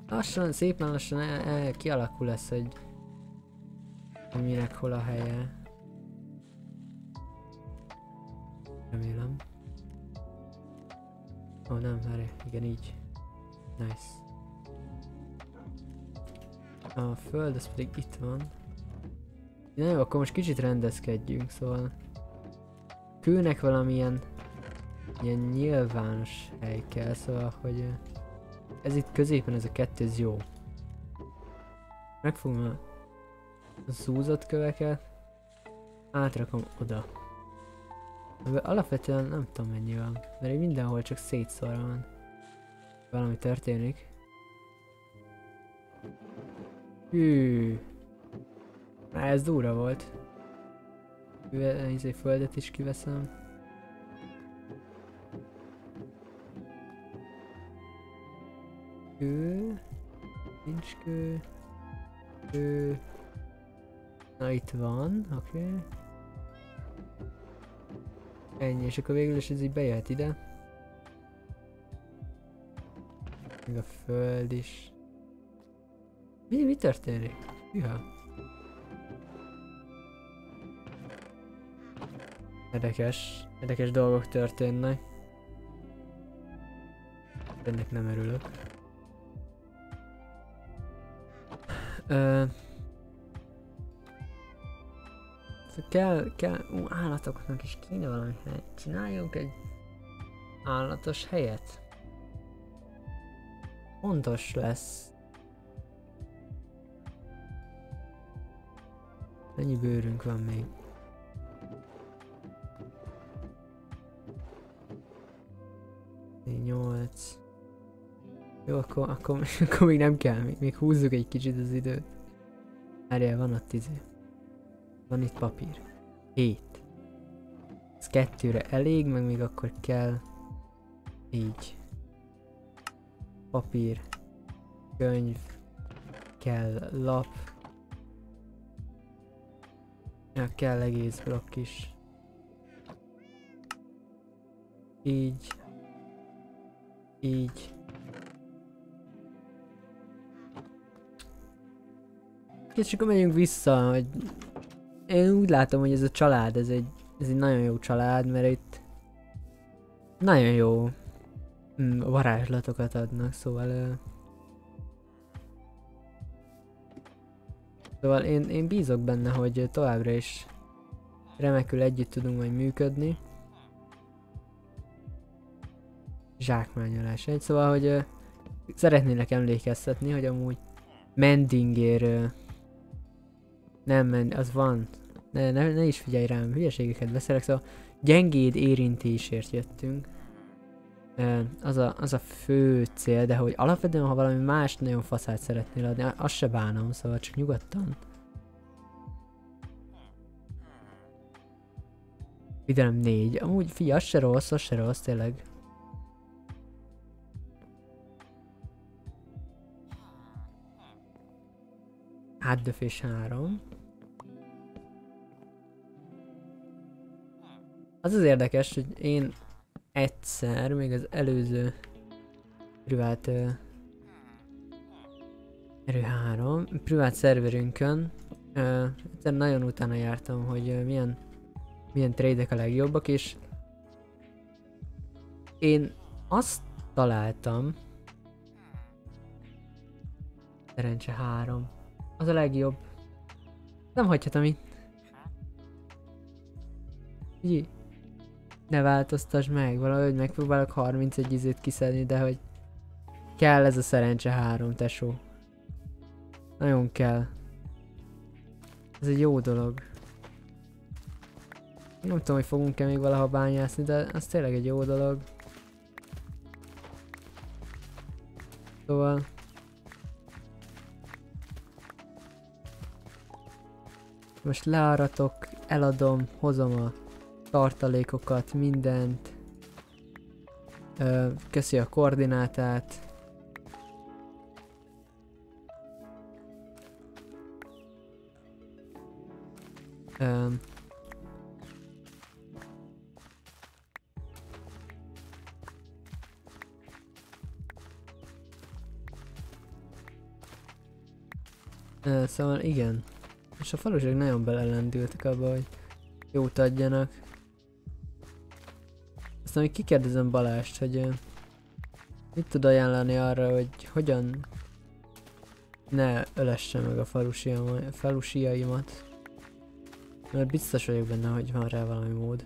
Lassan, szépen lassan el, el, kialakul lesz, hogy minek hol a helye. Remélem. Ó, oh, nem, várj, igen így. Nice. A föld, az pedig itt van. Na jó, akkor most kicsit rendezkedjünk, szóval... Kőnek valamilyen... Ilyen nyilvános hely kell, szóval, hogy... Ez itt középen, ez a kettő, ez jó. Meg fogom a zúzott köveket átrakom oda. Ebből alapvetően nem tudom mennyi van, mert így mindenhol csak szétszóra van. Valami történik. Hű. Már ez durva volt. Hű, izé földet is kiveszem. Kő. Nincs kő. Kő. Na itt van, oké. Okay. Ennyi, és akkor végül is ez így bejöhet ide. Még a föld is. Mi, mi történik? Hűha. Érdekes, érdekes dolgok történnek. Ennek nem örülök. Ö, Szóval kell, kell, ú, állatoknak is kéne valami hely. Csináljunk egy állatos helyet. Fontos lesz. Mennyi bőrünk van még? Nyolc. Jó, akkor, akkor, akkor még nem kell, még, még húzzuk egy kicsit az időt. Várjál, van ott izé. Van itt papír. Hét. Ez kettőre elég, meg még akkor kell így. Papír. Könyv. Kell lap. Ja, kell egész blokk is. Így. Így. És akkor megyünk vissza, hogy én úgy látom, hogy ez a család, ez egy, ez egy nagyon jó család, mert itt nagyon jó mm, varázslatokat adnak, szóval... Uh, szóval én, én bízok benne, hogy továbbra is remekül együtt tudunk majd működni. Zsákmányolás egy, szóval, hogy uh, szeretnének emlékeztetni, hogy amúgy Mendingér uh, nem, men, az van. Ne, ne, ne is figyelj rám, hülyeségeket beszélek, szóval gyengéd érintésért jöttünk. Az a, az a fő cél, de hogy alapvetően, ha valami más nagyon faszát szeretnél adni, azt se bánom, szóval csak nyugodtan. Figyelem négy. Amúgy figyelj, az se rossz, az se rossz, tényleg. Átdöfés 3. Az az érdekes, hogy én egyszer, még az előző privát uh, erő 3, privát szerverünkön uh, egyszer nagyon utána jártam, hogy uh, milyen milyen tradek a legjobbak, és én azt találtam Szerencse 3 az a legjobb. Nem hagyhatom itt. Így. Ne változtass meg, valahogy megpróbálok 31 izét kiszedni, de hogy kell ez a szerencse 3, tesó. Nagyon kell. Ez egy jó dolog. Nem tudom, hogy fogunk-e még valaha bányászni, de az tényleg egy jó dolog. Szóval Most leáratok, eladom, hozom a tartalékokat, mindent. Ö, köszi a koordinátát. Ö, szóval igen. És a falusiak nagyon belelendültek abba, hogy jót adjanak. Aztán még kikérdezem Balást, hogy mit tud ajánlani arra, hogy hogyan ne ölesse meg a falusiaimat. Mert biztos vagyok benne, hogy van rá valami mód.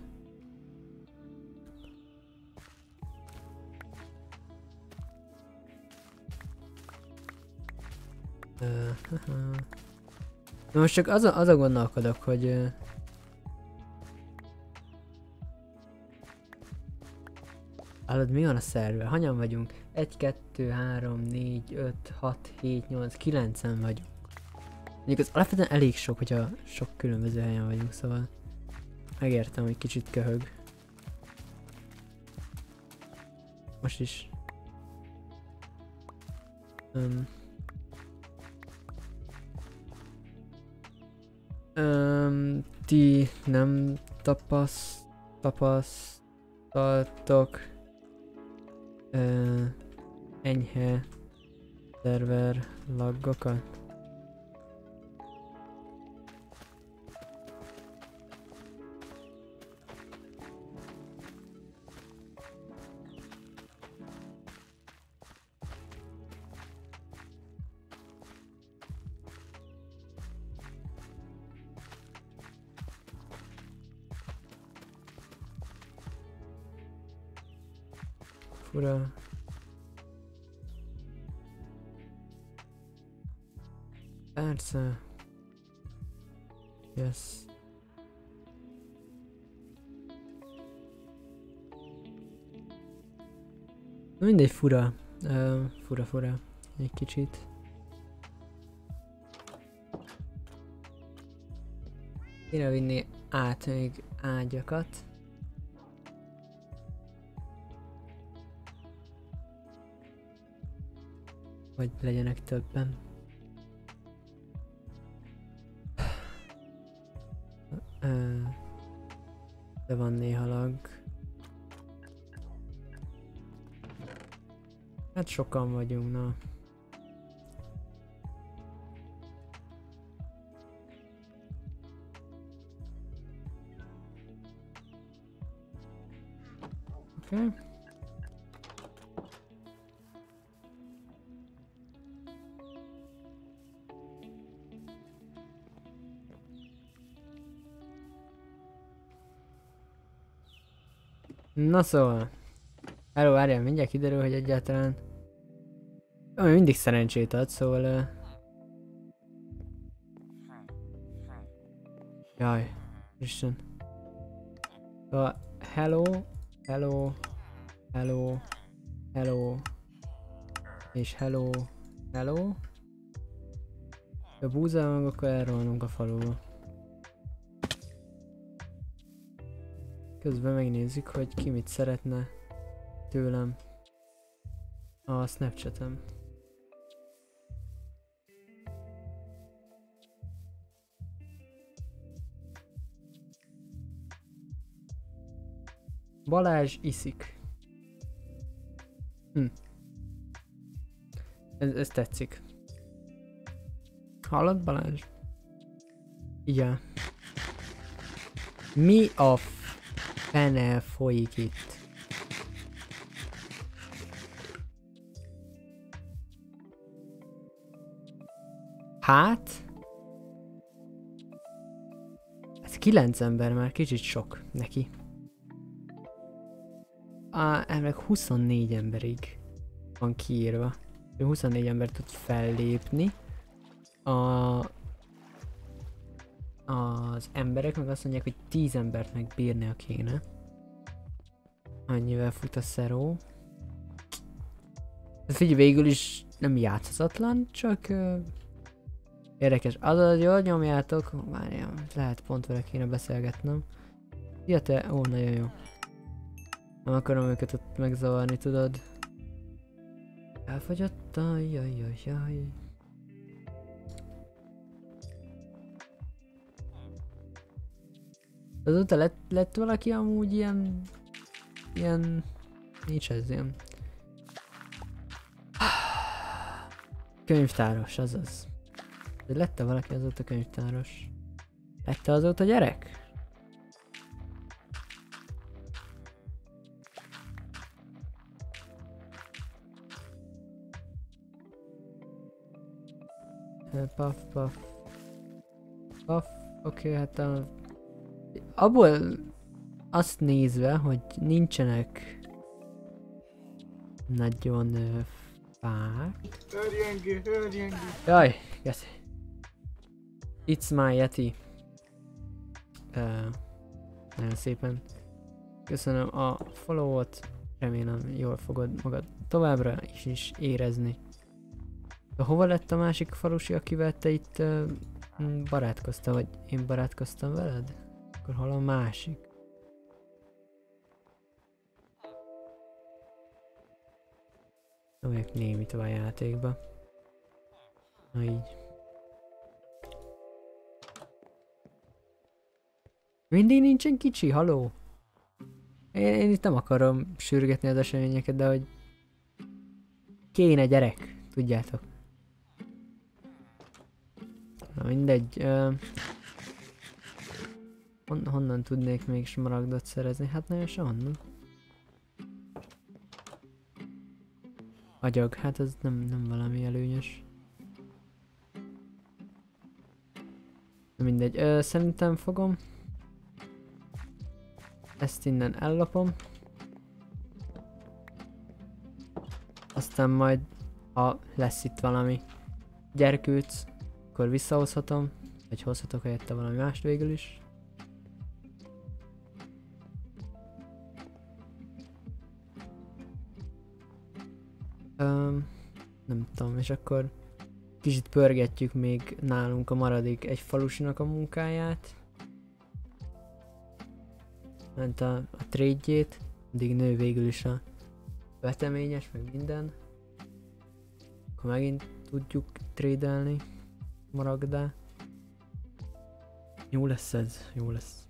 Uh, Na most csak az a, az a gondolkodok, hogy... Hallod, mi van a szerve? Hanyan vagyunk? 1, 2, 3, 4, 5, 6, 7, 8, 9-en vagyunk. Mondjuk az alapvetően elég sok, hogyha sok különböző helyen vagyunk, szóval megértem, hogy kicsit köhög. Most is. Um. Um, ti nem tapasz, tapasztaltok enyhe szerver laggokat? Fura. Persze. Yes. Mindegy fura. Uh, fura fura. Egy kicsit. Kéne vinni át még ágyakat. Hogy legyenek többen. De van néha lag. Hát sokan vagyunk, na. Okay. Na szóval. Hello, várjál, mindjárt kiderül, hogy egyáltalán... Ami mindig szerencsét ad, szóval... Uh... Jaj, Isten. Szóval, hello, hello, hello, hello, és hello, hello. A búzál meg akkor elrohanunk a faluba. Közben megnézzük, hogy ki mit szeretne tőlem a Snapchatem. Balázs iszik. Hm. Ez, ez tetszik. Hallod Balázs? Igen. Mi a fene folyik itt? Hát? Ez kilenc ember már kicsit sok neki. Á, elvileg 24 emberig van kiírva. Ő 24 ember tud fellépni. A... Az emberek meg azt mondják, hogy 10 embert meg bírnia kéne. Annyivel fut a szeró. Ez így végül is nem játszhatatlan, csak uh, érdekes. Azaz, jól nyomjátok. Várjál, lehet pont vele kéne beszélgetnem. Ja te, ó, nagyon jó. Nem akarom őket ott megzavarni, tudod? Elfogyott jaj, jaj, jaj. Azóta lett, lett valaki amúgy ilyen... Ilyen... Nincs ez ilyen... Könyvtáros, azaz. De lett-e valaki azóta könyvtáros? Lett-e azóta gyerek? Puff, puff. Puff, oké, okay, hát a... Abból azt nézve, hogy nincsenek nagyon ö, fák. Hörjengő, hörjengő. Jaj, köszi. It's my Yeti. Uh, nagyon szépen köszönöm a follow-ot. Remélem jól fogod magad továbbra is, is érezni. De hova lett a másik falusi, akivel te itt uh, barátkoztál, vagy én barátkoztam veled? Akkor hol a másik? Vagyok némítva a játékba. Na így. Mindig nincsen kicsi, haló? Én, én itt nem akarom sürgetni az eseményeket, de hogy kéne gyerek, tudjátok. Na mindegy. Uh, hon, honnan tudnék még smaragdot szerezni? Hát nagyon sehonnan. Agyag, hát ez nem, nem valami előnyös. Mindegy, ö, szerintem fogom. Ezt innen ellopom. Aztán majd, ha lesz itt valami gyerkőc, akkor visszahozhatom. Vagy hozhatok helyette valami mást végül is. Nem tudom, és akkor kicsit pörgetjük még nálunk a maradék egy falusinak a munkáját. Ment a, a trade addig nő végül is a veteményes, meg minden. Akkor megint tudjuk trédelni maragdá. Jó lesz ez, jó lesz.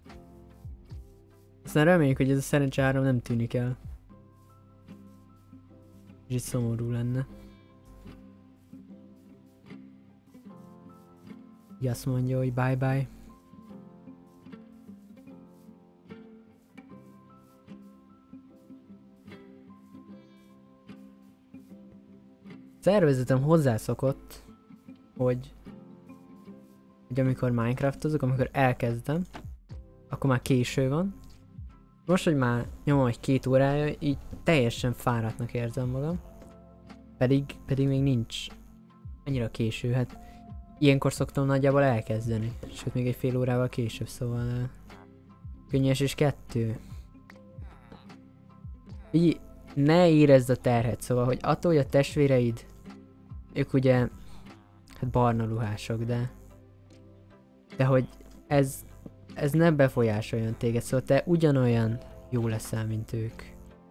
Aztán reméljük, hogy ez a szerencsé áram nem tűnik el. Kicsit szomorú lenne. Így azt mondja, hogy bye bye. Szervezetem hozzászokott, hogy, hogy amikor Minecraftozok, amikor elkezdem, akkor már késő van. Most, hogy már nyomom egy két órája, így teljesen fáradtnak érzem magam. Pedig, pedig még nincs annyira késő, hát ilyenkor szoktam nagyjából elkezdeni. Sőt, még egy fél órával később, szóval... Könnyes és kettő. Így ne érezd a terhet, szóval, hogy attól, hogy a testvéreid, ők ugye, hát barna ruhások, de... De hogy ez, ez nem befolyásoljon téged, szóval te ugyanolyan jó leszel, mint ők.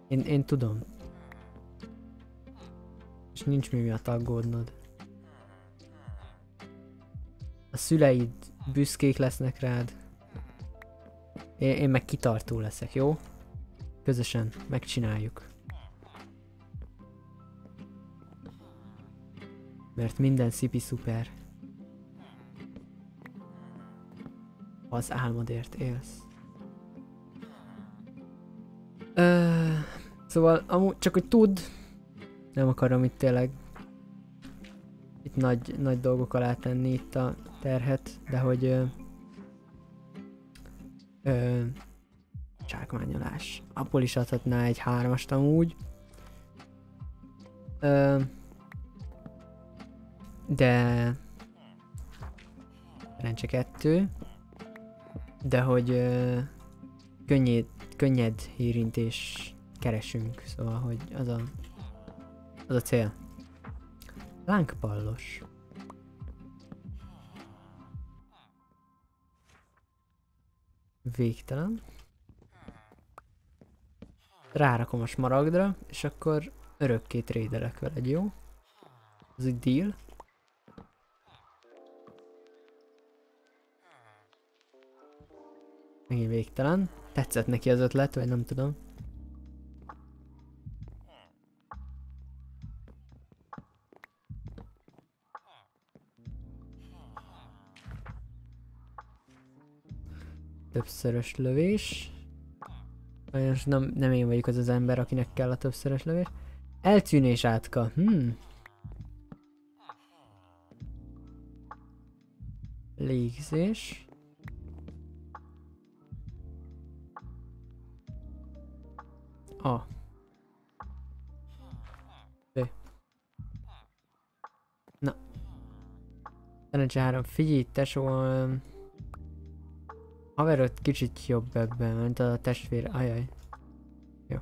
Én, én tudom. És nincs mi miatt aggódnod. A szüleid büszkék lesznek rád. Én, én meg kitartó leszek, jó? Közösen megcsináljuk. Mert minden szipi szuper. Az álmodért élsz. Ö, szóval amúgy csak hogy tudd, nem akarom itt tényleg itt nagy, nagy dolgok alá tenni itt a terhet, de hogy ö, ö, csákmányolás. Abból is adhatná egy hármast amúgy. Ö, de Szerencse kettő. De hogy ö, könnyed, könnyed érintés keresünk, szóval hogy az a, az a cél. Lánkpallos. Végtelen. Rárakom a smaragdra, és akkor örökké trédelek veled, jó? Ez egy deal. Megint végtelen. Tetszett neki az ötlet, vagy nem tudom. Többszörös lövés. Sajnos nem, nem én vagyok az az ember, akinek kell a többszörös lövés. Eltűnés átka. Hmm. Légzés. A. B. Na. Szerencsé három. Figyelj, tesó, haverod kicsit jobb ebben, mint a testvér. Ajaj. Jó.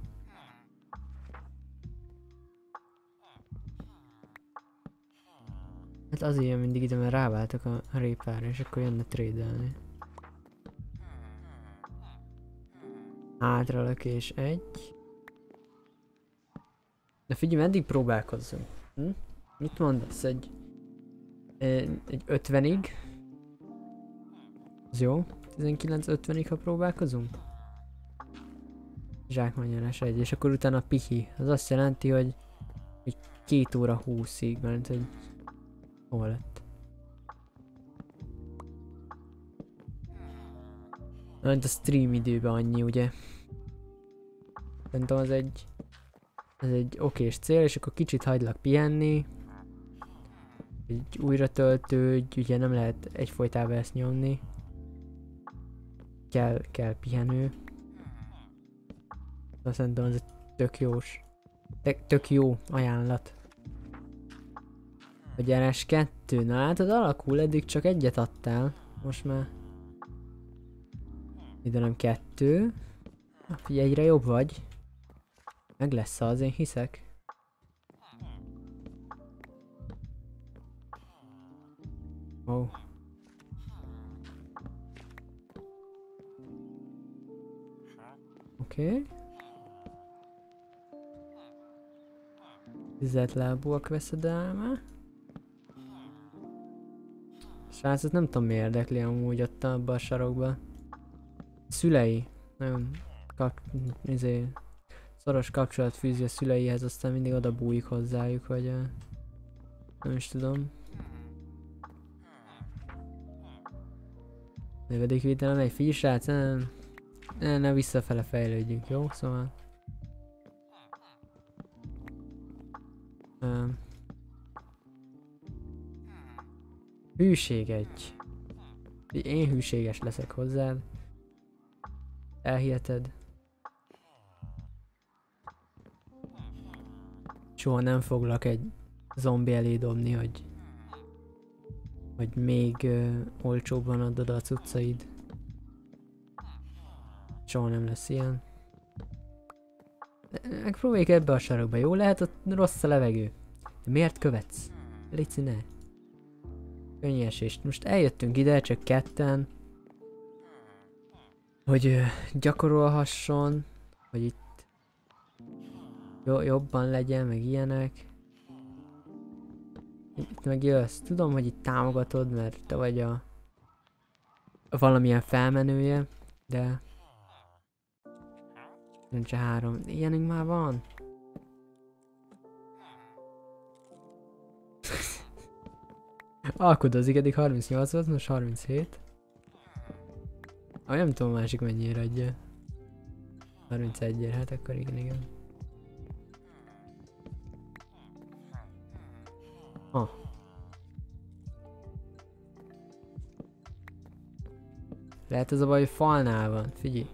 Hát azért jön mindig ide, mert ráváltak a répára, és akkor jönne trédelni. Hátralökés egy. De figyelj, meddig próbálkozzunk? Hm? Mit mondasz? Egy... Egy 50-ig? Az jó? 19-50-ig, ha próbálkozunk? Zsákmányolás egy, és akkor utána pihi. Az azt jelenti, hogy... hogy 2 óra 20-ig, mert hogy... Hol lett? Ment a stream időben annyi, ugye? Szerintem az egy... Ez egy okés cél, és akkor kicsit hagylak pihenni. Egy újra töltődj, ugye nem lehet egyfolytában ezt nyomni. Kell, kell pihenő. Azt szerintem ez tök jós. Tök, jó ajánlat. A gyeres kettő, na látod alakul, eddig csak egyet adtál. Most már... Ide nem kettő. Figyelj, egyre jobb vagy. Meg lesz az, én hiszek. Ó. Oké. Okay. Tizedlábúak veszedelme. Srácot nem tudom mi érdekli amúgy ott abba a sarokba. Szülei. Nagyon kap, izé, szoros kapcsolat fűzi a szüleihez, aztán mindig oda bújik hozzájuk, vagy uh, nem is tudom. Növedékvédelem egy figyelj srác, ne, ne, visszafele fejlődjünk, jó? Szóval... Uh, hűség egy. Én hűséges leszek hozzád. Elhiheted? Soha nem foglak egy zombi elé dobni, hogy hogy még ö, olcsóbban adod a cuccaid. Soha nem lesz ilyen. Megpróbáljuk ebbe a sarokba, jó? Lehet ott rossz a levegő. De miért követsz? Lici, ne. Könnyesést. Most eljöttünk ide, csak ketten. Hogy ö, gyakorolhasson. Hogy itt jo jobban legyen, meg ilyenek. Itt meg jössz. Tudom, hogy itt támogatod, mert te vagy a valamilyen felmenője, de nincs a három. Ilyenünk már van. Alkudozik, eddig 38 volt, most 37. Ah, nem tudom másik mennyire adja. 31 -ér, hát akkor igen, igen. Ah. Lehet ez a baj, hogy falnál van, figyelj.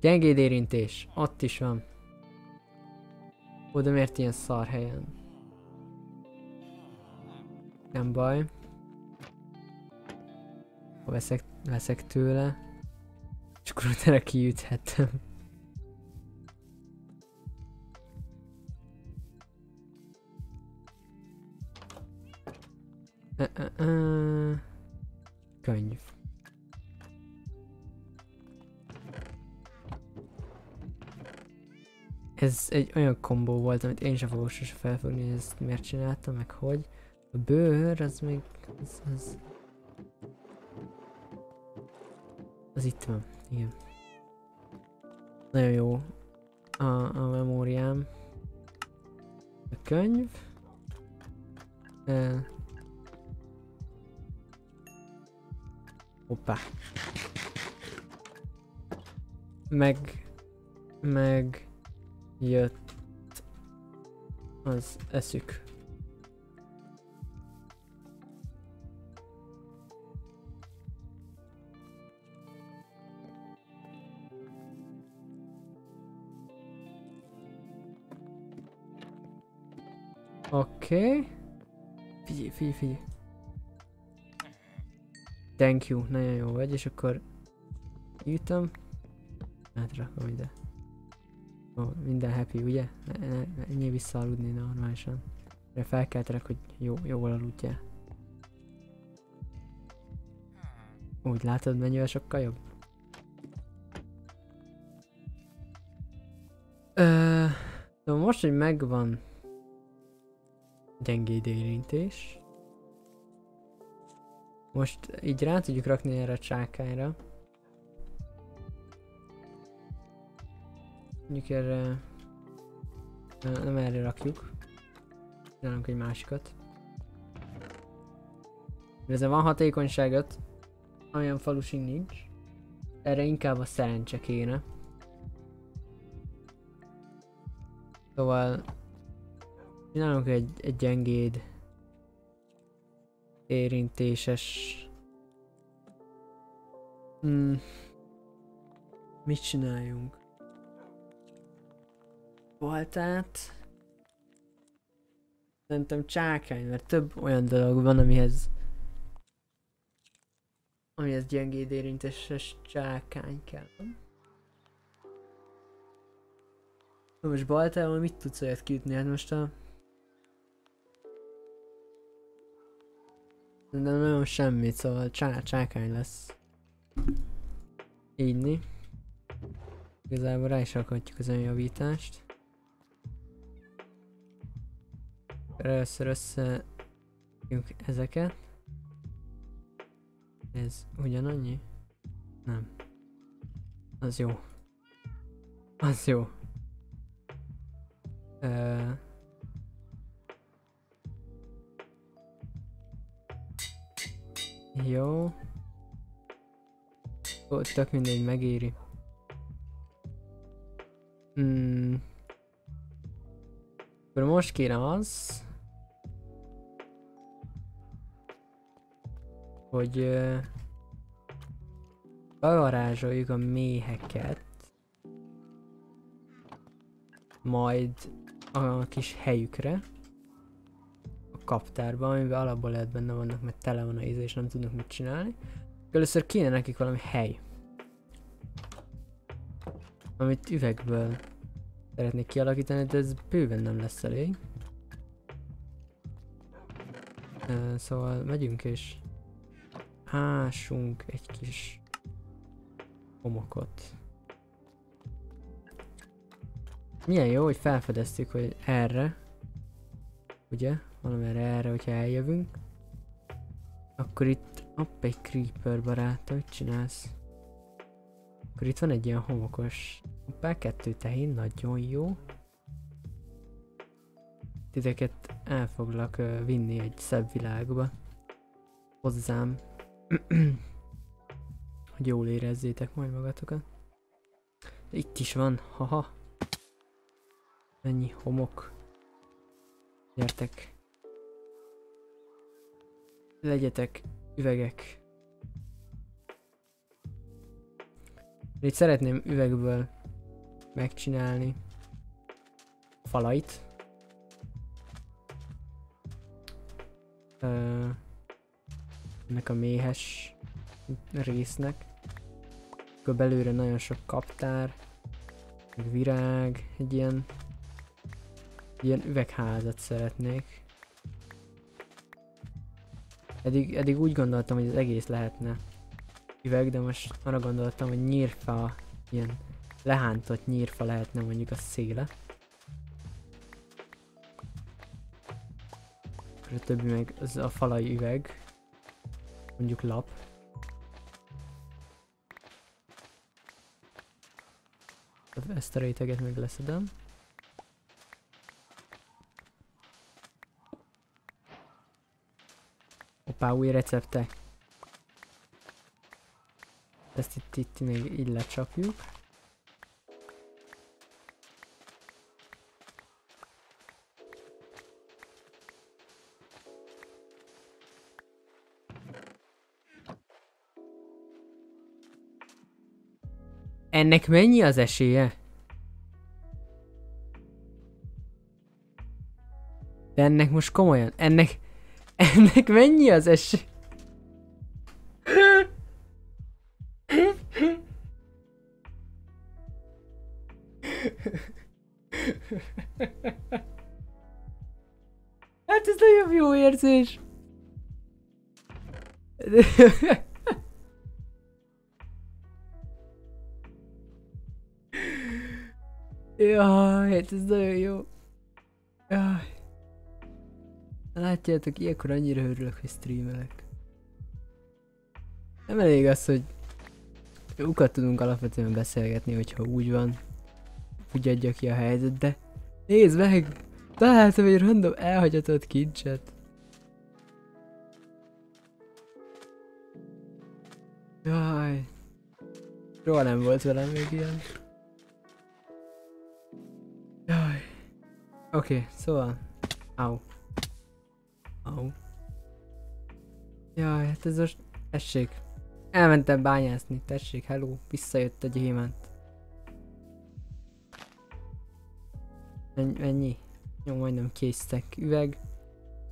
Gyengéd érintés, ott is van. Oda miért ilyen szar helyen? Nem baj. Veszek, veszek tőle. És akkor utána kiüthetem. Ö, ö, ö. Könyv. Ez egy olyan kombó volt, amit én sem fogok sose felfogni, hogy ezt miért csináltam, meg hogy. A bőr, az még... Az, az... Az itt van, igen. Nagyon jó a, a memóriám. A könyv. Uh, Hoppá. Meg... Meg... Jött... Az eszük. Oké. Okay. Figyelj, figyelj, figyelj. Thank you, nagyon jó vagy, és akkor írtam. Átrakom ide. Ó, minden happy, ugye? Ennyi visszaaludni normálisan. De felkeltelek, hogy jó, jól aludjál. Úgy látod, mennyivel sokkal jobb? Ö, most, hogy megvan gyengéd érintés, most így rá tudjuk rakni erre a csákányra. Mondjuk erre... Ö, Nem erre rakjuk. Csinálunk egy másikat. Ezen van hatékonyságot, amilyen falusig nincs. Erre inkább a szerencse kéne. Szóval csinálunk egy, egy gyengéd érintéses hmm. Mit csináljunk? Baltát Szerintem csákány, mert több olyan dolog van, amihez amihez gyengéd érintéses csákány kell. Na most Baltával mit tudsz olyat kiütni? Hát most a... De nagyon semmit, szóval csá csákány lesz. Ígyni. Igazából rá is rakhatjuk az önjavítást. Először össze ezeket. Ez ugyanannyi? Nem. Az jó. Az jó. Ö... Jó. Ó, tök mindegy, megéri. Hmm. Akkor most kérem az, hogy ö, bevarázsoljuk a méheket, majd a kis helyükre, kaptárba, amiben alapból lehet benne vannak, mert tele van a íze és nem tudnak mit csinálni. Először kéne nekik valami hely. Amit üvegből szeretnék kialakítani, de ez bőven nem lesz elég. Szóval megyünk és ásunk egy kis homokot. Milyen jó, hogy felfedeztük, hogy erre, ugye, valamire erre, hogyha eljövünk, akkor itt, hopp, egy creeper barát, hogy csinálsz? Akkor itt van egy ilyen homokos, hoppá, kettő tehén, nagyon jó. Titeket el foglak ö, vinni egy szebb világba. Hozzám. hogy jól érezzétek majd magatokat. Itt is van, haha. Ennyi homok. Gyertek. Legyetek üvegek. Itt szeretném üvegből megcsinálni falait. Ö, ennek a méhes résznek. Akkor belőle nagyon sok kaptár, virág, egy ilyen, ilyen üvegházat szeretnék. Eddig, eddig úgy gondoltam, hogy az egész lehetne üveg, de most arra gondoltam, hogy nyírfa, ilyen lehántott nyírfa lehetne mondjuk a széle. A többi meg az a falai üveg, mondjuk lap. Ezt a réteget meg leszedem. Hoppá, új receptek. Ezt itt, itt még így lecsapjuk. Ennek mennyi az esélye? De ennek most komolyan, ennek, ennek mennyi az esély? Hát ez nagyon jó érzés. Jaj, hát ez nagyon jó. Jaj. Látjátok, ilyenkor annyira örülök, hogy streamelek. Nem elég az, hogy jókat tudunk alapvetően beszélgetni, hogyha úgy van. Úgy adja ki a helyzet, de nézd meg! Találtam egy random elhagyatott kincset. Jaj. Soha nem volt velem még ilyen. Jaj. Oké, okay, szóval. Au. Jaj, hát ez most... Tessék. Elmentem bányászni, tessék, hello. Visszajött a gyémánt. Ennyi? Jó, majdnem késztek üveg.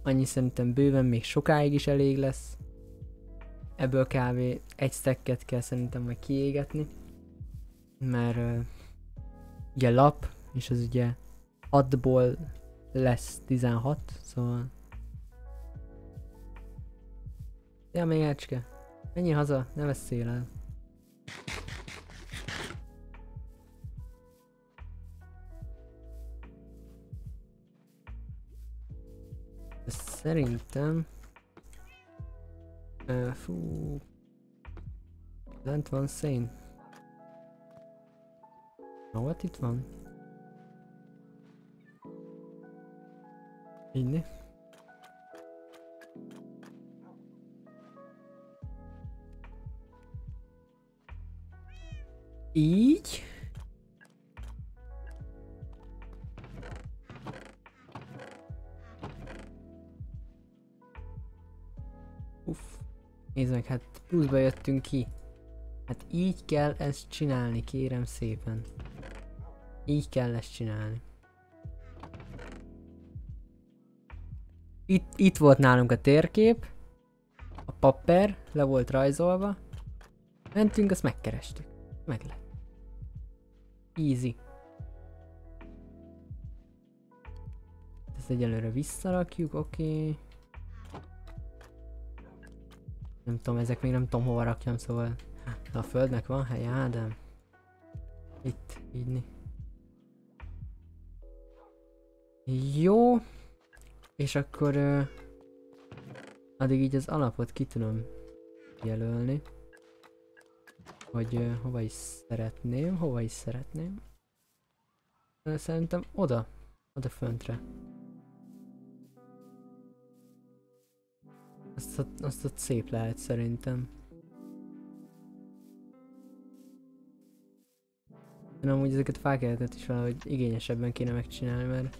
Annyi szerintem bőven még sokáig is elég lesz. Ebből kb. egy stacket kell szerintem majd kiégetni. Mert uh, ugye lap, és az ugye 6-ból lesz 16, szóval... Ja, még ecske. Menjél haza, ne veszél el. Szerintem... Uh, fú... Lent van szén. Na, what itt van? Inni? Így? Uff. Nézd meg, hát pluszba jöttünk ki. Hát így kell ezt csinálni, kérem szépen. Így kell ezt csinálni. Itt, itt volt nálunk a térkép. A papper le volt rajzolva. Mentünk, azt megkerestük. Meg lett. Easy. Ezt egyelőre visszarakjuk, oké. Okay. Nem tudom, ezek még nem tudom hova rakjam, szóval a földnek van hely, á, de itt, így. Jó. És akkor uh, addig így az alapot ki tudom jelölni. Hogy uh, hova is szeretném, hova is szeretném. Szerintem oda, oda föntre. Azt, azt ott szép lehet szerintem. Én amúgy ezeket a fákjákat is valahogy igényesebben kéne megcsinálni, mert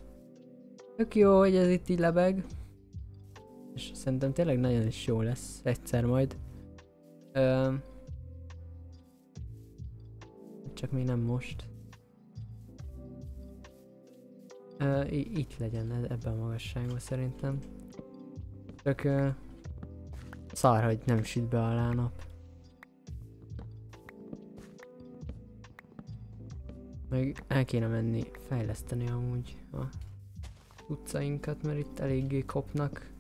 tök jó, hogy ez itt így lebeg. És szerintem tényleg nagyon is jó lesz egyszer majd. Ö, csak még nem most. Ö, itt legyen ebben a magasságban szerintem. Csak ö, szar, hogy nem süt be alá a nap. Meg el kéne menni fejleszteni amúgy a utcainkat, mert itt eléggé kopnak.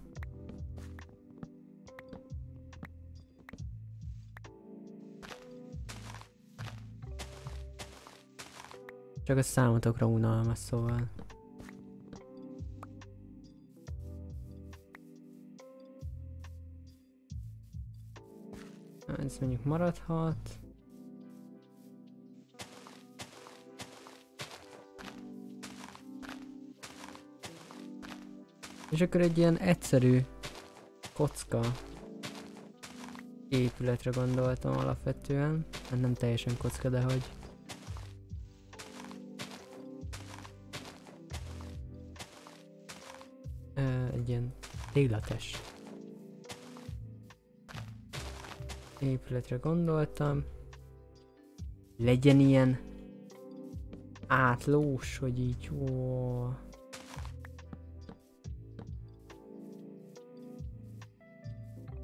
Csak a számotokra unalmas, szóval. Ez mondjuk maradhat. És akkor egy ilyen egyszerű kocka épületre gondoltam alapvetően. Hát nem teljesen kocka, de hogy Végletes. Épületre gondoltam. Legyen ilyen átlós, hogy így ó.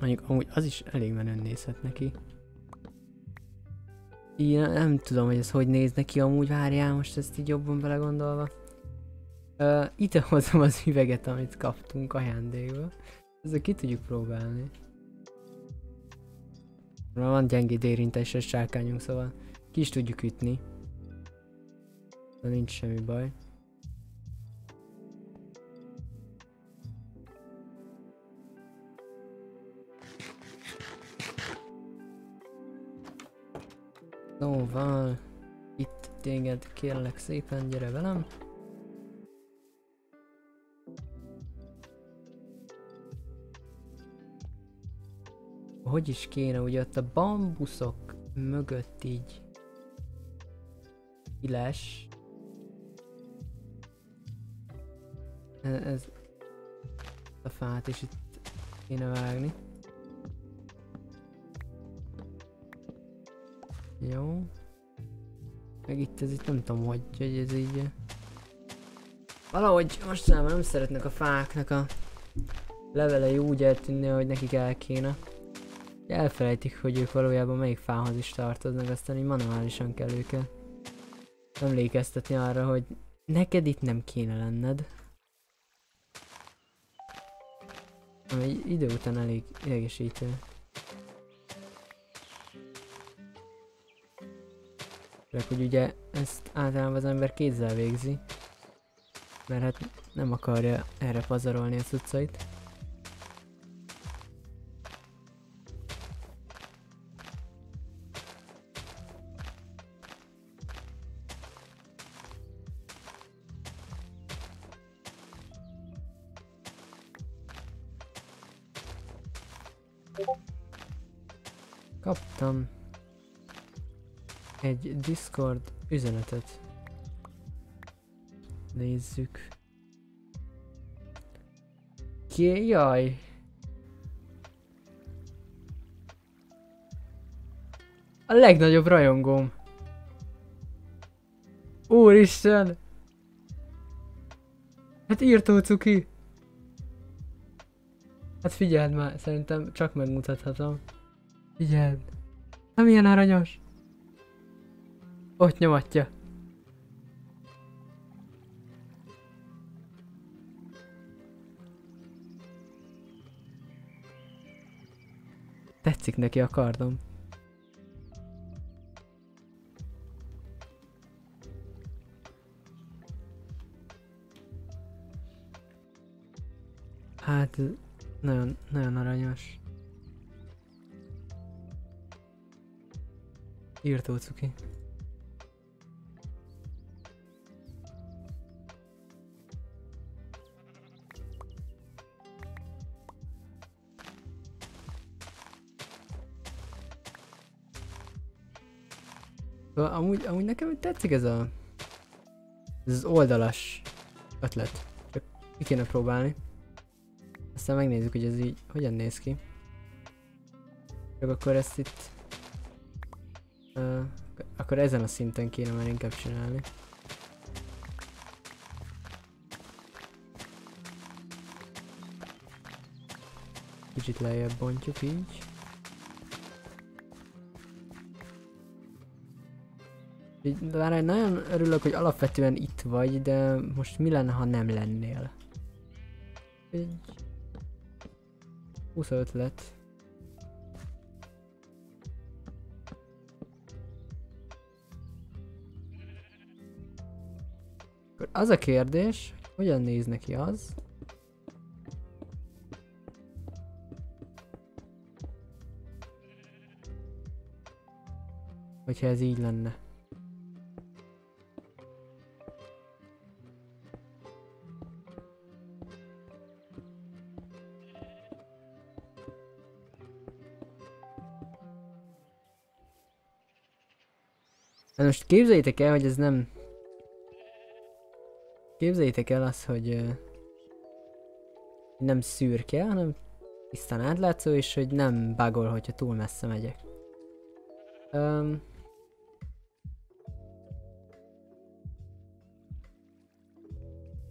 Mondjuk amúgy az is elég menőn nézhet neki. Ilyen, nem tudom, hogy ez hogy néz neki amúgy, várjál most ezt így jobban belegondolva. Uh, ide hozom az üveget, amit kaptunk ajándékba. Ezzel ki tudjuk próbálni. Van gyengéd érintéses sárkányunk, szóval ki is tudjuk ütni. De nincs semmi baj. Szóval, itt téged kérlek szépen, gyere velem. Hogy is kéne, ugye ott a bambuszok mögött így kiles. Ez, a fát is itt kéne vágni. Jó. Meg itt ez itt nem tudom hogy, hogy ez így... Valahogy mostanában nem szeretnek a fáknak a levelei úgy eltűnni, hogy nekik el kéne. Elfelejtik, hogy ők valójában melyik fához is tartoznak, aztán így manuálisan kell őket emlékeztetni arra, hogy neked itt nem kéne lenned. Ami egy idő után elég idegesítő. Csak hogy ugye ezt általában az ember kézzel végzi. Mert hát nem akarja erre pazarolni a cuccait. Discord üzenetet. Nézzük. Ké, jaj. A legnagyobb rajongóm. Úristen! Hát írtó cuki. Hát figyeld már, szerintem csak megmutathatom. Figyeld. Nem ilyen aranyos. Ott nyomatja. Tetszik neki a kardom. Hát, nagyon, nagyon aranyos. Írtó cuki. Amúgy, amúgy nekem tetszik ez a... Ez az oldalas ötlet. Csak ki kéne próbálni. Aztán megnézzük, hogy ez így hogyan néz ki. Csak akkor ezt itt... Uh, akkor ezen a szinten kéne már inkább csinálni. Kicsit lejjebb bontjuk így. Így, Bár nagyon örülök, hogy alapvetően itt vagy, de most mi lenne, ha nem lennél? Egy... 25 lett. Akkor az a kérdés, hogyan néz neki az? Hogyha ez így lenne. Na most képzeljétek el, hogy ez nem... Képzeljétek el azt, hogy... Nem szürke, hanem tisztán átlátszó, és hogy nem bugol, hogyha túl messze megyek. Um,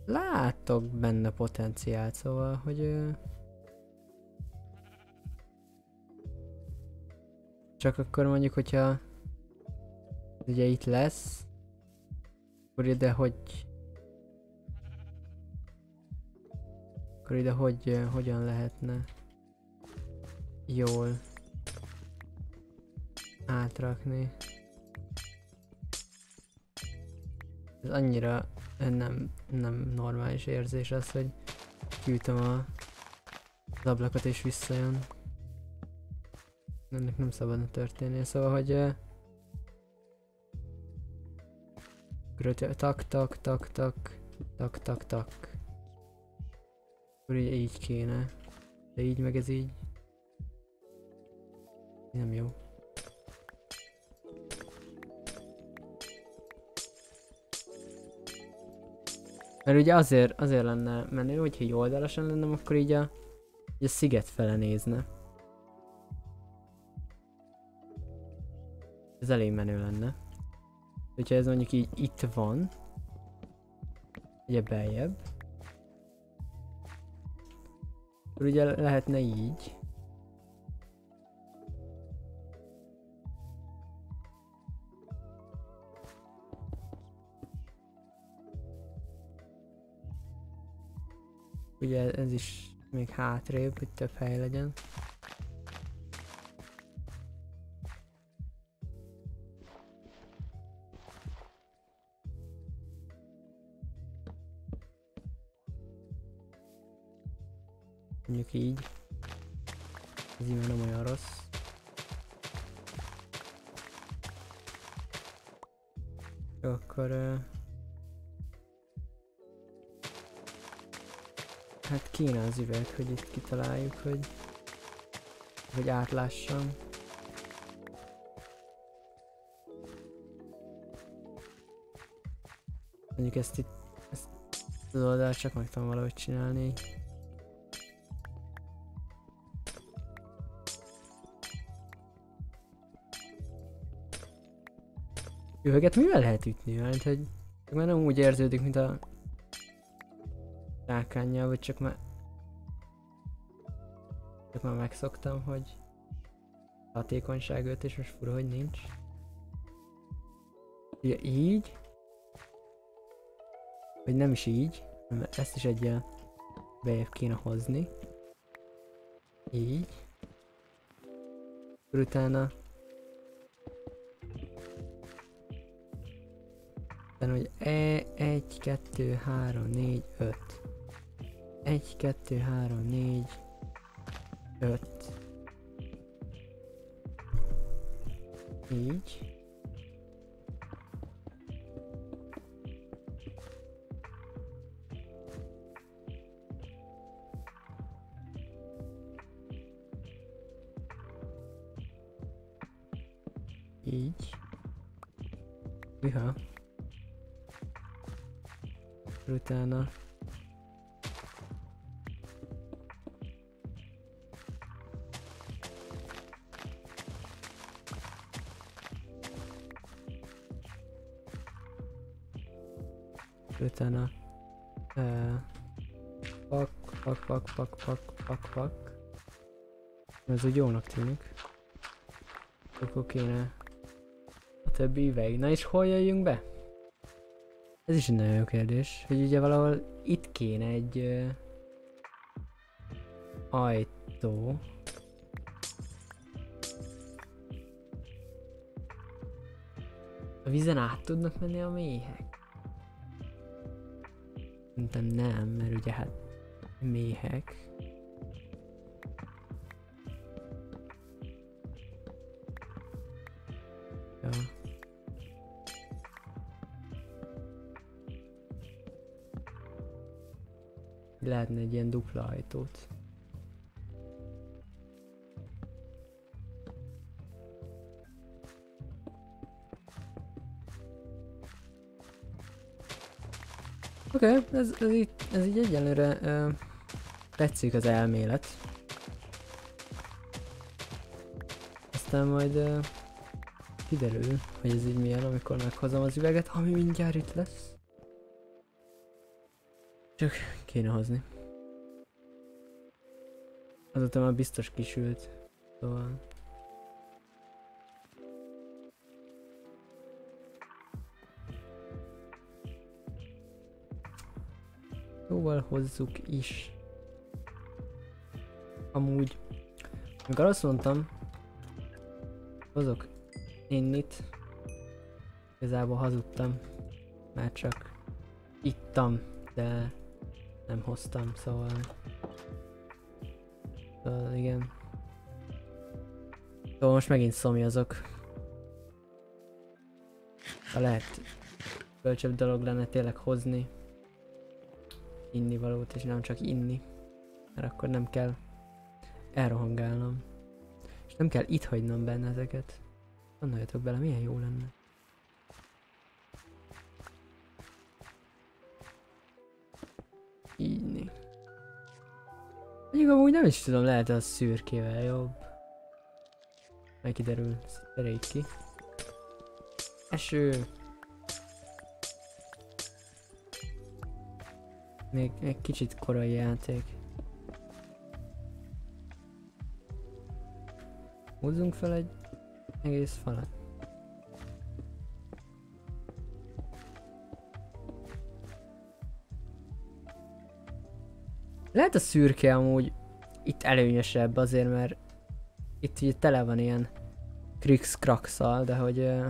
látok benne potenciált, szóval, hogy... Uh, Csak akkor mondjuk, hogyha ugye itt lesz, akkor ide hogy akkor ide hogy, hogyan lehetne jól átrakni. Ez annyira nem, nem normális érzés az, hogy kiütöm a az ablakot és visszajön. Ennek nem szabadna történnie, szóval, hogy uh, tak, tak, tak, tak, tak, tak, tak. Akkor így, így kéne. De így meg ez így. Nem jó. Mert ugye azért, azért lenne menő, hogyha így oldalasan lennem, akkor így a, így a sziget fele nézne. Ez elég menő lenne. Hogyha ez mondjuk így itt van, ugye beljebb, ugye lehetne így. Ugye ez is még hátrébb, hogy több hely legyen. Így. Ez így nem olyan rossz. Jó, akkor... Uh... Hát kéne az üveg, hogy itt kitaláljuk, hogy... Hogy átlássam. Mondjuk ezt itt... Ezt az oldalt csak meg tudom valahogy csinálni. Üveget mivel lehet ütni? Mert hogy már nem úgy érződik, mint a rákánnyal, vagy csak már csak már megszoktam, hogy hatékonyság 5 és most fura, hogy nincs. Ugye így, vagy nem is így, hanem ezt is egy bejebb kéne hozni. Így. Utána Aztán, hogy e, 1, 2, 3, 4, 5. 1, 2, 3, 4, 5. Így. Így. Utána utána uh, pak, pak, pak, pak, pak, pak, pak. Ez úgy jónak tűnik. Akkor kéne a többi üveg. Na és hol jöjjünk be? Ez is egy nagyon jó kérdés, hogy ugye valahol itt kéne egy uh, ajtó. A vízen át tudnak menni a méhek? Szerintem nem, mert ugye hát méhek. Egy ilyen dupla ajtót. Oké, okay, ez, ez, így, ez így egyelőre uh, tetszik az elmélet. Aztán majd uh, kiderül, hogy ez így milyen, amikor meghozom az üveget, ami mindjárt itt lesz. Csak kéne hozni. Azóta már biztos kisült. Szóval... Szóval hozzuk is. Amúgy, amikor azt mondtam, hozok innit, igazából hazudtam, már csak ittam, de nem hoztam, szóval... Szóval igen. Szóval most megint szomjazok. Ha lehet bölcsebb dolog lenne tényleg hozni inni valót, és nem csak inni. Mert akkor nem kell elrohangálnom. És nem kell itt hagynom benne ezeket. Gondoljatok bele, milyen jó lenne. Amúgy nem is tudom, lehet az szürkével jobb. Majd kiderül, szeréljük ki. Eső. Még egy kicsit korai játék. Húzzunk fel egy egész falat. Lehet a szürke amúgy itt előnyösebb azért, mert itt ugye tele van ilyen krix krakszal, de hogy uh,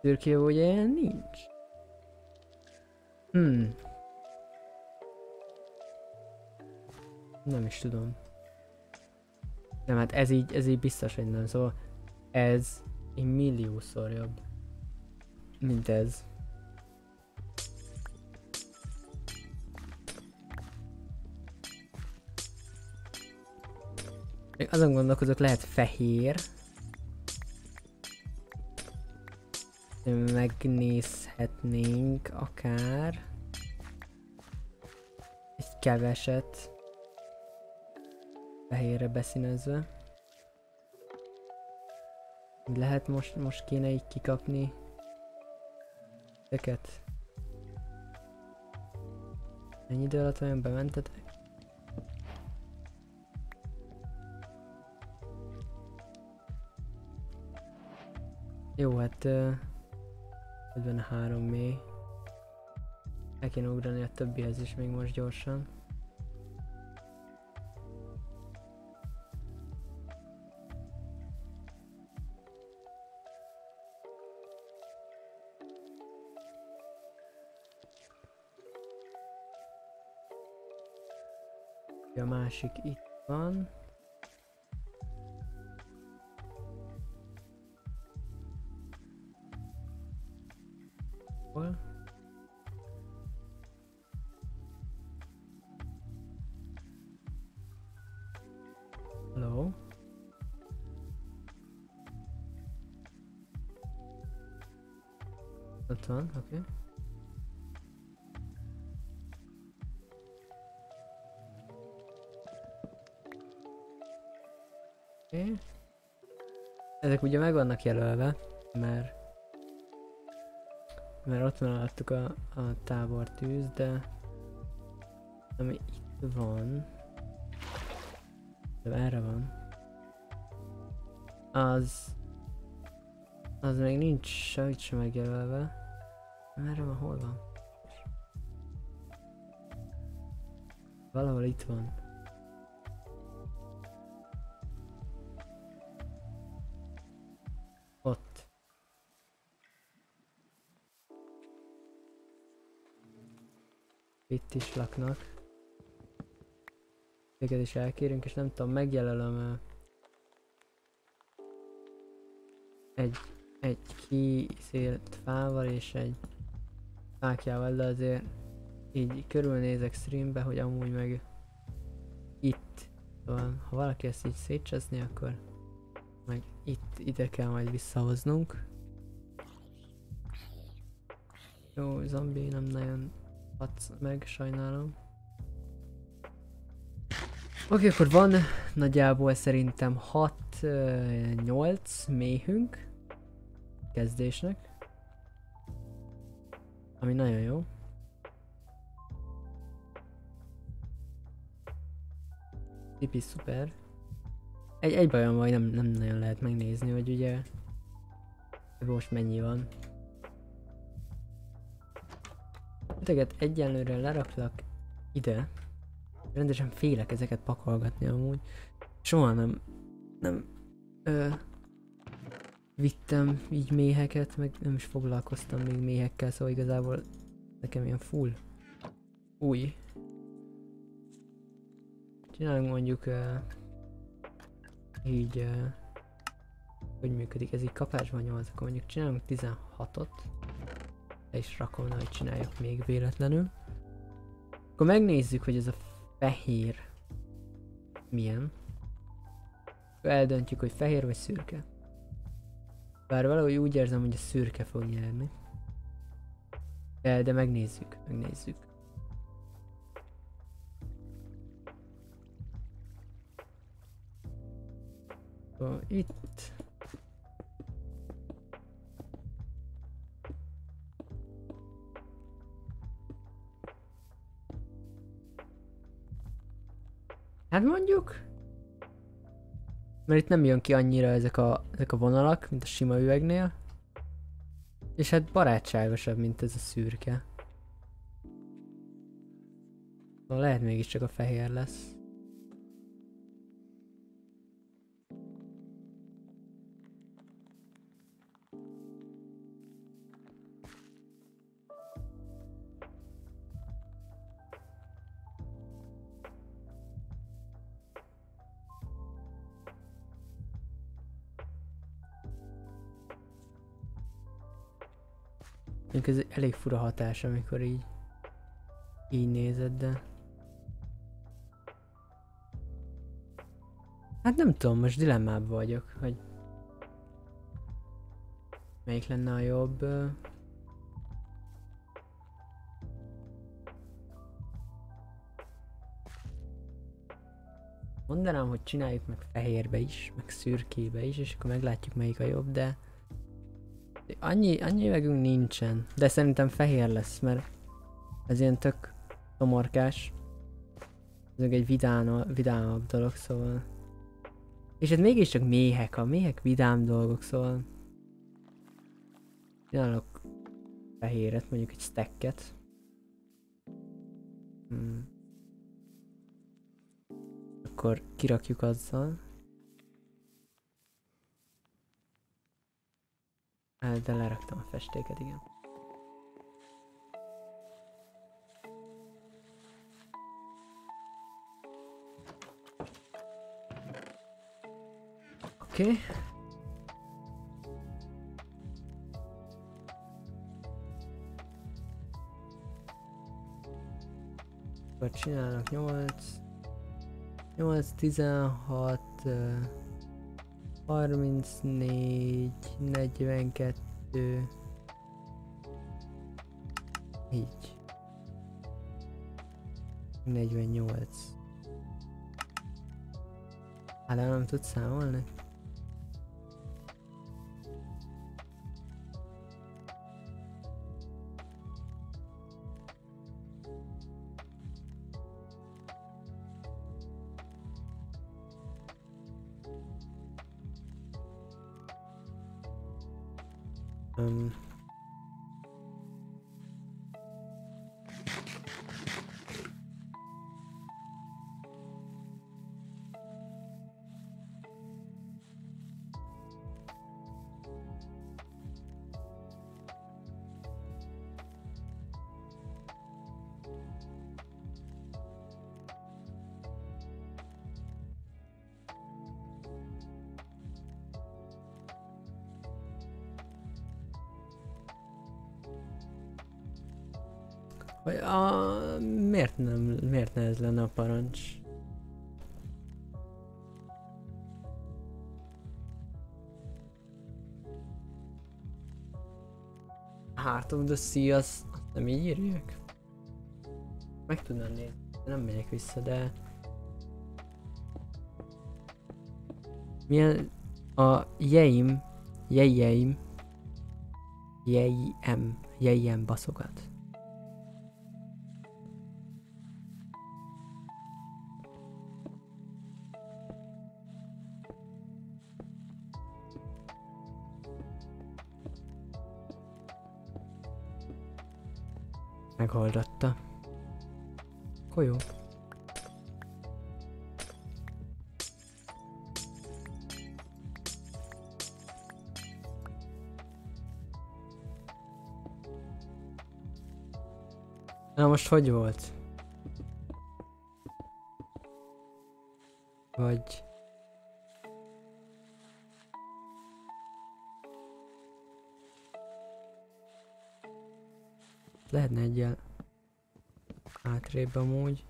szürke ugye nincs. Hmm. Nem is tudom. Nem, hát ez így, ez így biztos, hogy nem. Szóval ez egy milliószor jobb. Mint ez. Azon gondolkozok, lehet fehér. Megnézhetnénk akár egy keveset fehérre beszínezve. Lehet most, most kéne így kikapni ezeket. Ennyi idő alatt olyan bementetek? Jó, hát... Uh, hogy van három mély. El kéne ugrani a többihez is még most gyorsan. A másik itt van. Ott van, oké. Okay. Ezek ugye meg vannak jelölve, mert mert ott van alattuk a, a tábortűz, de ami itt van, de erre van, az az még nincs sejt sem megjelölve. Van, hol van? Valahol itt van. Ott. Itt is laknak. Őket is elkérünk, és nem tudom, megjelölöm egy, egy kiszélt fával és egy fákjával, de azért így körülnézek streambe, hogy amúgy meg itt. Szóval, ha valaki ezt így szétcseszni, akkor meg itt, ide kell majd visszahoznunk. Jó, zombi nem nagyon adsz meg, sajnálom. Oké, okay, akkor van nagyjából szerintem 6-8 méhünk kezdésnek. Ami nagyon jó. Tipi szuper. Egy, egy bajom van, nem, nem nagyon lehet megnézni, hogy ugye most mennyi van. Ötöget egyenlőre leraklak ide. Rendesen félek ezeket pakolgatni amúgy. Soha nem, nem ö, vittem így méheket, meg nem is foglalkoztam még méhekkel, szóval igazából nekem ilyen full új. Csinálunk mondjuk ö, így ö, hogy működik, ez így kapásban 8, akkor mondjuk csinálunk 16-ot. Le is rakom, hogy csináljak még véletlenül. Akkor megnézzük, hogy ez a fehér milyen. Eldöntjük, hogy fehér vagy szürke. Bár valahogy úgy érzem, hogy a szürke fog nyerni. De, de megnézzük, megnézzük. Itt Hát mondjuk... Mert itt nem jön ki annyira ezek a, ezek a vonalak, mint a sima üvegnél. És hát barátságosabb, mint ez a szürke. Szóval lehet mégiscsak a fehér lesz. Ez elég fura hatás, amikor így így nézed, de... Hát nem tudom, most dilemmában vagyok, hogy melyik lenne a jobb. Mondanám, hogy csináljuk meg fehérbe is, meg szürkébe is, és akkor meglátjuk melyik a jobb, de annyi, annyi üvegünk nincsen, de szerintem fehér lesz, mert ez ilyen tök tomorkás. Ez meg egy vidám, vidámabb dolog, szóval. És ez mégiscsak méhek, a méhek vidám dolgok, szóval. Csinálok fehéret, mondjuk egy stacket. Hmm. Akkor kirakjuk azzal. De leraktam a festéket, igen. Oké. Okay. Akkor csinálok 8, 8, 16, ö, 34, 42, így. 48. Hát nem tudsz számolni? Parancs? Heart of the Sea, az, nem így írják? Meg tudnám nézni, nem megyek vissza, de... Milyen a jeim, jejjeim, jejjem, jejjem baszogat. Akkor jó. Na most hogy volt? Vagy... hátrébb amúgy.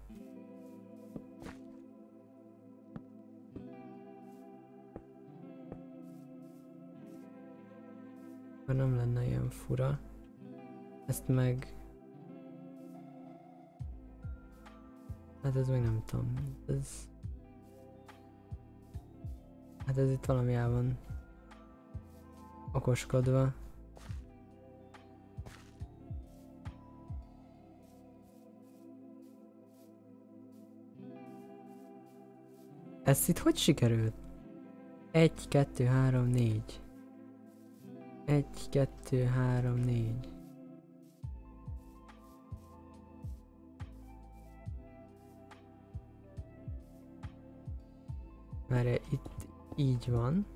Akkor nem lenne ilyen fura. Ezt meg... Hát ez még nem tudom. Ez... Hát ez itt valami el van okoskodva. Ez itt hogy sikerült? 1, 2, 3, 4. 1, 2, 3, 4. Mert itt így van.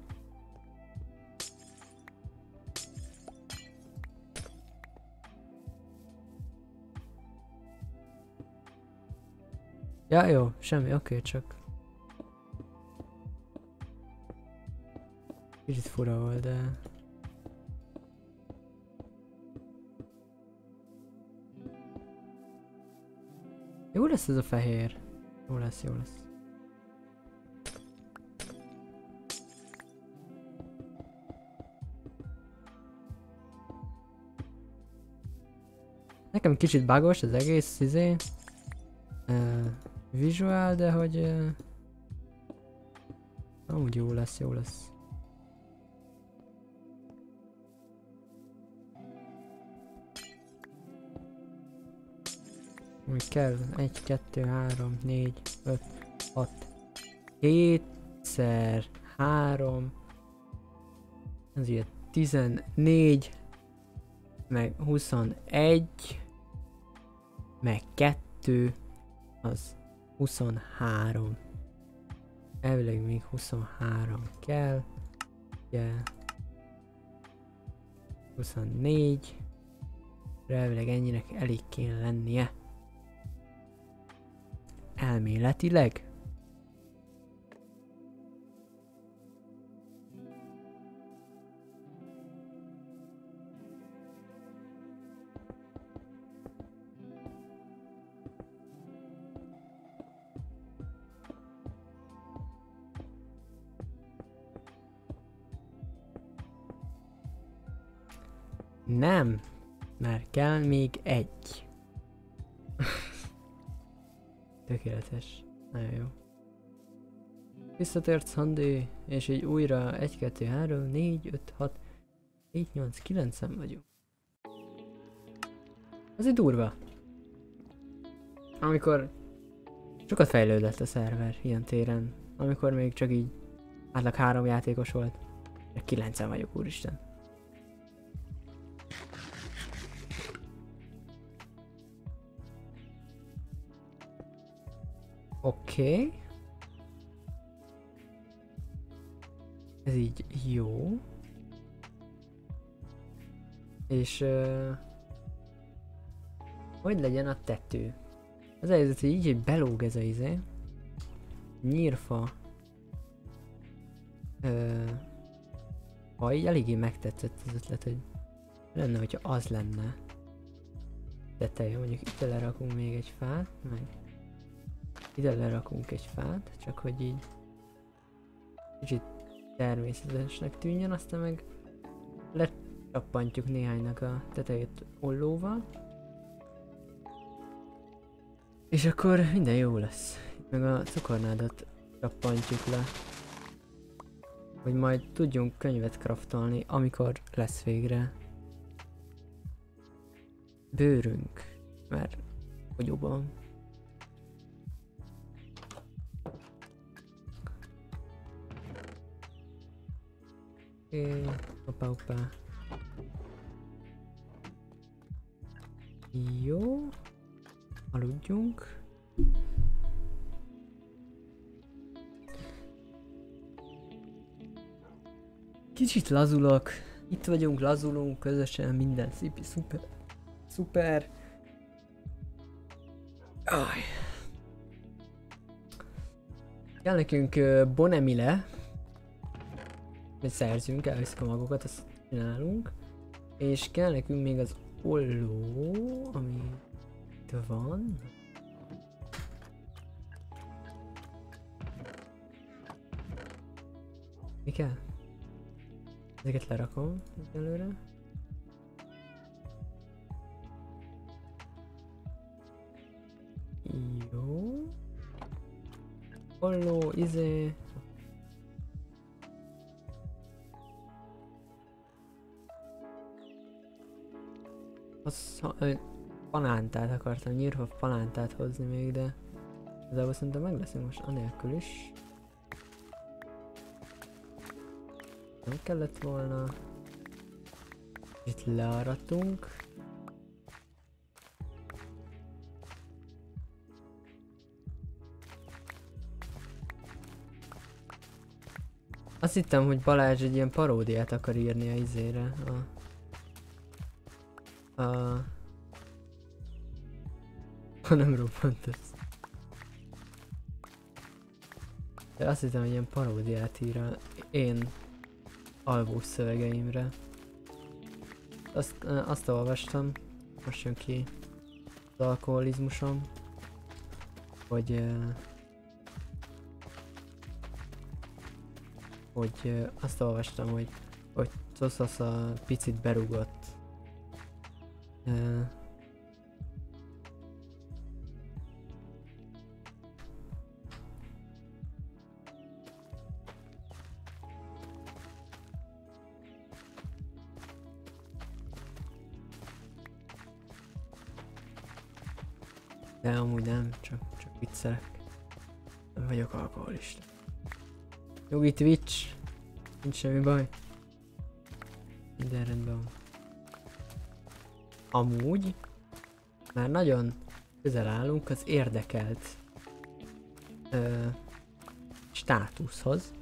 Ja, jó, semmi, oké, csak... fura volt, de... Jó lesz ez a fehér. Jó lesz, jó lesz. Nekem kicsit bugos az egész, izé. Uh, visual, de hogy... Uh, amúgy jó lesz, jó lesz. Kell, 1, 2, 3, 4, 5, 6, 7-szer 3, ez ugye 14, meg 21, meg 2, az 23. Elvileg még 23 kell. Ugye 24. De elvileg ennyinek elég kéne lennie. Elméletileg. Visszatért Sunday, és így újra 1, 2, 3, 4, 5, 6, 7, 8, 9 vagyunk. Az egy durva. Amikor sokat fejlődött a szerver ilyen téren. Amikor még csak így átlag három játékos volt. De 9 vagyok, úristen. Oké. Okay. Ez így jó. És... Uh, hogy legyen a tető? Az helyzet, hogy így belóg ez a izé. Nyírfa. Uh, ha így eléggé megtetszett az ötlet, hogy lenne, hogyha az lenne. Teteje, mondjuk itt lerakunk még egy fát, meg ide lerakunk egy fát, csak hogy így kicsit természetesnek tűnjön, aztán meg lecsappantjuk néhánynak a tetejét ollóval. És akkor minden jó lesz. Meg a cukornádat csappantjuk le. Hogy majd tudjunk könyvet kraftolni, amikor lesz végre bőrünk. Mert fogyóban Oké, opa opa. Jó. Aludjunk. Kicsit lazulok. Itt vagyunk, lazulunk, közösen minden szipi, szuper. Szuper. Aj. Kell nekünk Bonemile. Vagy szerzünk, elviszik a magokat, azt csinálunk. És kell nekünk még az olló, ami itt van. Mi kell? Ezeket lerakom egyelőre. Jó. Olló, izé. Az, palántát akartam, nyírfa palántát hozni még, de igazából szerintem meg leszünk most anélkül is. Nem kellett volna. Itt learatunk. Azt hittem, hogy Balázs egy ilyen paródiát akar írni a izére. A... Ha nem robbant ez. De azt hittem, hogy ilyen paródiát ír a én alvós szövegeimre. Azt, azt olvastam, most jön ki az alkoholizmusom, hogy hogy azt olvastam, hogy hogy Cosasz a picit berugott ö, De amúgy nem, csak, csak viccelek. Nem vagyok alkoholista. Jogi Twitch. Nincs semmi baj. Minden rendben van. Amúgy már nagyon közel állunk az érdekelt ö, státuszhoz.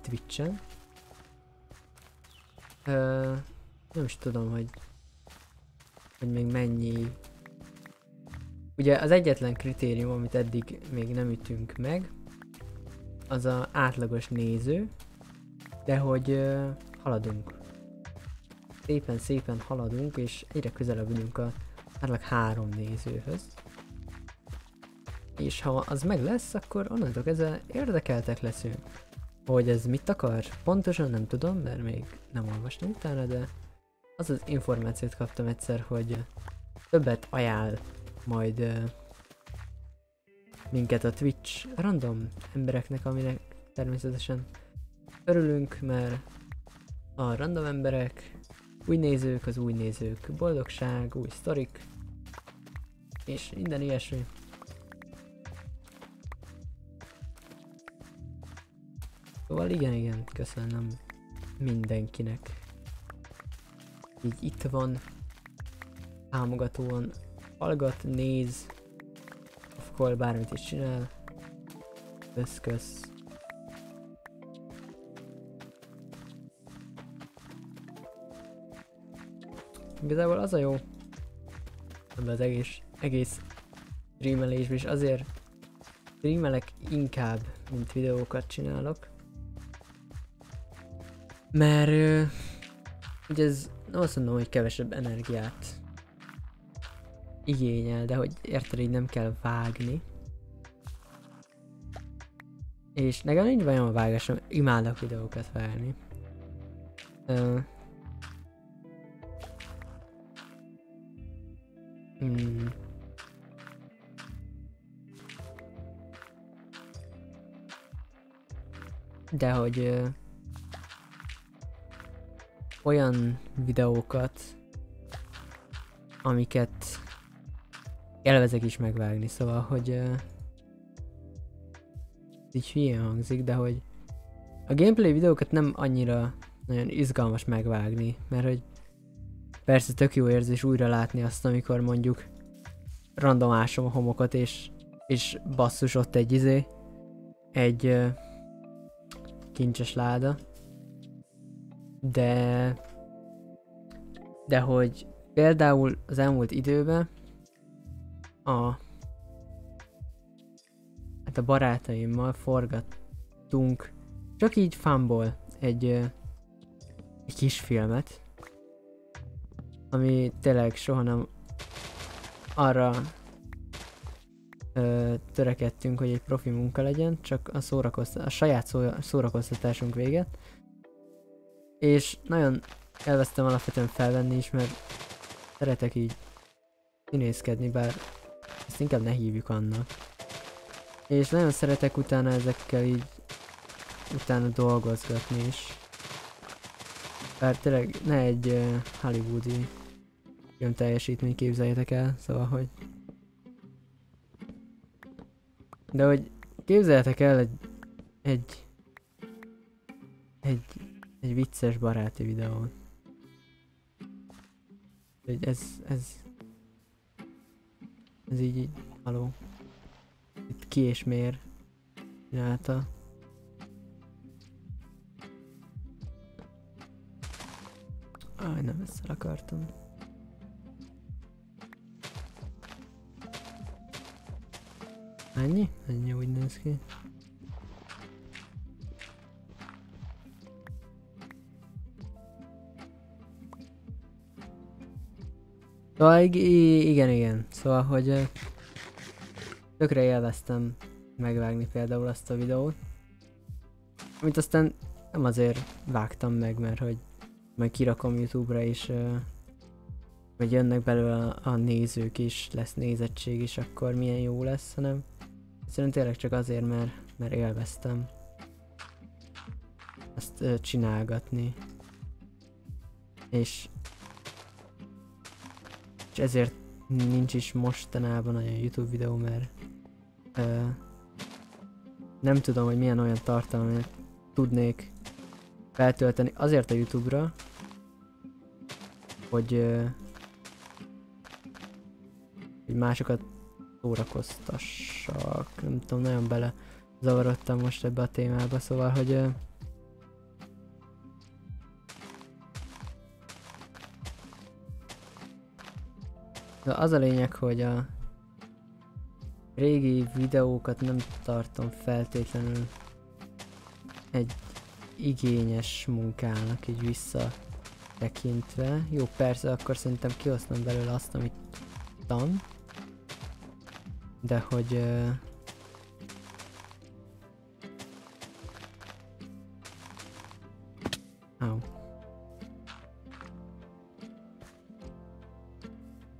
Twitchen. Ö, nem is tudom, hogy hogy még mennyi Ugye az egyetlen kritérium, amit eddig még nem ütünk meg, az a átlagos néző, de hogy uh, haladunk. Szépen szépen haladunk, és egyre közelebb vagyunk a átlag három nézőhöz. És ha az meg lesz, akkor onnantól kezdve érdekeltek leszünk. Hogy ez mit akar? Pontosan nem tudom, mert még nem olvastam utána, de az az információt kaptam egyszer, hogy többet ajánl majd minket a Twitch random embereknek, aminek természetesen örülünk, mert a random emberek, új nézők, az új nézők, boldogság, új sztorik, és minden ilyesmi. Szóval igen, igen, köszönöm mindenkinek. Így itt van, támogatóan hallgat, néz, akkor bármit is csinál. Kösz, Igazából az a jó ebben az egész, egész streamelésben is azért streamelek inkább, mint videókat csinálok. Mert ugye ez nem azt mondom, hogy kevesebb energiát igényel, de hogy érted, így nem kell vágni. És nekem nincs bajom a vágásom, imádok videókat vágni. Uh, hmm. De hogy uh, olyan videókat, amiket élvezek is megvágni, szóval, hogy uh, így hülyén hangzik, de hogy a gameplay videókat nem annyira nagyon izgalmas megvágni, mert hogy persze tök jó érzés újra látni azt, amikor mondjuk random ásom a homokot, és, és basszus ott egy izé, egy ö, kincses láda. De, de hogy például az elmúlt időben a hát a barátaimmal forgattunk csak így fanból egy, egy kis filmet, ami tényleg soha nem arra ö, törekedtünk, hogy egy profi munka legyen, csak a, szórakozta- a saját szó- szórakoztatásunk véget. És nagyon elvesztem alapvetően felvenni is, mert szeretek így színészkedni, bár ezt inkább ne hívjuk annak. És nagyon szeretek utána ezekkel így utána dolgozgatni is. Bár tényleg ne egy uh, hollywoodi film teljesítmény képzeljetek el, szóval hogy... De hogy képzeljetek el egy... egy... egy... egy vicces baráti videót. Hogy ez... ez... ez így, így... haló. Itt ki és miért csinálta. Aj, nem ezzel akartam. Ennyi? Ennyi úgy néz ki. Szóval igen, igen. Szóval, hogy tökre élveztem megvágni például azt a videót. Amit aztán nem azért vágtam meg, mert hogy majd kirakom Youtube-ra ö, vagy jönnek belőle a, nézők is, lesz nézettség is, akkor milyen jó lesz, hanem egyszerűen tényleg csak azért, mert, mert élveztem ezt csinálgatni. És, és ezért nincs is mostanában olyan YouTube videó, mert ö, nem tudom, hogy milyen olyan tartalmat tudnék feltölteni azért a Youtube-ra, hogy, hogy másokat szórakoztassak. Nem tudom, nagyon bele zavarodtam most ebbe a témába, szóval, hogy De az a lényeg, hogy a régi videókat nem tartom feltétlenül egy igényes munkának így visszatekintve. Jó, persze, akkor szerintem kihoztam belőle azt, amit tudtam. De hogy... Uh.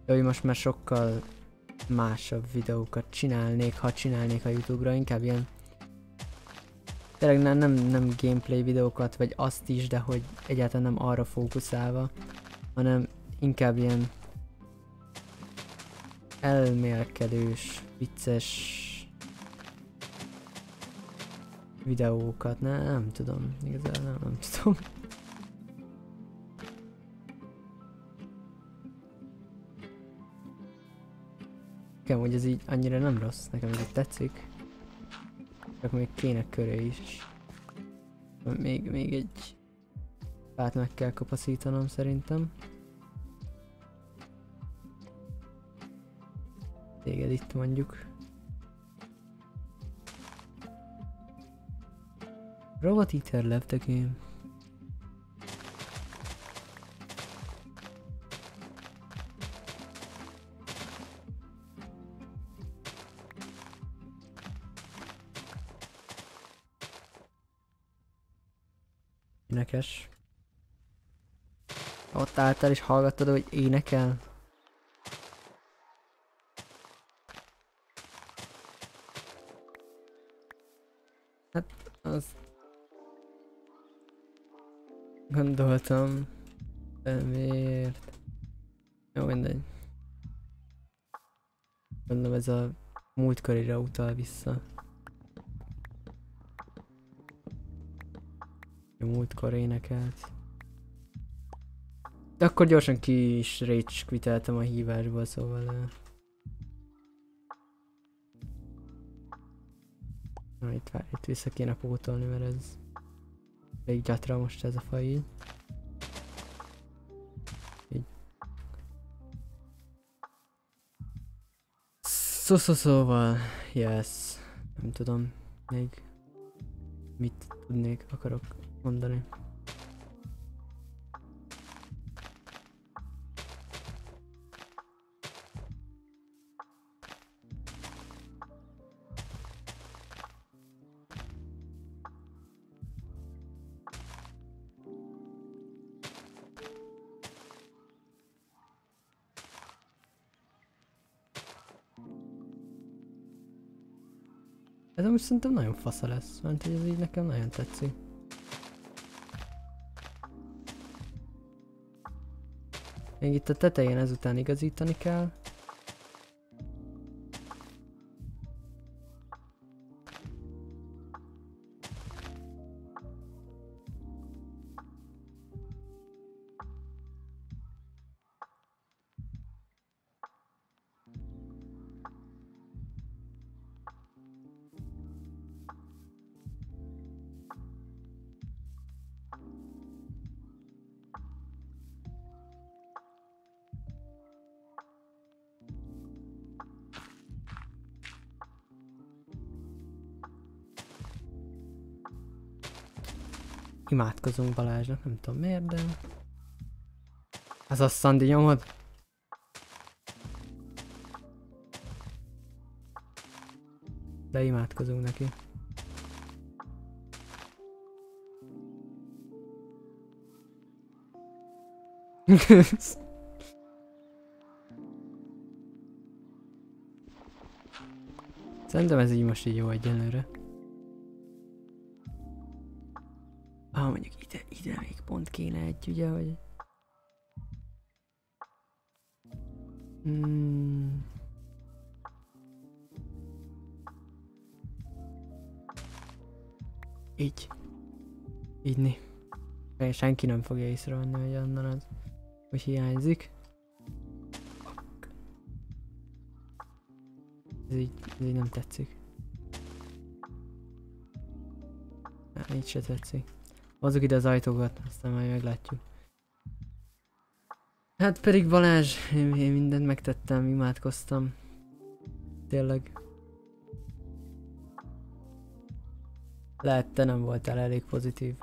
De hogy most már sokkal másabb videókat csinálnék, ha csinálnék a Youtube-ra, inkább ilyen tényleg nem, nem, nem gameplay videókat, vagy azt is, de hogy egyáltalán nem arra fókuszálva, hanem inkább ilyen elmélkedős, vicces videókat, ne, nem tudom, igazából nem, nem tudom. Nekem, hogy ez így annyira nem rossz, nekem ez így tetszik. Csak még kéne köré is. Még, még egy pát meg kell kapaszítanom szerintem. Téged itt mondjuk. Robot Eater left the game. Énekes. Ott álltál és hallgattad, hogy énekel? Hát, az... Gondoltam. De miért? Jó, mindegy. Gondolom ez a múltkorira utal vissza. Múltkor énekelt. De akkor gyorsan ki is rage a hívásból, szóval... Na, itt, várj, itt vissza kéne pótolni, mert ez... Elég gyatra most ez a faj így. Így. Szó, szó, szóval, yes. Nem tudom, még mit tudnék, akarok mondani. Ez amúgy szerintem nagyon fasza lesz, mert ez így nekem nagyon tetszik. Még itt a tetején ezután igazítani kell. Imádkozunk Balázsnak, nem tudom miért, de... Ez a Szandi nyomod? De imádkozunk neki. Szerintem ez így most így jó egyenlőre. Egy, ugye, hogy... Hmm. Így. Így né. Senki nem fogja észrevenni, hogy onnan az, hogy hiányzik. Ez így, ez így nem tetszik. Na, így se tetszik. Hozzuk ide az ajtókat, aztán majd meglátjuk. Hát pedig Balázs, én, mindent megtettem, imádkoztam. Tényleg. Lehet te nem voltál elég pozitív.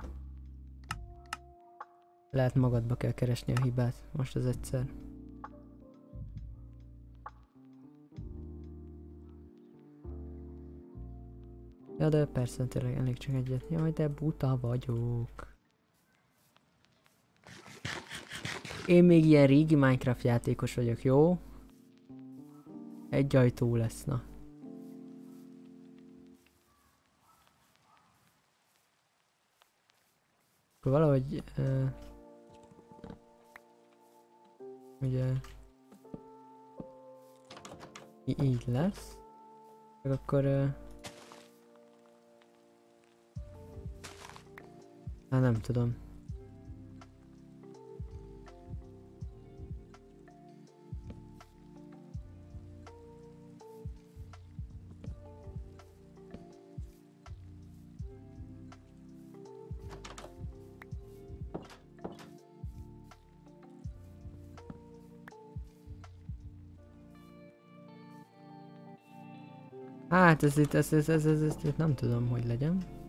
Lehet magadba kell keresni a hibát, most az egyszer. Ja, de persze, tényleg elég csak egyet. Jaj, de buta vagyok. Én még ilyen régi Minecraft játékos vagyok, jó? Egy ajtó lesz, na. Akkor valahogy... Uh, ugye... Így lesz. Akkor... Uh, Hát nem tudom. Hát ez itt, ez, ez, ez, ez, ez, ez nem tudom, hogy legyen.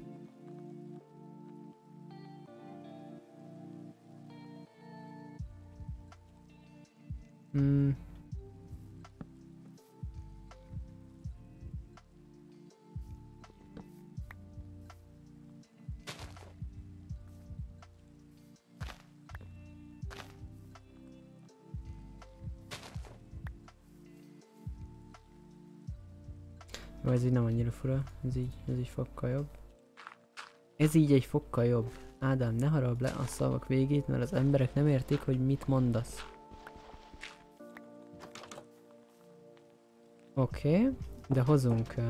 Fura, ez így, ez így fokkal jobb. Ez így egy fokkal jobb. Ádám, ne harab le a szavak végét, mert az emberek nem értik, hogy mit mondasz. Oké, okay, de hozunk uh,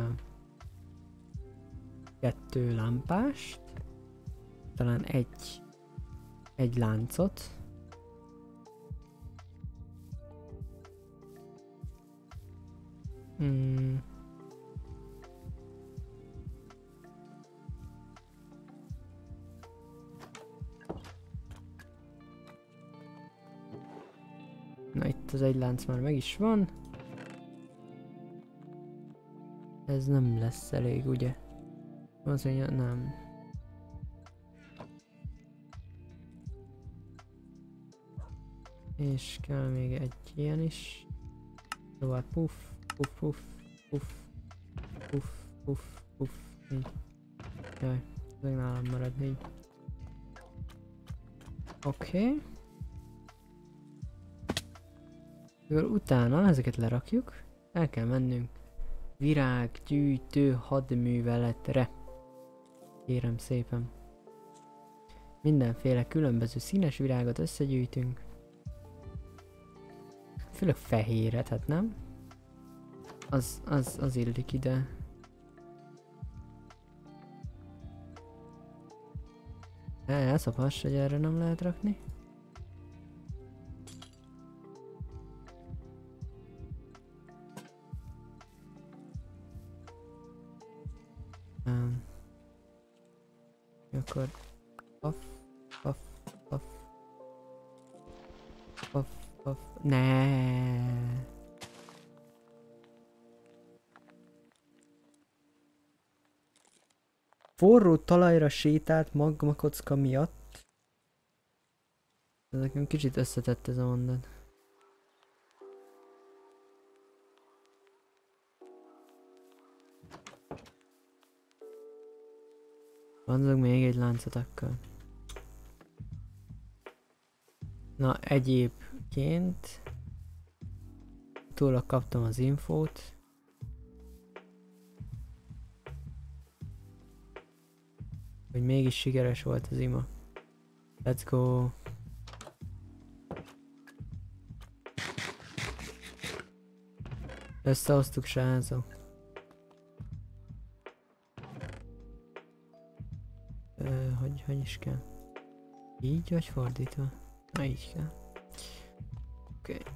kettő lámpást, talán egy, egy láncot, egy lánc már meg is van. Ez nem lesz elég, ugye? Az mondja, nem. És kell még egy ilyen is. Szóval puff, puff, puff, puff, puff, puff, puff, így. Jaj, ezek nálam marad így. Oké. Okay. Akkor utána ezeket lerakjuk. El kell mennünk virággyűjtő hadműveletre. Kérem szépen. Mindenféle különböző színes virágot összegyűjtünk. Főleg fehéret, hát nem? Az, az, az illik ide. Elszapas, hogy erre nem lehet rakni. Forró talajra sétált magmakocka miatt. Ez nekem kicsit összetett ez a mondat. Vannak még egy láncot akkor. Na, egyébként tőle kaptam az infót. Mégis sikeres volt az ima. Let's go! Összehoztuk srácok. Ö, hogy, hogy is kell? Így vagy fordítva? Na így kell. Oké. Okay.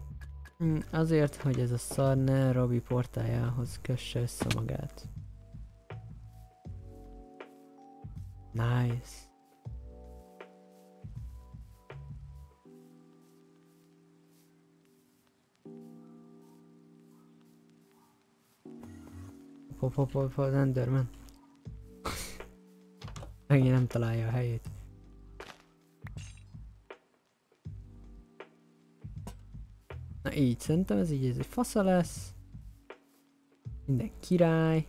Mm, azért, hogy ez a szar ne Robi portájához kösse össze magát. Nice. Hop hop hop az Enderman. Megint nem találja a helyét. Na így, szerintem ez így ez egy fasza lesz. Minden király.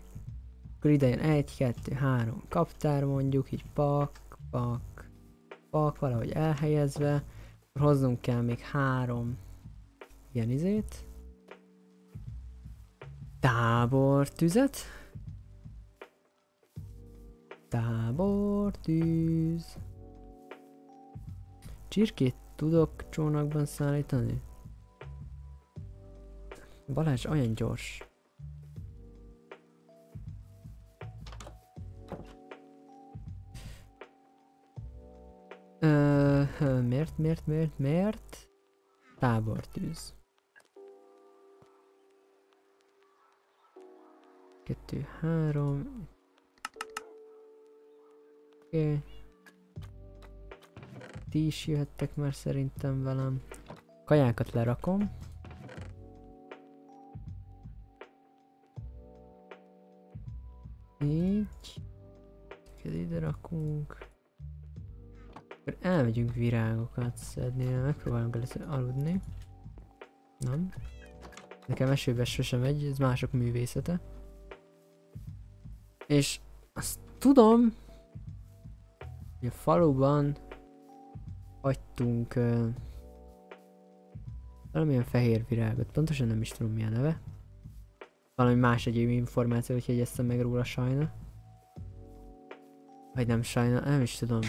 Akkor ide jön 1, 2, 3 kaptár mondjuk, így pak, pak, pak, valahogy elhelyezve. Akkor hoznunk kell még három ilyen izét. Tábor tüzet. Tábor tűz. Csirkét tudok csónakban szállítani? Balázs olyan gyors. Miért, miért, miért, miért? Tábortűz. Kettő, három. Oké. Okay. Ti is jöhettek már szerintem velem. Kajákat lerakom. Így. Ide rakunk. Elmegyünk virágokat szedni, megpróbálunk először aludni. Nem. Nekem esőbe sosem megy, ez mások művészete. És azt tudom, hogy a faluban hagytunk uh, valamilyen fehér virágot, pontosan nem is tudom mi a neve. Valami más egyéb információ, hogy jegyeztem meg róla sajna. Vagy nem sajna, nem is tudom.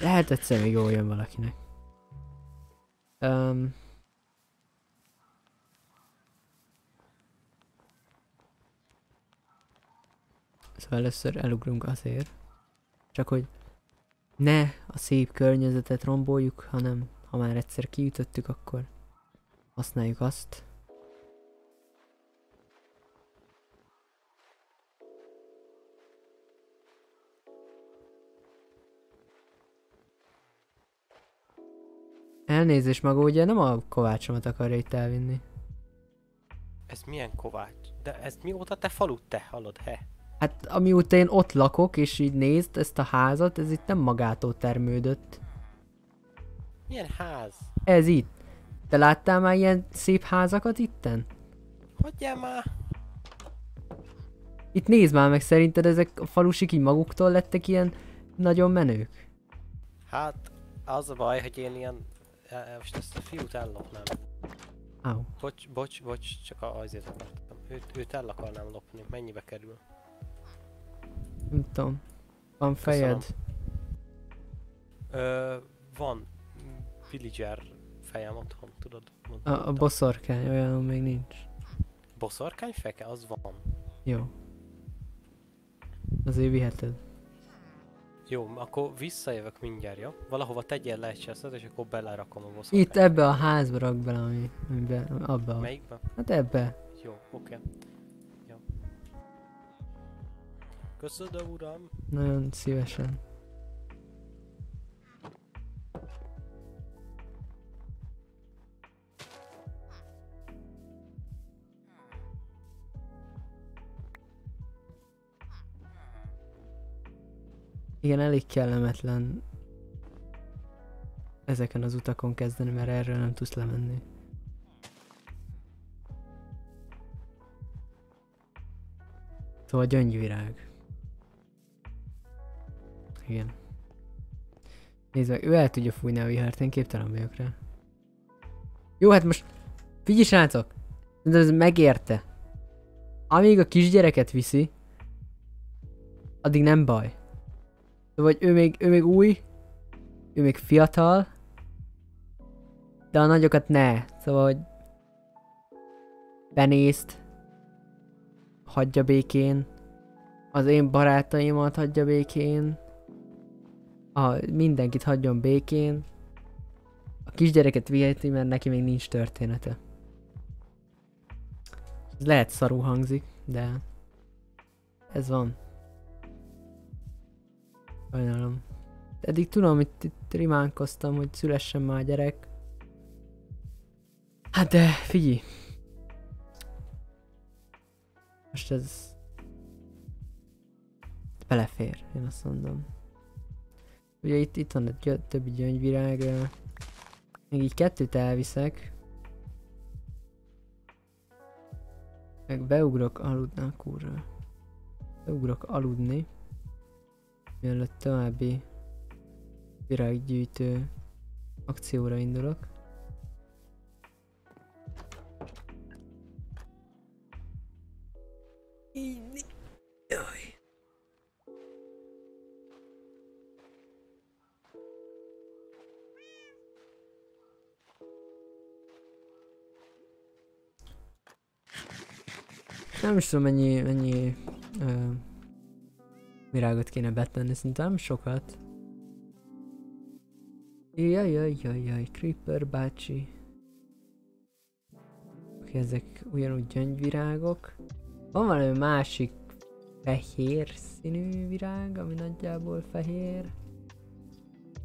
Lehet egyszer még jól jön valakinek. Um, Szóval először elugrunk azért. Csak hogy ne a szép környezetet romboljuk, hanem ha már egyszer kiütöttük, akkor használjuk azt. Elnézést maga ugye nem a kovácsomat akarja itt elvinni. Ez milyen kovács? De ez mióta te falut te, hallod, he? Hát amióta én ott lakok és így nézd ezt a házat, ez itt nem magától termődött. Milyen ház? Ez itt. Te láttál már ilyen szép házakat itten? Hagyjál már! Itt nézd már meg, szerinted ezek a falusik így maguktól lettek ilyen nagyon menők? Hát, az a baj, hogy én ilyen... Most ezt a fiút ellopnám. Au. Bocs, bocs, bocs, csak azért akartam. Őt, őt el akarnám lopni. Mennyibe kerül? Nem tudom. Van fejed? Ö, van villager fejem otthon, tudod? A, a boszorkány, olyan még nincs. Boszorkány feke? Az van. Jó. Azért viheted. Jó, akkor visszajövök mindjárt, jó? Valahova tegyél le egy cseszet, és akkor belerakom a boszorkányt. Itt ebbe a házba rak bele, ami, amibe, abba. Melyikbe? Hát ebbe. Jó, oké. Jó. Köszönöm, uram! Nagyon szívesen. Igen, elég kellemetlen ezeken az utakon kezdeni, mert erről nem tudsz lemenni. Szóval gyöngyvirág. Igen. Nézd meg, ő el tudja fújni a vihart, én képtelen vagyok rá. Jó, hát most figyelj srácok! De ez megérte. Amíg a kisgyereket viszi, addig nem baj. Hogy ő még, ő még új, ő még fiatal, de a nagyokat ne. Szóval, hogy benészt, hagyja békén, az én barátaimat hagyja békén, a, mindenkit hagyjon békén, a kisgyereket viheti, mert neki még nincs története. Ez lehet szarú hangzik, de ez van. Sajnálom. Eddig tudom, itt, itt rimánkoztam, hogy szülessen már gyerek. Hát de figyelj. Most ez... Belefér, én azt mondom. Ugye itt, itt van egy gyö- többi gyöngyvirág. Még így kettőt elviszek. Meg beugrok aludni, kurva. Beugrok aludni. Mielőtt további virággyűjtő akcióra indulok. Nem is tudom mennyi, mennyi virágot kéne betenni, szerintem nem sokat. Jaj, jaj, jaj, jaj, Creeper bácsi. Oké, ezek ugyanúgy gyöngyvirágok. Van valami másik fehér színű virág, ami nagyjából fehér.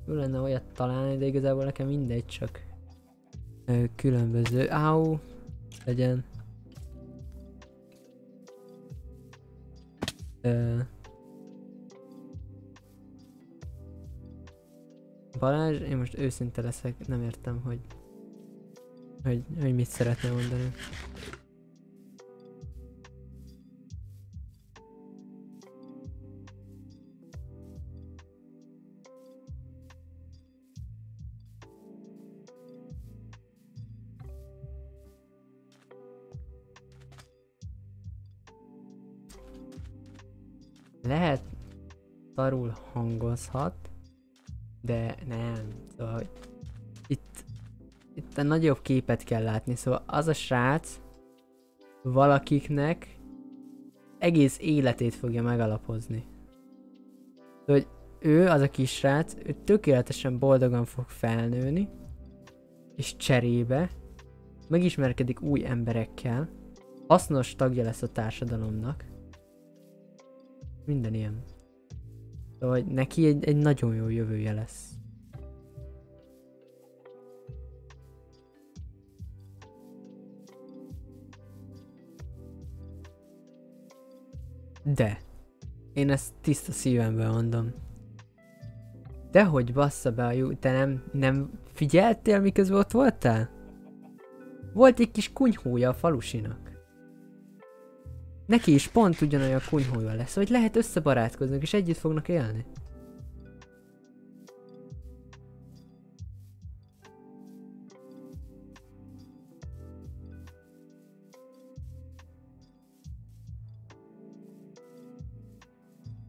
Jó lenne olyat találni, de igazából nekem mindegy, csak ö, különböző. Áú, legyen. Ö, Balázs, én most őszinte leszek, nem értem, hogy, hogy, hogy mit szeretne mondani. Lehet szarul hangozhat, de nem. Szóval itt, itt a nagyobb képet kell látni. Szóval az a srác valakiknek egész életét fogja megalapozni. Szóval, hogy ő, az a kis srác, ő tökéletesen boldogan fog felnőni, és cserébe megismerkedik új emberekkel, hasznos tagja lesz a társadalomnak. Minden ilyen. Szóval neki egy, egy nagyon jó jövője lesz. De. Én ezt tiszta szívemben mondom. Dehogy bassza be a jó, te nem, nem figyeltél miközben ott voltál? Volt egy kis kunyhója a falusinak. Neki is pont ugyanolyan kunyhója lesz, hogy lehet összebarátkoznak és együtt fognak élni.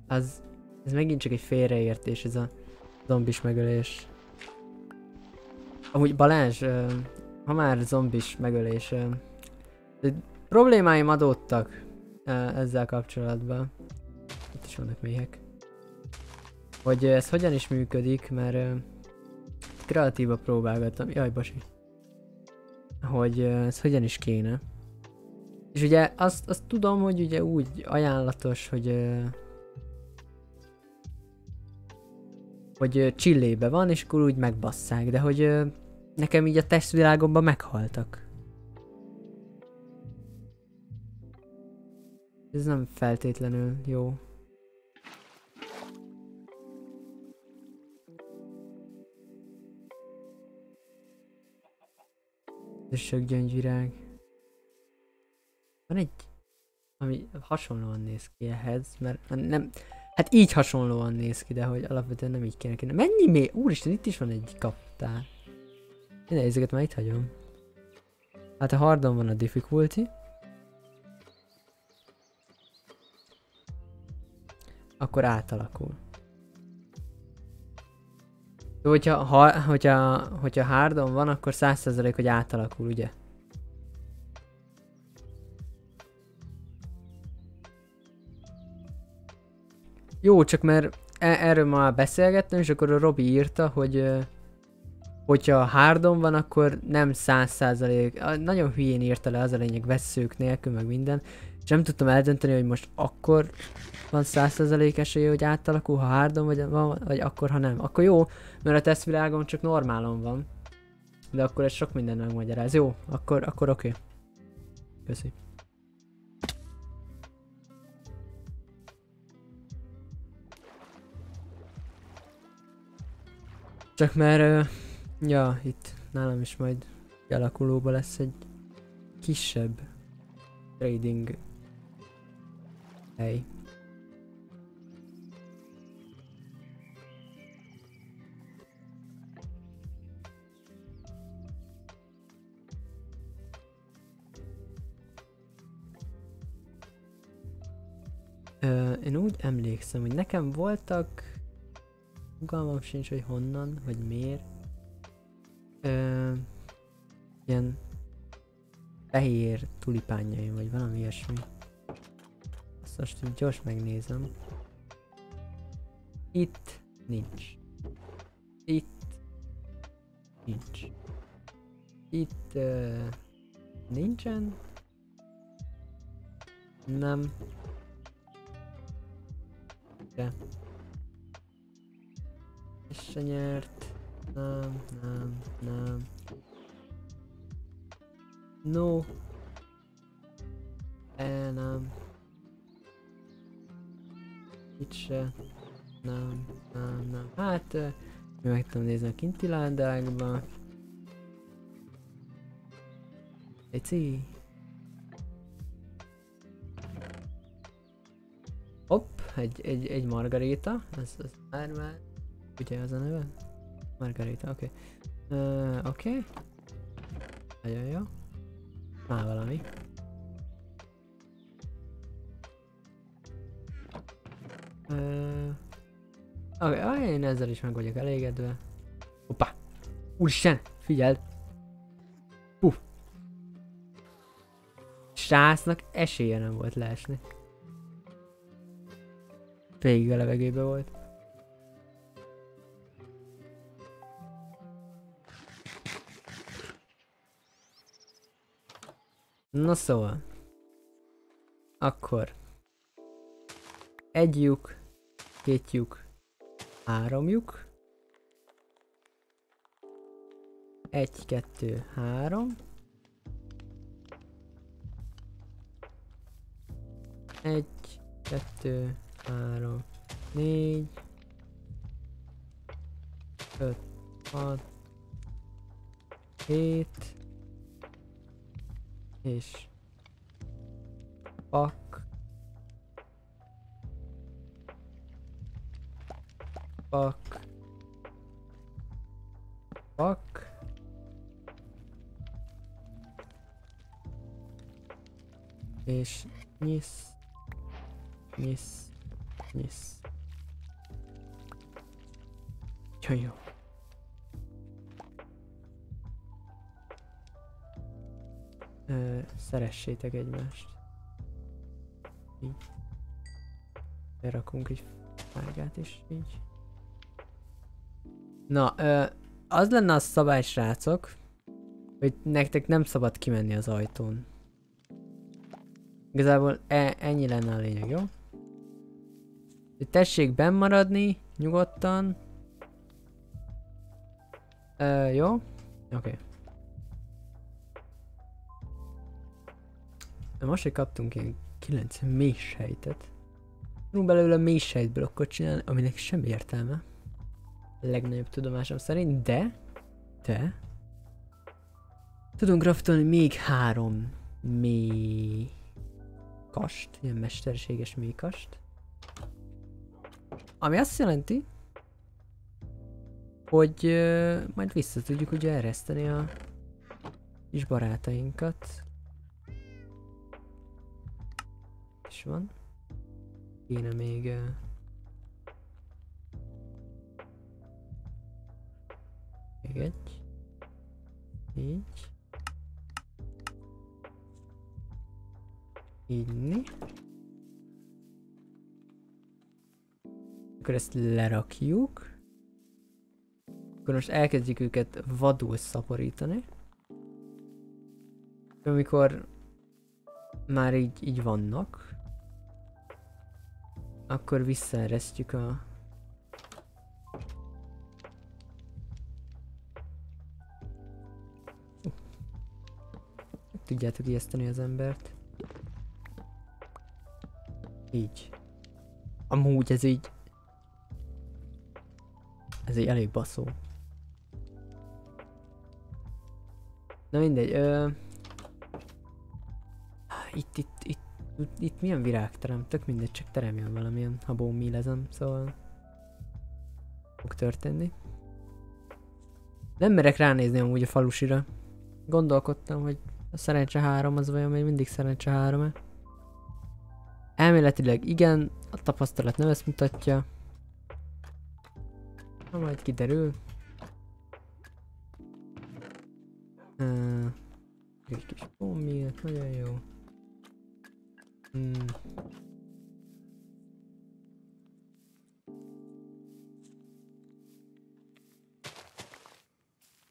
Az... Ez megint csak egy félreértés, ez a zombis megölés. Amúgy Balázs, ha már zombis megölés, problémáim adódtak ezzel kapcsolatban. Itt is vannak méhek. Hogy ez hogyan is működik, mert kreatíva próbálgattam. Jaj, bosi. Hogy ez hogyan is kéne. És ugye azt, azt tudom, hogy ugye úgy ajánlatos, hogy hogy csillébe van, és akkor úgy megbasszák, de hogy nekem így a testvilágomban meghaltak. Ez nem feltétlenül jó. Ez sok gyöngyvirág. Van egy, ami hasonlóan néz ki ehhez, mert nem, Hát így hasonlóan néz ki, de hogy alapvetően nem így kéne kéne. Mennyi még? Úristen, itt is van egy kaptár. Én ezeket már itt hagyom. Hát a hardon van a difficulty. Akkor átalakul. Jó, Hogyha, ha, hogyha, hogyha hardon van, akkor 100% hogy átalakul, ugye? Jó, csak mert e- erről már beszélgettem, és akkor a Robi írta, hogy hogyha hardon van, akkor nem száz százalék, a- nagyon hülyén írta le az a lényeg, vesszők nélkül, meg minden, és nem tudtam eldönteni, hogy most akkor van száz százalék esélye, hogy átalakul, ha hardon vagy, vagy akkor, ha nem. Akkor jó, mert a tesztvilágom csak normálon van. De akkor ez sok minden megmagyaráz. Jó, akkor, akkor oké. Okay. Köszi. Csak mert, ö, ja, itt nálam is majd kialakulóba lesz egy kisebb trading hely. Ö, én úgy emlékszem, hogy nekem voltak fogalmam sincs, hogy honnan, vagy miért. Ö, ilyen fehér tulipánjaim, vagy valami ilyesmi. Azt most gyors megnézem. Itt nincs. Itt nincs. Itt uh, nincsen. Nem. De. Ez se nyert. Nem, nem, nem. No. E, nem. Itt se. Nem, nem, nem. Hát, ö, meg tudom nézni a kinti ládákba. Eci. Hopp, egy, egy, egy margarita. Ez, ez már már. Ugye az a neve? Margarita, oké. Okay. Uh, oké. Okay. Nagyon jó. Már valami. Uh, Oké, okay, én ezzel is meg vagyok elégedve. Hoppá! Úristen! Figyeld! Puff! Srácnak esélye nem volt leesni. Végig a levegőbe volt. Na szóval. Akkor. Egy lyuk, két lyuk, három lyuk. Egy, kettő, három. Egy, kettő, három, négy, öt, hat, hét, és pak, pak, pak, és nyisz, nyisz, nyisz. Ja, jó. Ö, szeressétek egymást. Így. Berakunk egy fárgát is, így. Na, ö, az lenne a szabály, srácok, hogy nektek nem szabad kimenni az ajtón. Igazából e- ennyi lenne a lényeg, jó? Hogy tessék benn maradni, nyugodtan. Ö, jó? Oké. Okay. Most, hogy kaptunk ilyen 9 mély sejtet, tudunk belőle mély sejtblokkot csinálni, aminek semmi értelme. Legnagyobb tudomásom szerint, de, de, tudunk raftolni még három mély kast, ilyen mesterséges mély kast. Ami azt jelenti, hogy ö, majd vissza tudjuk ugye ereszteni a kis barátainkat. És van. Kéne még... ö, Még egy. Így. Inni. Akkor ezt lerakjuk. Akkor most elkezdjük őket vadul szaporítani. Amikor már így, így vannak, akkor visszaeresztjük a... Tudjátok ijeszteni az embert. Így. Amúgy ez így... Ez egy elég baszó. Na mindegy, ö... Itt, itt, itt, itt, itt milyen virágterem? Tök mindegy, csak teremjen valamilyen habó mílezem, szóval... Fog történni. Nem merek ránézni amúgy a falusira. Gondolkodtam, hogy a szerencse három az vajon még mindig szerencse három -e? Elméletileg igen, a tapasztalat nem ezt mutatja. Na majd kiderül. Uh, egy kis pommiért, nagyon jó. Hmm.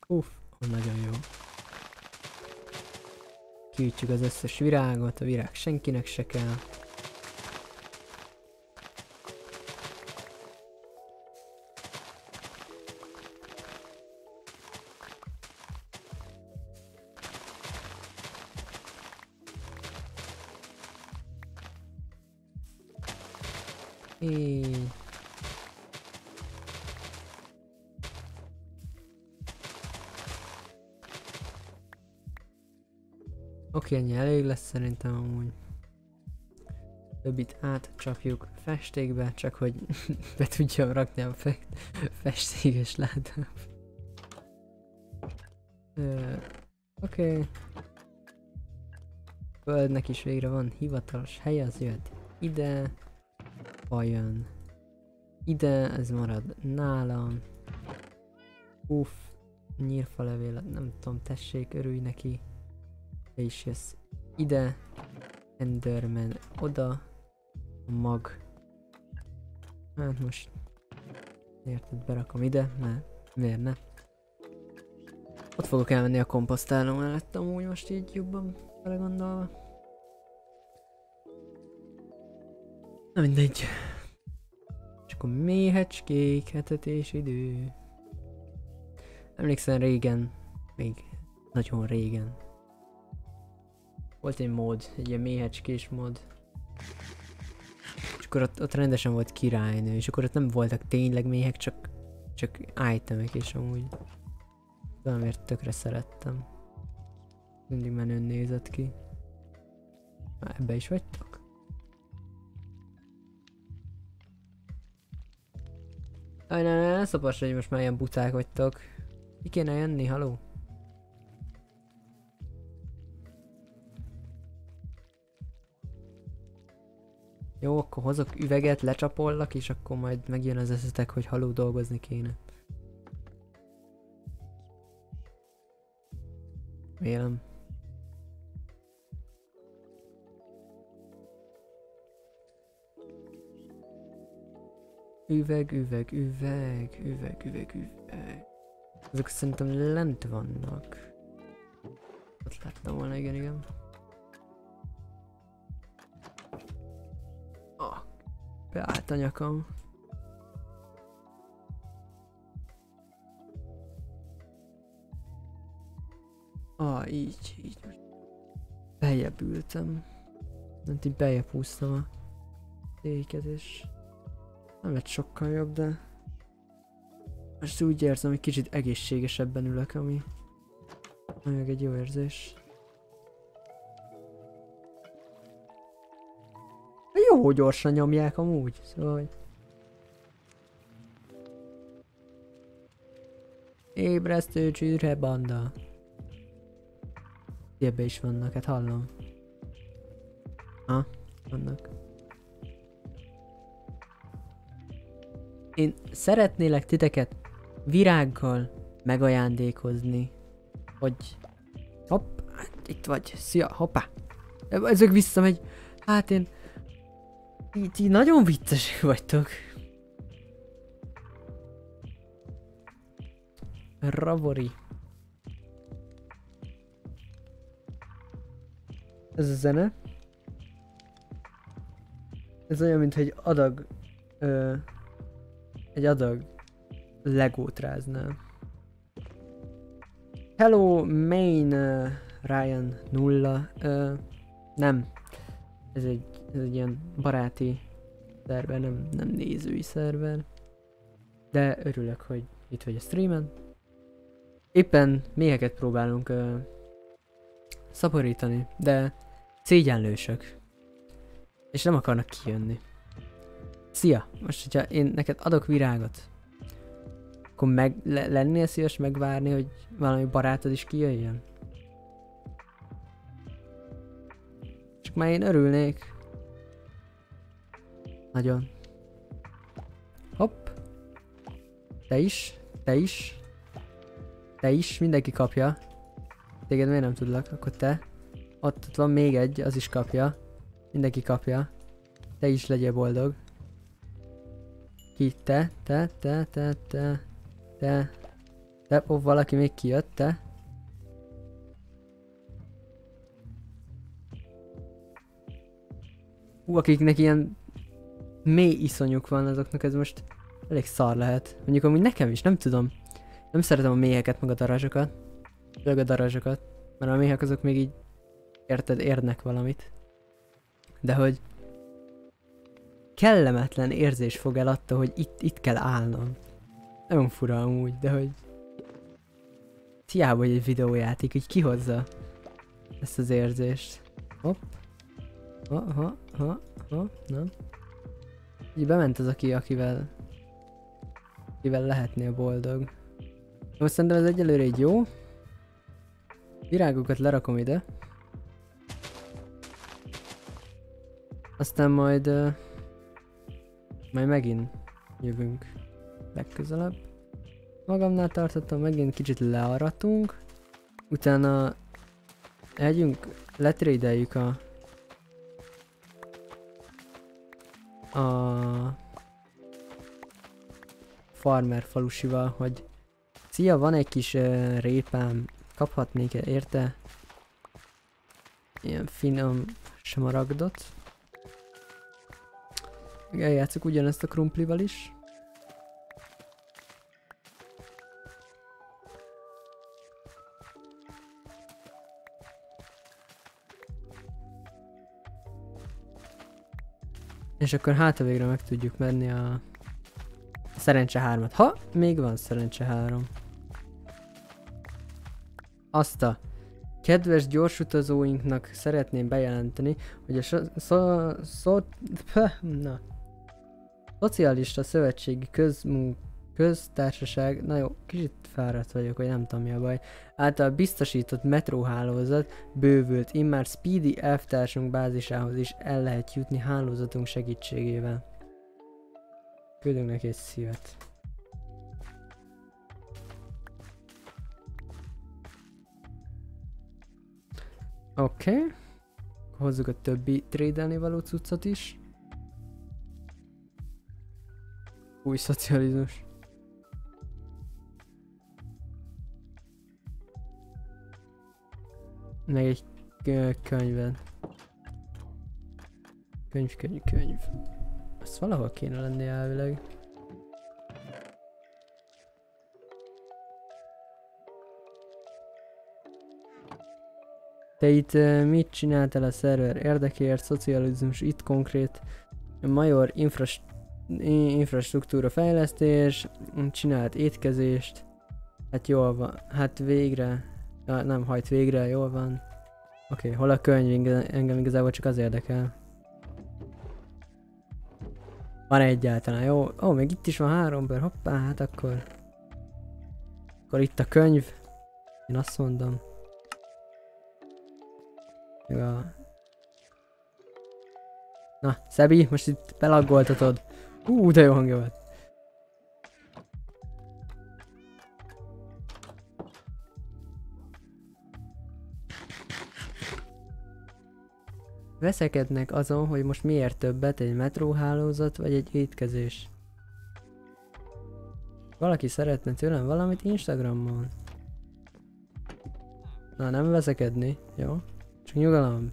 Uff, nagyon jó. Kiütjük az összes virágot, a virág senkinek se kell. Oké, ennyi elég lesz szerintem amúgy. Többit átcsapjuk festékbe, csak hogy be tudjam rakni a fe festéges ládába. Oké. Okay. Földnek is végre van hivatalos hely, az jöhet ide. Vajon ide, ez marad nálam. Uff, nyírfalevél, nem tudom, tessék, örülj neki. Jössz ide. Enderman oda. Mag. Hát most érted, berakom ide, mert miért ne? Ott fogok elmenni a komposztáló mellett amúgy most így jobban belegondolva. Na mindegy. És akkor méhecskék, hetetés idő. Emlékszem régen, még nagyon régen. Volt egy mód, egy ilyen méhecskés mód. akkor ott, ott rendesen volt királynő, és akkor ott nem voltak tényleg méhek, csak, csak itemek, és amúgy valamiért tökre szerettem. Mindig menőn nézett ki. Már ebbe is vagytok? Aj, ne, ne, ne szopass, hogy most már ilyen buták vagytok. Ki kéne jönni, haló? Jó, akkor hozok üveget, lecsapollak, és akkor majd megjön az eszetek, hogy haló dolgozni kéne. Vélem. Üveg, üveg, üveg, üveg, üveg, üveg. Ezek szerintem lent vannak. Ott láttam volna, igen, igen. Beállt a nyakam. Ah, így, így. Beljebb ültem. Ment így beljebb húztam a széket, nem lett sokkal jobb, de most úgy érzem, hogy kicsit egészségesebben ülök, ami meg egy jó érzés. Jó gyorsan nyomják amúgy, szóval. Ébresztő csűrhe banda. Ebbe is vannak, hát hallom. Ha, vannak. Én szeretnélek titeket virággal megajándékozni, hogy... Hopp, hát itt vagy, szia, hoppá. Ezek visszamegy. Hát én... Ti, ti nagyon viccesek vagytok. Ravori. Ez a zene. Ez olyan, mint egy adag... Ö, egy adag legót ráznál. Hello, main uh, Ryan nulla. Uh, nem. Ez egy, ez egy ilyen baráti szerver, nem, nem nézői szerver. De örülök, hogy itt vagy a streamen. Éppen méheket próbálunk uh, szaporítani, de szégyenlősök. És nem akarnak kijönni. Szia! Most, hogyha én neked adok virágot, akkor meg, le, lennél szíves megvárni, hogy valami barátod is kijöjjön? Csak már én örülnék. Nagyon. Hopp. Te is. Te is. Te is. Mindenki kapja. Téged miért nem tudlak? Akkor te. Ott, ott van még egy, az is kapja. Mindenki kapja. Te is legyél boldog. Ki? Te, te, te, te, te, te, te, ó, valaki még kijött, te. Hú, akiknek ilyen mély iszonyuk van, azoknak ez most elég szar lehet. Mondjuk amúgy nekem is, nem tudom. Nem szeretem a méheket, meg a darazsokat. Főleg a darazsokat. Mert a méhek azok még így, érted, érnek valamit. De hogy kellemetlen érzés fog el attól, hogy itt, itt kell állnom. Nagyon fura amúgy, de hogy... Hiába, hogy egy videójáték, hogy kihozza ezt az érzést. Hopp. Ha, ha, ha, ha, nem. Így bement az, aki, akivel... Akivel lehetnél boldog. Most szerintem ez egyelőre egy jó. Virágokat lerakom ide. Aztán majd... Majd megint jövünk legközelebb. Magamnál tartottam, megint kicsit learatunk. Utána együnk, letrédeljük a a farmer falusival, hogy Szia, van egy kis uh, répám, kaphatnék -e érte? Ilyen finom smaragdot. Eljátszok ugyanezt a krumplival is. És akkor hát a végre meg tudjuk menni a szerencse 3 Ha még van szerencse 3. Azt a kedves gyorsutazóinknak szeretném bejelenteni, hogy a so, szó, szó, peh, na, Szocialista Szövetségi Közmunk Köztársaság, na jó, kicsit fáradt vagyok, vagy nem tudom mi a baj, által biztosított metróhálózat bővült, immár Speedy elvtársunk bázisához is el lehet jutni hálózatunk segítségével. Küldünk neki egy szívet. Oké. Okay. Hozzuk a többi trédelni való cuccot is. Új szocializmus. Meg egy kö- könyved. Könyv, könyv, könyv. Ezt valahol kéne lenni elvileg. Te itt mit csináltál a szerver érdekéért, szocializmus, itt konkrét major infrastruktúra fejlesztés, csinált étkezést, hát jól van, hát végre, ja, nem hajt végre, jól van. Oké, okay, hol a könyv, engem igazából csak az érdekel. Van egyáltalán, jó? Ó, még itt is van három bőr, hoppá, hát akkor... Akkor itt a könyv. Én azt mondom. Meg a... Na, Szebi, most itt belaggoltatod. Hú, de jó hangja volt. Veszekednek azon, hogy most miért többet egy metróhálózat vagy egy étkezés. Valaki szeretne tőlem valamit Instagramon. Na, nem veszekedni, jó? Csak nyugalom.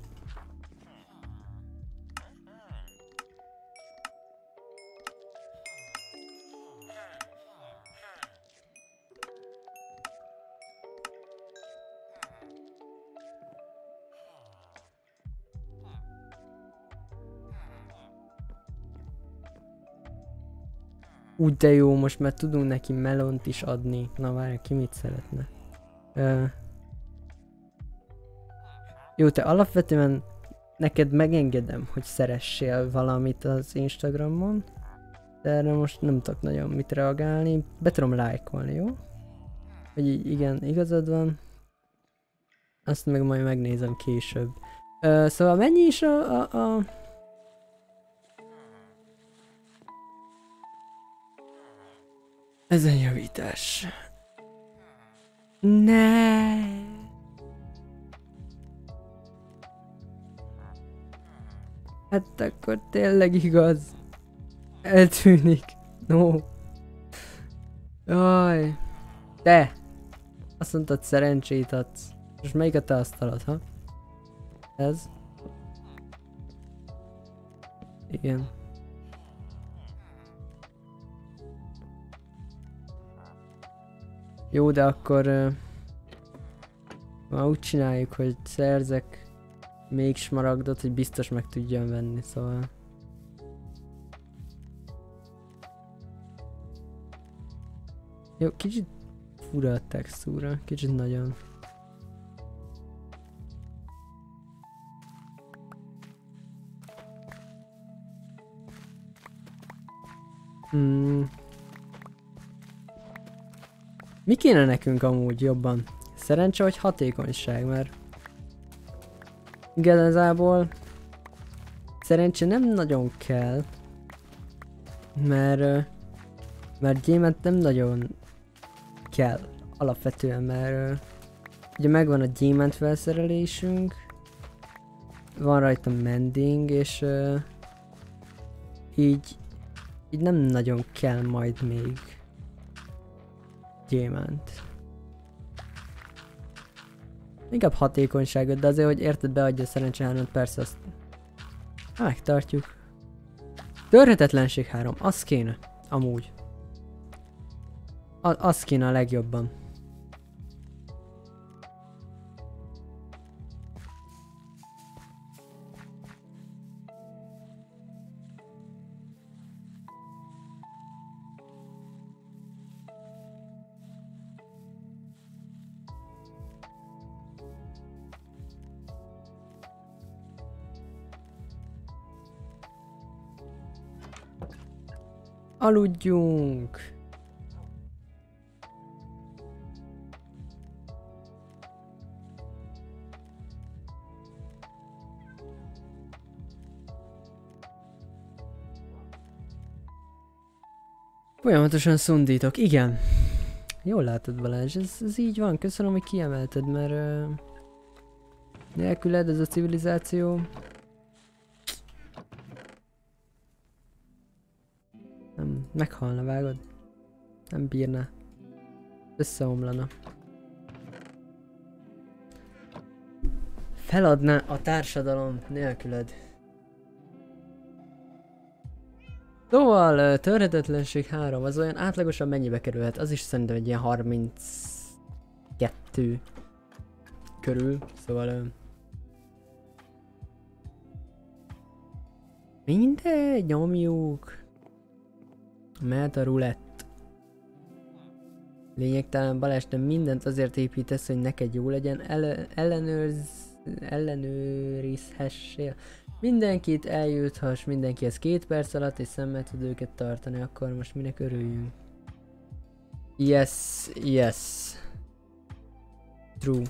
Úgy de jó, most már tudunk neki melont is adni. Na várj, ki mit szeretne? Ö... Jó, te alapvetően neked megengedem, hogy szeressél valamit az Instagramon. De erre most nem tudok nagyon mit reagálni. Be tudom lájkolni, jó? Hogy igen, igazad van. Azt meg majd megnézem később. Ö, szóval mennyi is a, a, a Ez egy javítás. Ne. Hát akkor tényleg igaz. Eltűnik. No. Jaj. Te. Azt mondtad szerencsét adsz. Most melyik a te asztalod, ha? Ez? Igen. Jó, de akkor... Uh, már úgy csináljuk, hogy szerzek még smaragdot, hogy biztos meg tudjam venni, szóval... Jó, kicsit fura a textúra, kicsit nagyon. Hmm. Mi kéne nekünk amúgy jobban? Szerencse vagy hatékonyság, mert igazából szerencse nem nagyon kell, mert mert gyémánt nem nagyon kell alapvetően, mert ugye megvan a gyémánt felszerelésünk, van rajta mending, és így így nem nagyon kell majd még gyémánt. Inkább hatékonyságot, de azért, hogy érted, beadja a szerencse 3 persze azt megtartjuk. Törhetetlenség 3, az kéne, amúgy. A az kéne a legjobban. Aludjunk! Folyamatosan szundítok, igen. Jól látod Balázs, ez, ez így van, köszönöm, hogy kiemelted, mert uh, nélküled ez a civilizáció meghalna, vágod? Nem bírna. Összeomlana. Feladna a társadalom nélküled. Szóval, törhetetlenség 3, az olyan átlagosan mennyibe kerülhet? Az is szerintem egy ilyen 32 körül, szóval... Mindegy, nyomjuk. Mehet a rulett. Lényegtelen Balázs, de mindent azért építesz, hogy neked jó legyen, ele- ellenőrz, ellenőrizhessél. Mindenkit eljuthass, mindenkihez két perc alatt, és szemmel tud őket tartani, akkor most minek örüljünk. Yes, yes. True.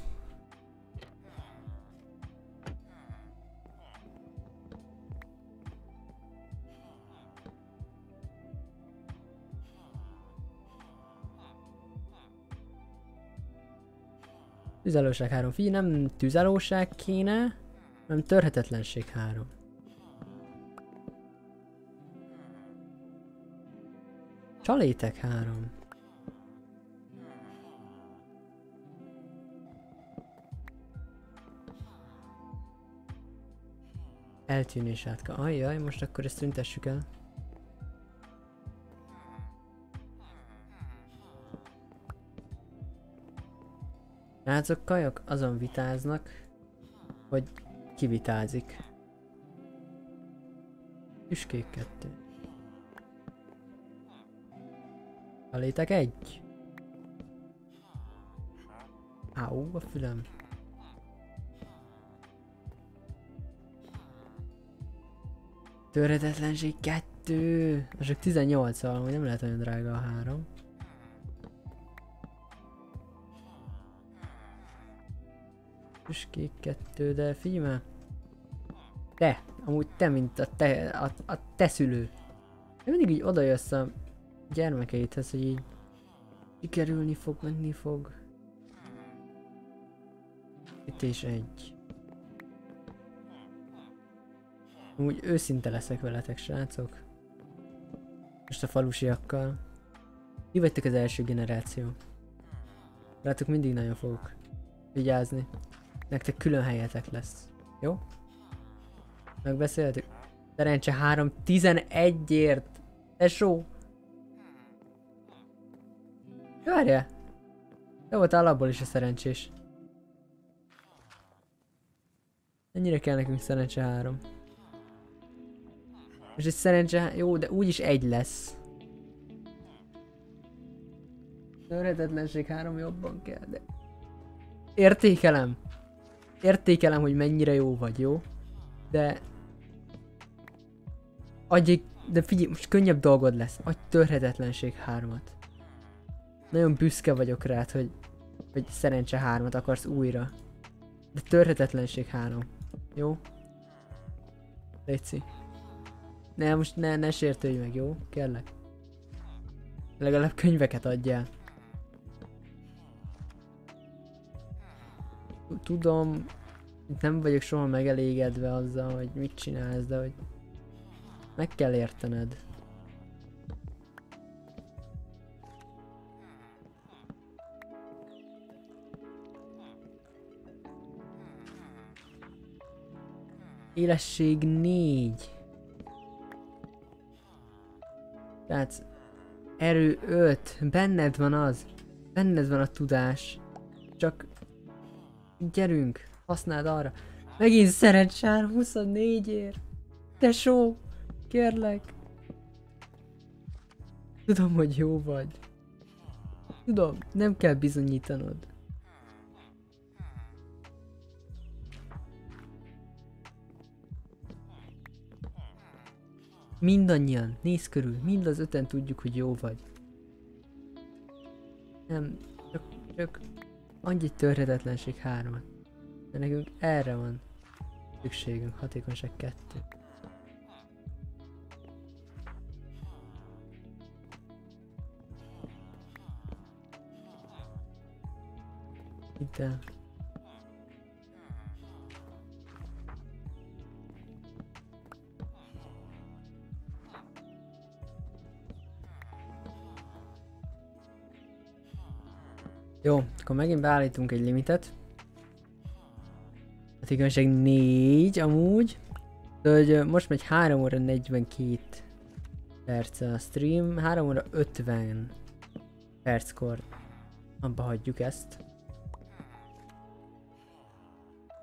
Tüzelőség 3. Figyelj, nem tüzelőség kéne, hanem törhetetlenség 3. Csalétek 3. Eltűnés átka. Ajjaj, most akkor ezt tüntessük el. Srácok, kajak azon vitáznak, hogy ki vitázik. Tüskék kettő. A létek egy. Áú, a fülem. Töredetlenség kettő. Az csak 18 al hogy nem lehet olyan drága a három. Tüskék kettő, de figyelj. Te, amúgy te, mint a te, a, a te szülő. Te mindig így oda jössz a gyermekeidhez, hogy így sikerülni fog, menni fog. Itt és egy. Úgy őszinte leszek veletek, srácok. Most a falusiakkal. Ti vagytok az első generáció. Rátok mindig nagyon fogok vigyázni. Nektek külön helyetek lesz. Jó? Megbeszéltük? Szerencse 3 11-ért. Tesó! Várjál! Te voltál abból is a szerencsés. Ennyire kell nekünk szerencse 3. És egy szerencse, jó, de úgyis egy lesz. Töredetlenség 3 jobban kell, de... Értékelem. Értékelem, hogy mennyire jó vagy, jó? De... Adj egy... De figyelj, most könnyebb dolgod lesz. Adj törhetetlenség 3-at. Nagyon büszke vagyok rád, hogy... Hogy szerencse 3-at akarsz újra. De törhetetlenség 3. Jó? Léci. Ne, most ne, ne sértődj meg, jó? Kérlek. Legalább könyveket adjál. Tudom, nem vagyok soha megelégedve azzal, hogy mit csinálsz, de hogy meg kell értened. Élesség négy. Tehát erő 5. Benned van az. Benned van a tudás. Csak gyerünk, használd arra. Megint szerencsár 24 ér. Tesó, kérlek. Tudom, hogy jó vagy. Tudom, nem kell bizonyítanod. mindannyian, néz körül, mind az öten tudjuk, hogy jó vagy. Nem, csak, csak annyi törhetetlenség hármat. De nekünk erre van szükségünk, hatékonyság kettő. Itt el. Jó, akkor megint beállítunk egy limitet. Hatékonyság 4 amúgy. De hogy most megy 3 óra 42 perc a stream, 3 óra 50 perckor abba hagyjuk ezt.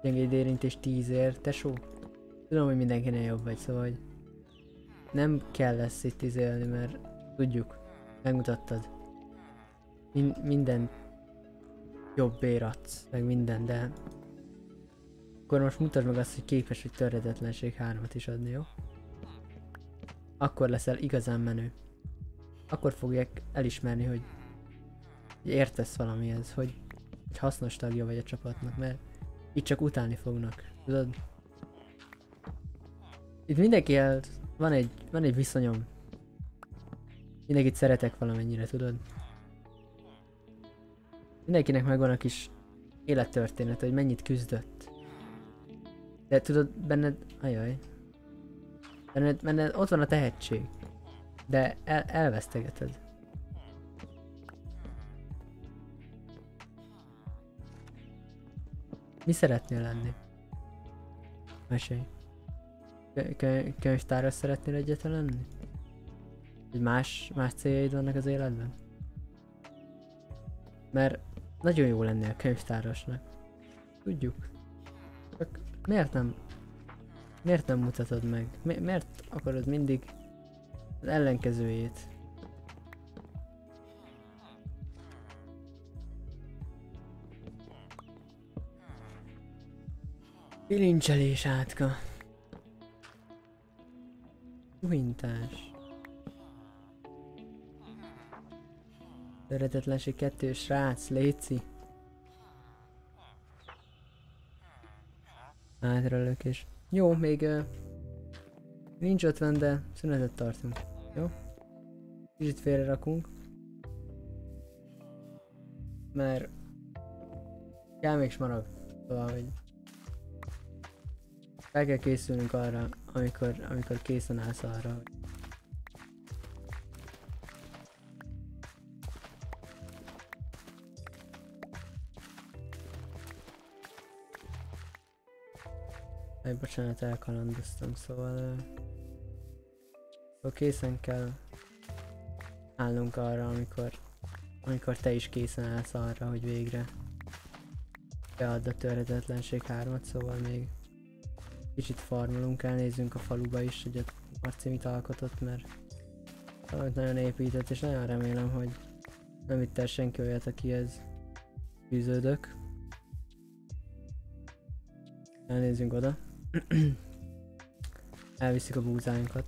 Gyengéd érintés 10 ér, tesó. Tudom, hogy mindenkinek jobb vagy, szóval nem kell lesz itt izélni, mert tudjuk, megmutattad. Min- minden jobb adsz, meg minden, de akkor most mutasd meg azt, hogy képes vagy törhetetlenség 3-at is adni, jó? Akkor leszel igazán menő. Akkor fogják elismerni, hogy, hogy értesz valamihez, hogy, hogy hasznos tagja vagy a csapatnak, mert itt csak utálni fognak, tudod? Itt mindenkivel van egy, van egy viszonyom. Mindenkit szeretek valamennyire, tudod? Mindenkinek megvan a kis élettörténete, hogy mennyit küzdött. De tudod, benned, ajaj. Benned, benned ott van a tehetség. De el, elvesztegeted. Mi szeretnél lenni? Mesélj. Kö- kö- könyvtáros szeretnél egyetlen lenni? Vagy más, más céljaid vannak az életben? Mert nagyon jó lennél könyvtárosnak. Tudjuk. Csak miért nem... Miért nem mutatod meg? Mi- miért akarod mindig az ellenkezőjét? Bilincselés átka. Juhintás. Szeretetlenség kettő, srác, léci. Hátralökés. Jó, még uh, nincs 50, de szünetet tartunk. Jó? Kicsit félre rakunk. Mert kell még smarag. Szóval, hogy fel kell készülnünk arra, amikor, amikor készen állsz arra, hogy Aj, bocsánat, elkalandoztam, szóval... Szóval készen kell állnunk arra, amikor, amikor te is készen állsz arra, hogy végre beadd a törhetetlenség hármat, szóval még kicsit farmolunk, elnézzünk a faluba is, hogy a Marci mit alkotott, mert valamit nagyon épített, és nagyon remélem, hogy nem itt el senki olyat, akihez fűződök. Elnézzünk oda. Elviszik a búzánkat.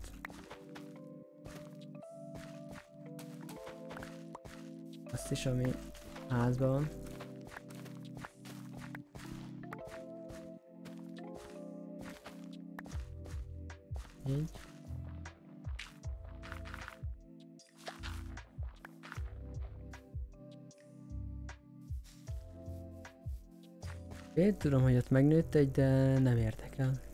Azt is, ami házban van. Így. Én tudom, hogy ott megnőtt egy, de nem érdekel.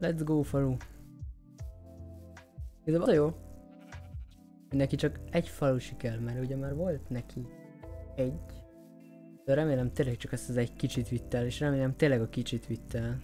Let's go falu. Igazából jó. hogy Neki csak egy falusi kell, mert ugye már volt neki egy. De remélem tényleg csak ezt az egy kicsit vitt el, és remélem tényleg a kicsit vitt el.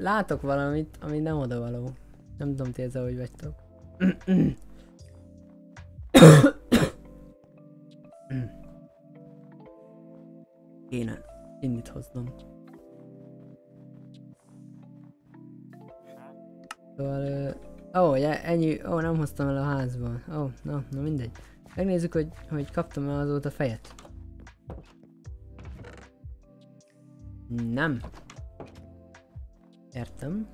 látok valamit, ami nem oda való. Nem tudom ti ezzel, hogy vagytok. Kéne innit hoznom. Szóval, ó, uh, oh, ja, ennyi, ó, oh, nem hoztam el a házba. Ó, oh, na, na mindegy. Megnézzük, hogy, hogy kaptam el azóta fejet. Nem. Értem.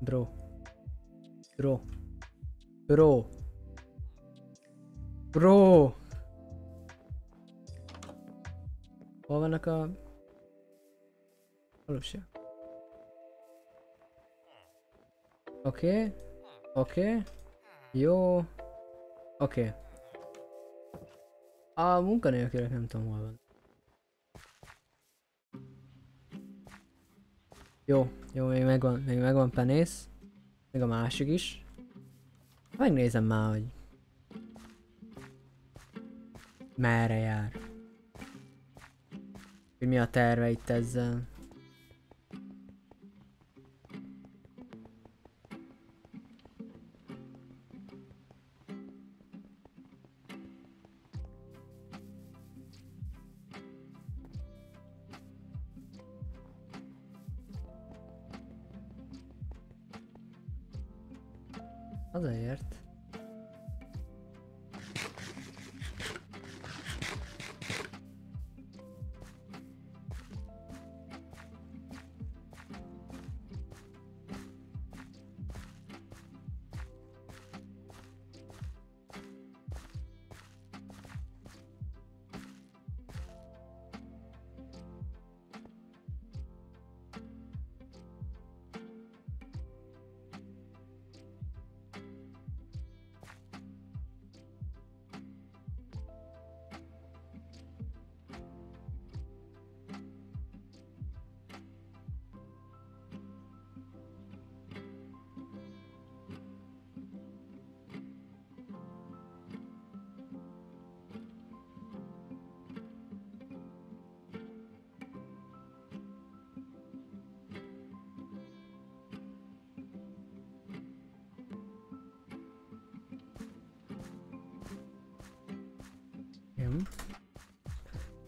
Bro. Bro. Bro. Bro. Hol vannak a... Valóság. Oké. Okay. Oké. Okay. Jó. Oké. Okay. A munkanélkülök nem tudom hol van. Jó, jó, még megvan, még megvan penész. Még a másik is. Megnézem már, hogy merre jár. Hogy mi a terve itt ezzel.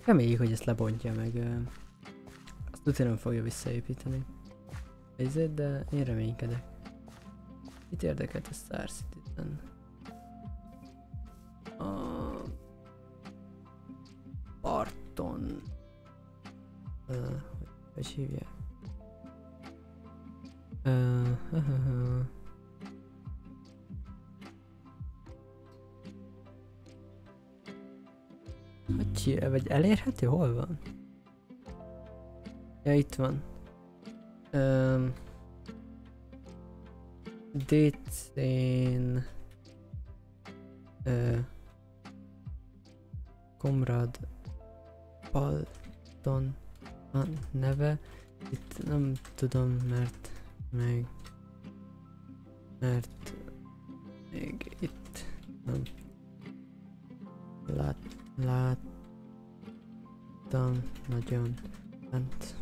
Reméljük, hogy ezt lebontja meg. Azt utána nem fogja visszaépíteni. Ezért, de én reménykedek. Itt érdekelt a Star Citizen. A parton. Ö, hogy, hogy hívják? Ö, Hogy hívja? Vagy elérhető? Hol van? Ja, itt van. Um, Décén... Uh, Komrad Palton a neve. Itt nem tudom, mert meg... Mert még itt nem lát, láttam nagyon bent.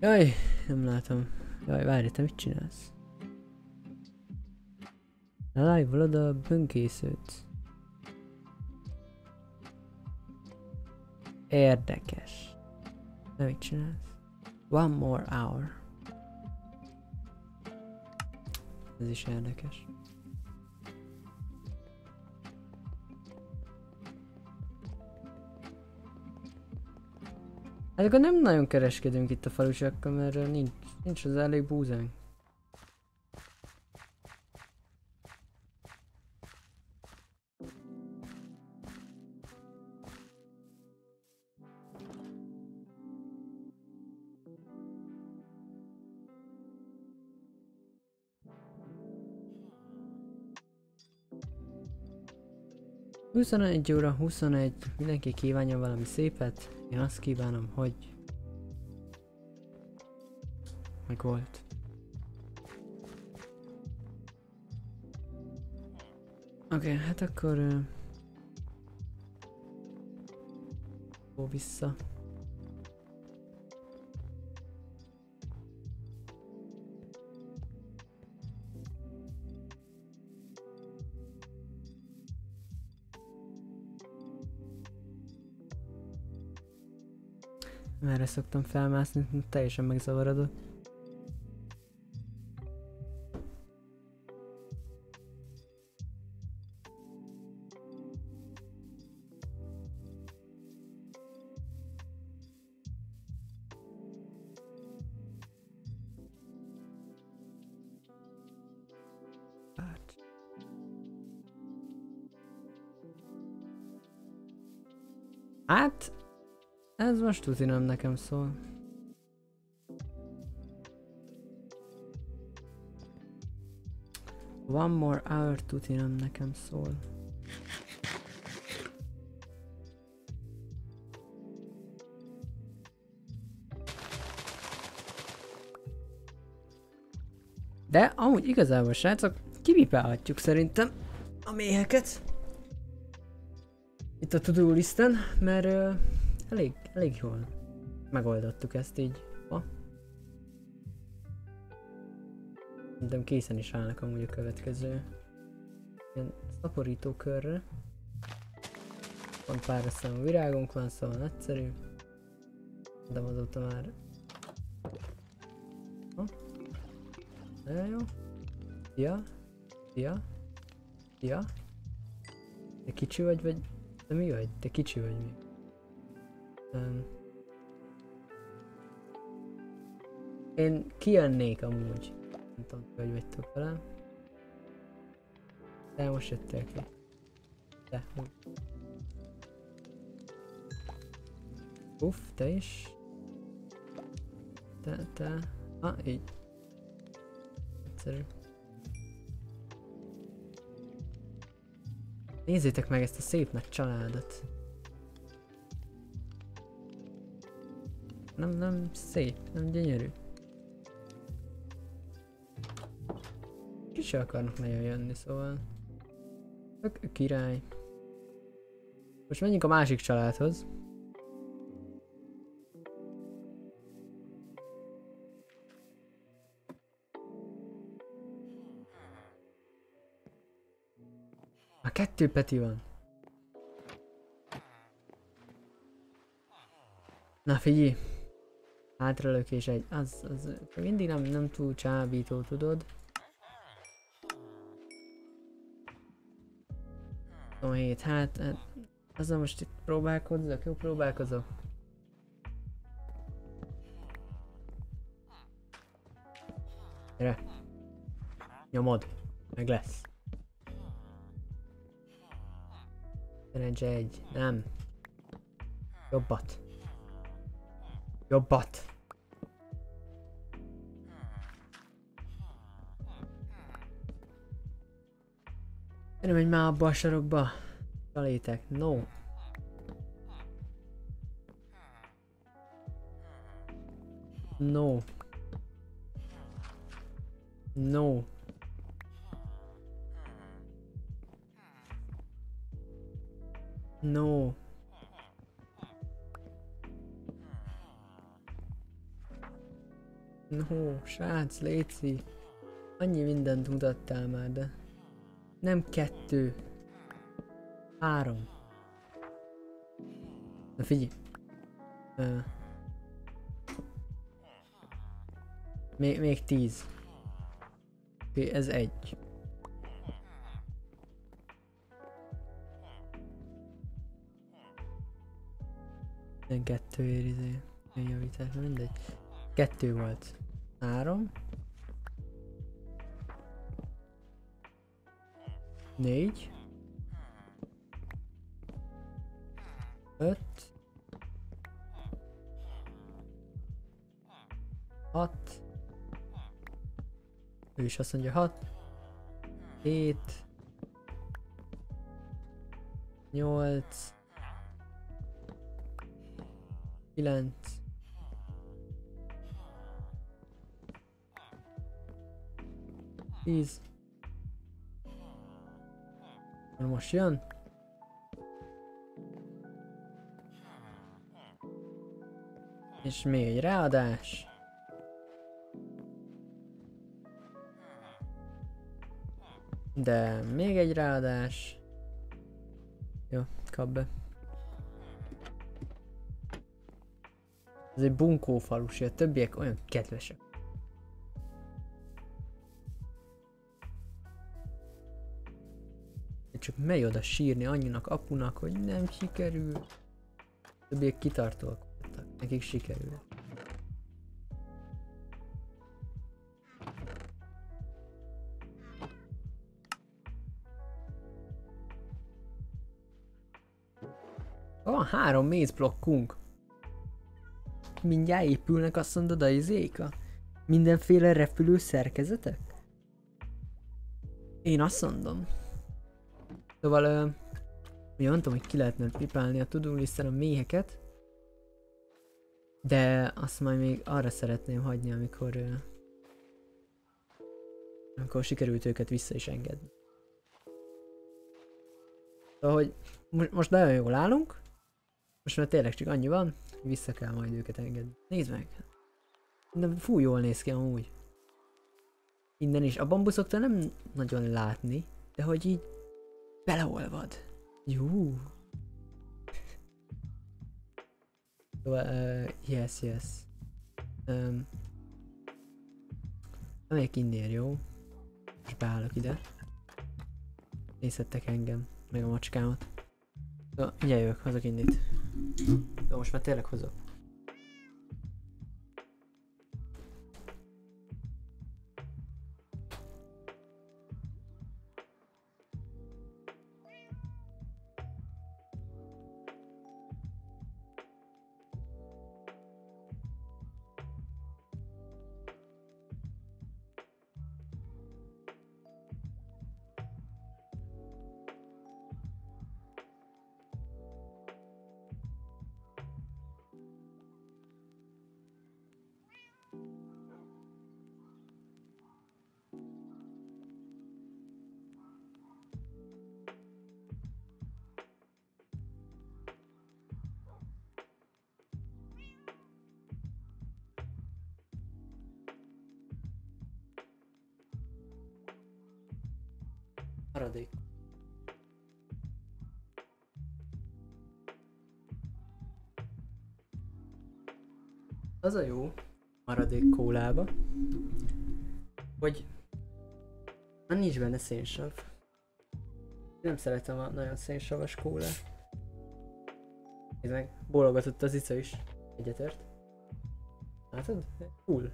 Jaj, nem látom. Jaj, várj, te mit csinálsz? Live-olod a bönkészőt. Érdekes. Te mit csinálsz? One more hour. Ez is érdekes. Hát akkor nem nagyon kereskedünk itt a falusiakkal, mert nincs, nincs az elég búzánk. Huszonegy óra 21, mindenki kívánja valami szépet, én azt kívánom, hogy meg volt. Oké, okay, hát akkor... Uh, ó, vissza. Merre szoktam felmászni, teljesen megzavarodott. Most tuti nem nekem szól. One more hour tuti nem nekem szól. De amúgy igazából srácok, kivipálhatjuk szerintem a méheket. Itt a to-do listen, mert ö, elég, elég jól megoldottuk ezt így. Ma. Szerintem készen is állnak amúgy a következő ilyen szaporító körre. Van pár számú virágunk van, szóval egyszerű. De azóta már... Ha? Nagyon jó. Ja. Ja. Ja. Te kicsi vagy, vagy... Te mi vagy? Te kicsi vagy mi? Én kijönnék amúgy. Nem tudom, hogy vagytok vele. De most jöttél ki. De, úgy. Uff, te is. Te, te. Ah, így. Egyszerű. Nézzétek meg ezt a szép nagy családot. Nem, nem szép, nem gyönyörű. Ki se akarnak nagyon jönni, szóval. Tök király. Most menjünk a másik családhoz. A kettő Peti van. Na figyelj. Hátralök és egy, az, az mindig nem, nem túl csábító, tudod? 27, hát, hát azzal most itt próbálkozzak, jó próbálkozok. Gyere. Nyomod. Meg lesz. Szerencsé egy. Nem. Jobbat. Jobbat. Gyere, menj már abba a sarokba. Salétek. No. No. No. No. No, srác, léci. Annyi mindent mutattál már, de... Nem kettő. Három. Na figyelj. Uh, még, még tíz. Oké, Ez egy. Nem kettő ér izé. Ilyen javítás, mindegy. Kettő volt. Három. Négy. Öt. Hat. Ő is azt mondja hat. Hét. Nyolc. Kilenc. Tíz. Na most jön. És még egy ráadás. De még egy ráadás. Jó, kap be. Ez egy bunkó falusi, a többiek olyan kedvesek. Csak megy oda sírni annyinak apunak, hogy nem sikerül. A többiek kitartóak voltak, nekik sikerül. Van három mézblokkunk. Mindjárt épülnek azt mondod a izéka? Mindenféle repülő szerkezetek? Én azt mondom. Szóval, ö, ugye mondtam, hogy ki lehetne pipálni a to a méheket. De azt majd még arra szeretném hagyni, amikor... Ö, amikor sikerült őket vissza is engedni. Szóval, hogy mo- most nagyon jól állunk. Most már tényleg csak annyi van, hogy vissza kell majd őket engedni. Nézd meg! De fú, jól néz ki amúgy. Innen is. A bambuszoktól nem nagyon látni, de hogy így beleolvad. Jó. Szóval, uh, yes, yes. Um, megyek innél, jó? Most beállok ide. Nézhettek engem, meg a macskámat. Mindjárt jövök, hozok innit. Jó, most már tényleg hozok. Az a jó maradék kólába, hogy már nincs benne szénsav. Nem szeretem a nagyon szénsavas kólát. Nézd meg, bólogatott az ica is. Egyetért. Látod? Cool.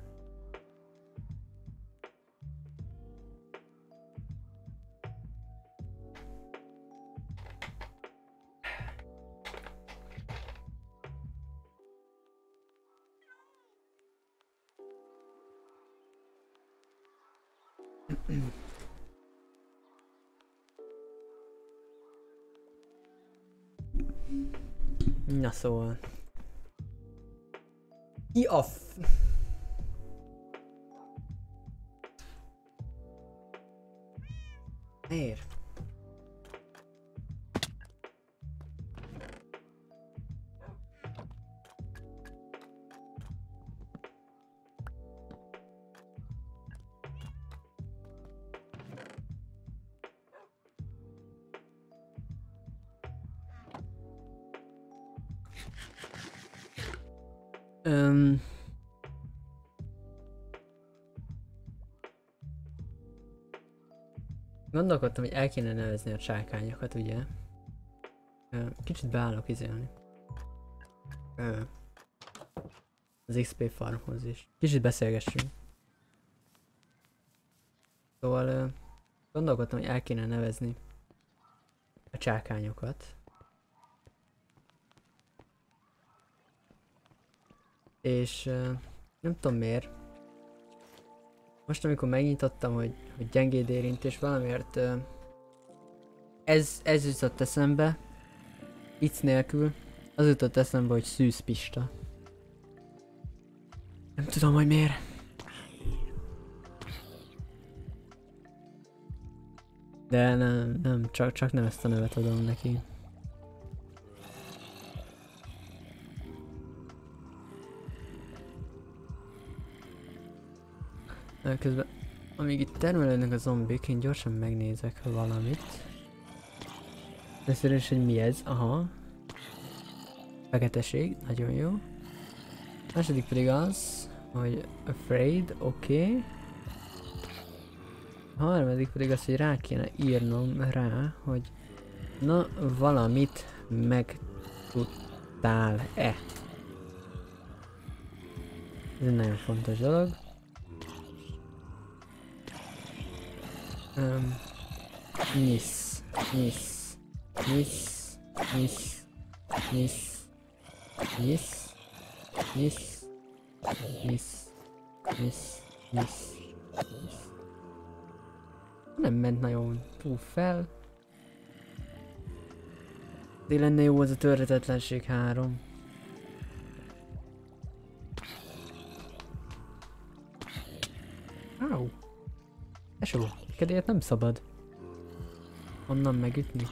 Na szóval. Gondolkodtam, hogy el kéne nevezni a csákányokat, ugye? Kicsit beállok izélni. Az XP farmhoz is. Kicsit beszélgessünk. Szóval gondolkodtam, hogy el kéne nevezni a csákányokat. És nem tudom miért. Most amikor megnyitottam, hogy, hogy gyengéd érintés valamiért ez, ez jutott eszembe, vicc nélkül, az jutott eszembe, hogy Szűz Pista. Nem tudom, hogy miért. De nem, nem, csak, csak nem ezt a nevet adom neki. Közben, amíg itt termelődnek a zombik, én gyorsan megnézek valamit. Először is, hogy mi ez, aha. Feketeség, nagyon jó. második pedig az, hogy afraid, oké. Okay. A harmadik pedig az, hogy rá kéne írnom rá, hogy na valamit megtudtál-e. Ez egy nagyon fontos dolog. Um, nyisz, nyisz, nyisz, nyisz, nyisz, nyisz, nyisz, nyisz, nyisz, nyisz. Nem ment nagyon túl fel. De lenne jó az a törhetetlenség 3. Áú. Esó, kedélyet nem szabad. Onnan megütni.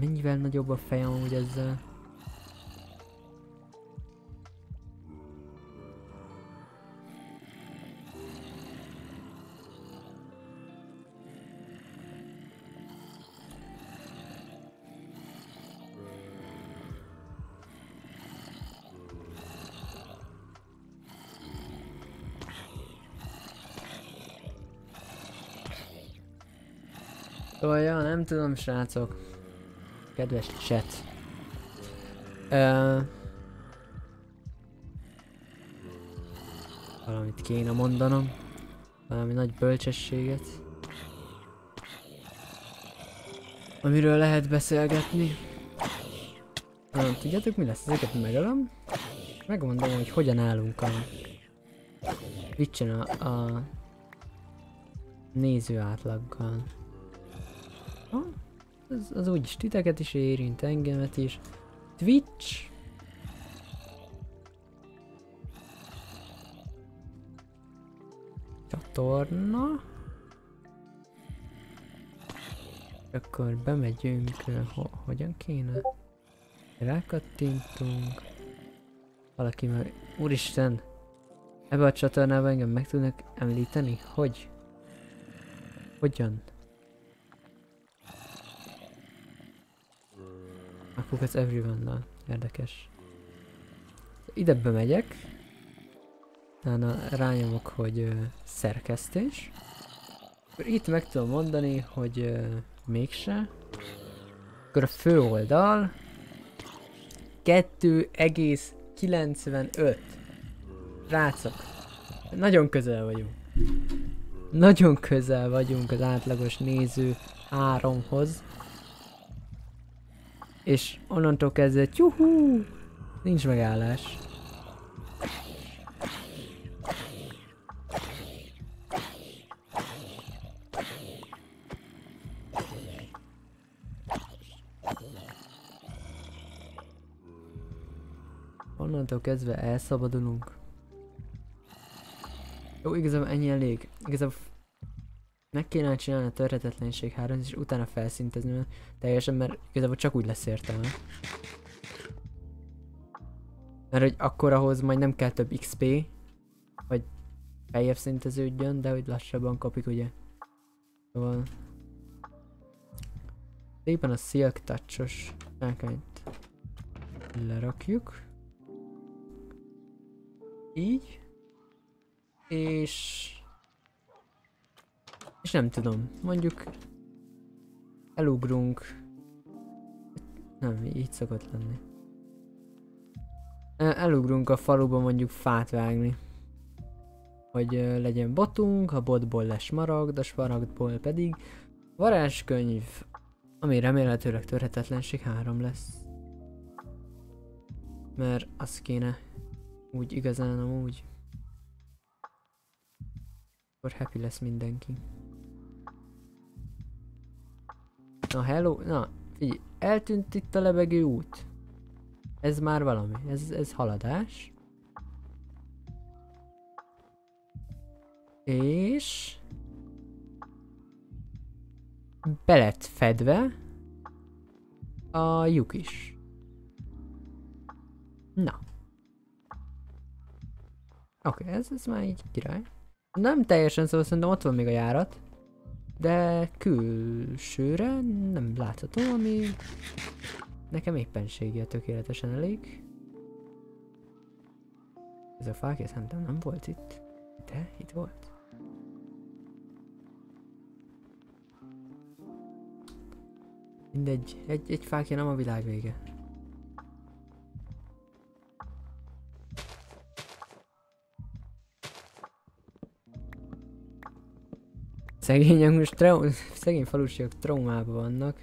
Mennyivel nagyobb a fejem amúgy ezzel. Tudom, srácok. Kedves chat. Ö... Valamit kéne mondanom. Valami nagy bölcsességet. Amiről lehet beszélgetni. Nem tudjátok mi lesz? Ezeket megölöm. Megmondom, hogy hogyan állunk a Twitchen a, a néző átlaggal. Az, az úgyis titeket is érint, engemet is. Twitch. Csatorna. Akkor bemegyünk, ö, ho hogyan kéne? Rákattintunk. Valaki meg... Úristen! Ebbe a csatornába engem meg tudnak említeni? Hogy? Hogyan? Ez everyone-nal. Érdekes. Ide bemegyek. Utána rányomok, hogy ö, szerkesztés. Itt meg tudom mondani, hogy ö, mégse. Akkor a fő oldal 2,95. Rácok. Nagyon közel vagyunk. Nagyon közel vagyunk az átlagos néző 3-hoz. És onnantól kezdve, tyuhú, nincs megállás. Onnantól kezdve elszabadulunk. Jó, igazából ennyi elég. Igazából meg kéne csinálni a törhetetlenség 3 és utána felszintezni, mert teljesen, mert igazából csak úgy lesz értelme. Mert hogy akkor ahhoz majd nem kell több XP, hogy feljebb szinteződjön, de hogy lassabban kapik ugye. Szóval... Szépen a Silk Touch-os sárkányt lerakjuk. Így. És... És nem tudom, mondjuk elugrunk. Nem, így szokott lenni. E- Elugrunk a faluba mondjuk fát vágni. Hogy ö, legyen botunk, a botból lesz smaragd, a smaragdból pedig varázskönyv, ami remélhetőleg törhetetlenség 3 lesz. Mert az kéne úgy igazán amúgy. Akkor happy lesz mindenki. Na hello, na figyelj, eltűnt itt a lebegő út. Ez már valami, ez, ez haladás. És... Be lett fedve a lyuk is. Na. Oké, okay, ez, ez már így király. Nem teljesen, szóval szerintem ott van még a járat. De külsőre nem látható, ami nekem éppenséggel tökéletesen elég. Ez a fákja szerintem nem volt itt. De itt volt. Mindegy, egy, egy fákja nem a világ vége. Szegények most trau- szegény falusiak traumában vannak.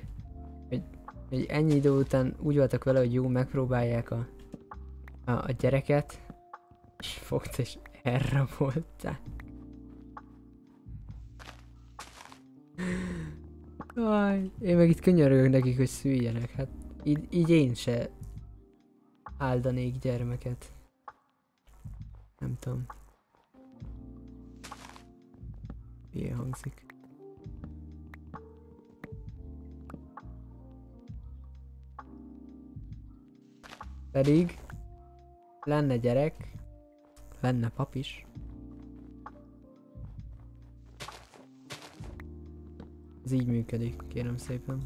Hogy, hogy ennyi idő után úgy voltak vele, hogy jó, megpróbálják a, a, a gyereket. És fogt és elrabolták. Aj, én meg itt könyörögök nekik, hogy szüljenek. Hát így, így én se áldanék gyermeket. Nem tudom. Ilyen hangzik. Pedig lenne gyerek, lenne pap is. Ez így működik, kérem szépen.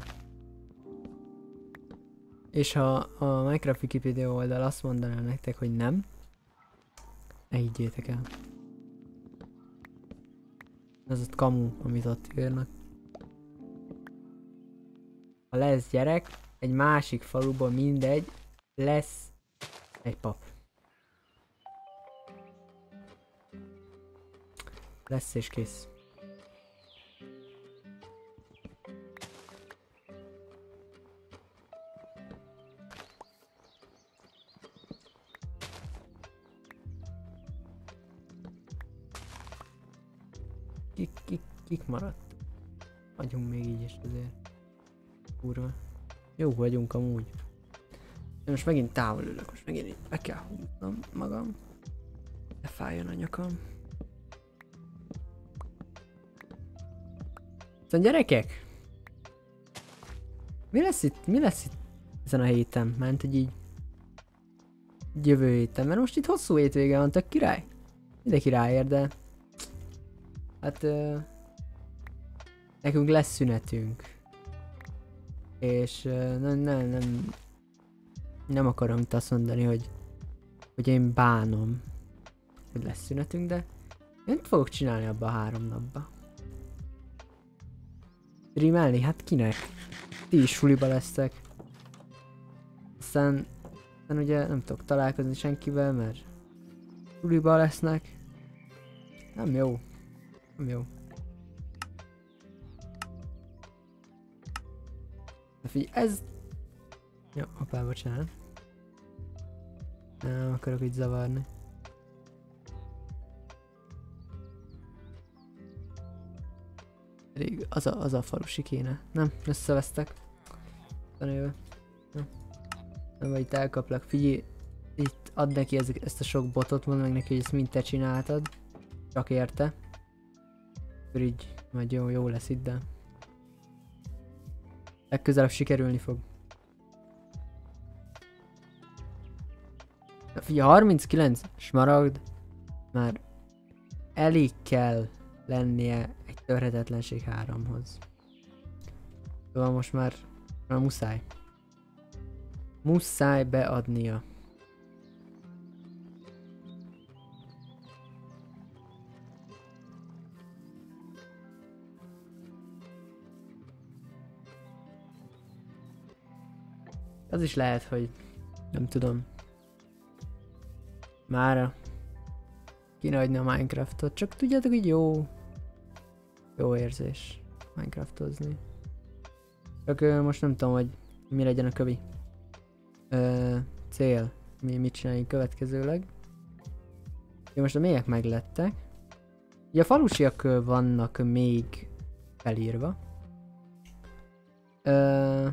És ha a Minecraft Wikipedia oldal azt mondaná nektek, hogy nem, ne higgyétek el. Ez ott kamu, amit ott írnak. Ha lesz gyerek, egy másik faluban mindegy, lesz egy pap. Lesz és kész. Jó vagyunk amúgy. Én most megint távol ülök, most megint így be kell húznom magam. Ne fájjon a nyakam. Szóval gyerekek! Mi lesz itt, mi lesz itt ezen a héten? Ment, hogy így jövő héten, mert most itt hosszú hétvége van, tök király. Mindenki ráér, de Hát... Uh, nekünk lesz szünetünk. És nem, nem, nem... Nem akarom itt azt mondani, hogy... Hogy én bánom, hogy lesz szünetünk, de... Én fogok csinálni abba a három napba? Streamelni? Hát kinek? Ti is suliba lesztek. Aztán... Aztán ugye nem tudok találkozni senkivel, mert... Suliba lesznek. Nem jó. Nem jó. Na figyelj, ez... Jó, hoppá, bocsánat. Nem akarok itt zavarni. Pedig az a, az a falusi kéne. Nem, összevesztek. Tanulva. Nem. Nem vagy itt elkaplak. Figyelj, itt add neki ezek, ezt a sok botot, mondd meg neki, hogy ezt mind te csináltad. Csak érte. Akkor így majd jó, jó lesz itt, de... Legközelebb sikerülni fog. Na Figyelj, 39 smaragd már elég kell lennie egy törhetetlenség 3-hoz. Szóval most már, már muszáj. Muszáj beadnia. Az is lehet, hogy nem tudom. Mára kéne hagyni a Minecraftot, csak tudjátok, hogy jó, jó érzés Minecraftozni. Csak most nem tudom, hogy mi legyen a kövi ö, cél, mi mit csináljunk következőleg. Jó, most a mélyek meglettek. Ugye a falusiak vannak még felírva. Ö,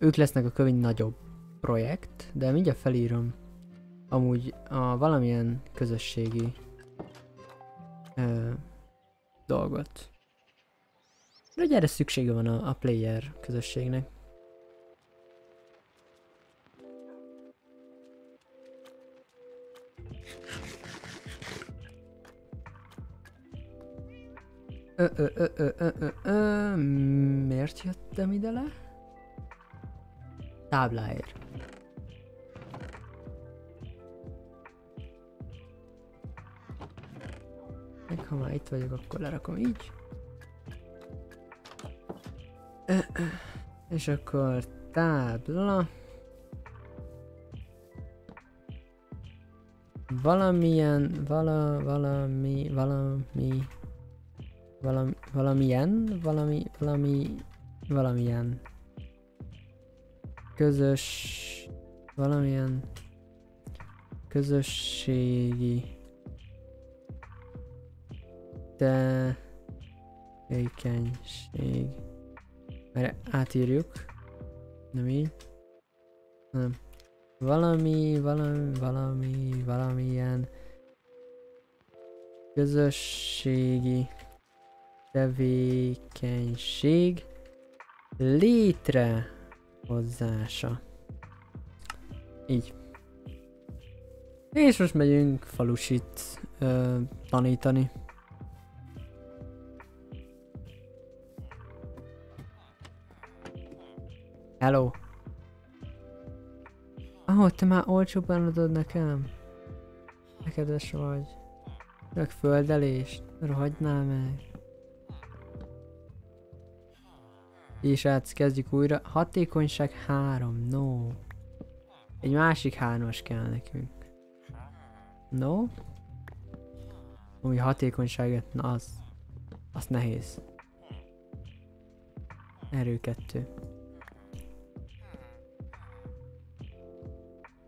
ők lesznek a kövin nagyobb projekt, de mindjárt felírom amúgy a valamilyen közösségi ö, dolgot. De ugye erre szüksége van a, a player közösségnek. Ö, ö, ö, ö, ö, ö, ö, miért jöttem ide le? Tábláért. Meg ha már itt vagyok, akkor lerakom így. És akkor tábla. Valamilyen, vala, valami, valami, valami, valamilyen, valami, valami, valamilyen közös, valamilyen közösségi tevékenység. Mert átírjuk. Nem így. Nem. Valami, valami, valami, valamilyen közösségi tevékenység létrehozása. Így. És most megyünk falusit ö, tanítani. Hello. Ahol te már olcsóbban adod nekem? Ne kedves vagy. Csak földelést. Rohagynál meg. És hát kezdjük újra. Hatékonyság 3. No. Egy másik hármas kell nekünk. No. Új hatékonyságot, na az. Az nehéz. Erő kettő.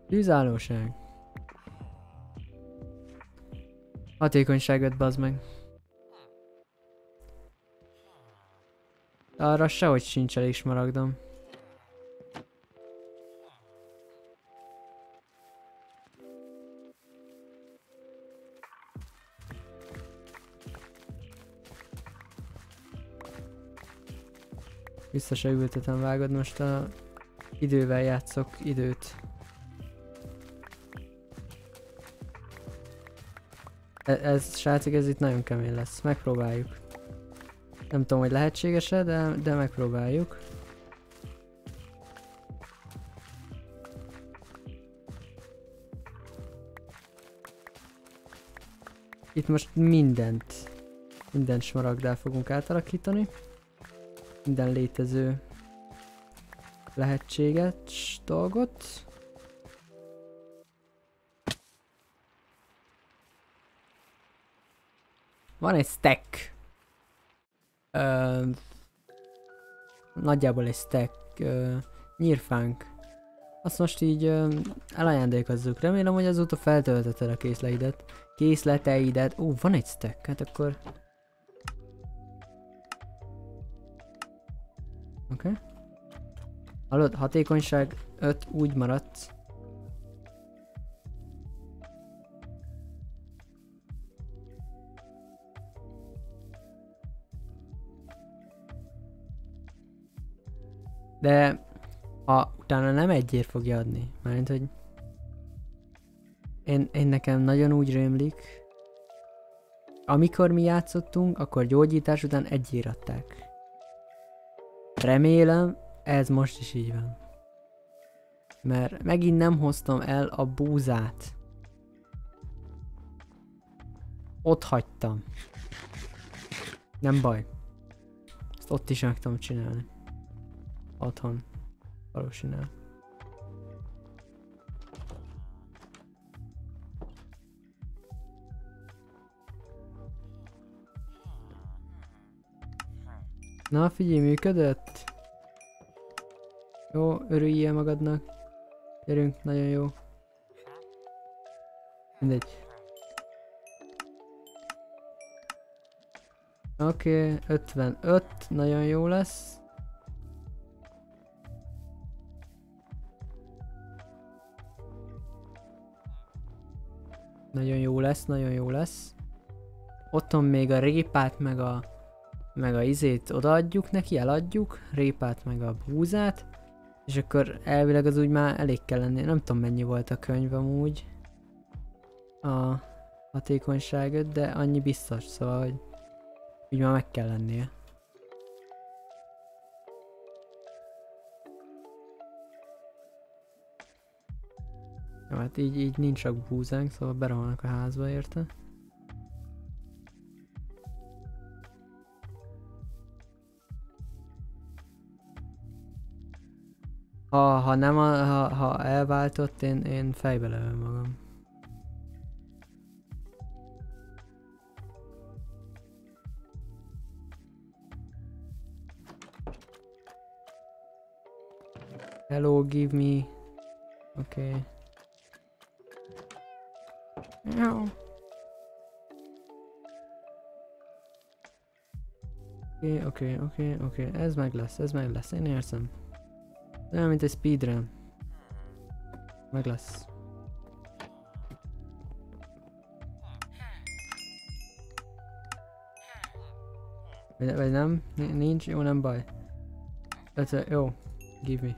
Tűzállóság. Hatékonyságot bazd meg. Arra sehogy sincs elég smaragdom. Vissza se ültetem vágod, most a idővel játszok időt. E- ez, srácok, ez itt nagyon kemény lesz. Megpróbáljuk. Nem tudom, hogy lehetséges-e, de, de megpróbáljuk. Itt most mindent, minden smaragdá fogunk átalakítani. Minden létező lehetséges dolgot. Van egy stack. Nagyjából egy stack ö, nyírfánk. Azt most így ö, elajándékozzuk. Remélem, hogy azóta feltöltötted a készleteidet. Készleteidet. Ó, van egy stack. Hát akkor... Oké. Okay. Hallod, hatékonyság 5 úgy maradt. De ha utána nem egyért fogja adni, mert hogy én, én nekem nagyon úgy rémlik, amikor mi játszottunk, akkor gyógyítás után egyért adták. Remélem, ez most is így van. Mert megint nem hoztam el a búzát. Ott hagytam. Nem baj. Ezt ott is meg tudom csinálni. Otthon. Valószínűleg. Na figyelj, működött? Jó, örüljél magadnak. Gyerünk, nagyon jó. Mindegy. Oké, okay, 55, nagyon jó lesz. Nagyon jó lesz, nagyon jó lesz. Otthon még a répát meg a meg a izét odaadjuk neki, eladjuk, répát meg a búzát, és akkor elvileg az úgy már elég kell lenni. Nem tudom mennyi volt a könyv amúgy. A hatékonyság de annyi biztos, szóval, hogy úgy már meg kell lennie. Jó, hát így, így nincs csak búzánk, szóval berohannak a házba érte. Ha, ha nem, ha, ha elváltott, én, én fejbe lövöm magam. Hello, give me. Okay. No. Oké, oké, oké, oké, ez meg lesz, ez meg lesz, én érzem. Olyan, mint egy speedrun. Meg lesz. Vagy, vagy nem? Ni- Nincs? Jó, nem baj. Tehát, jó. Give me.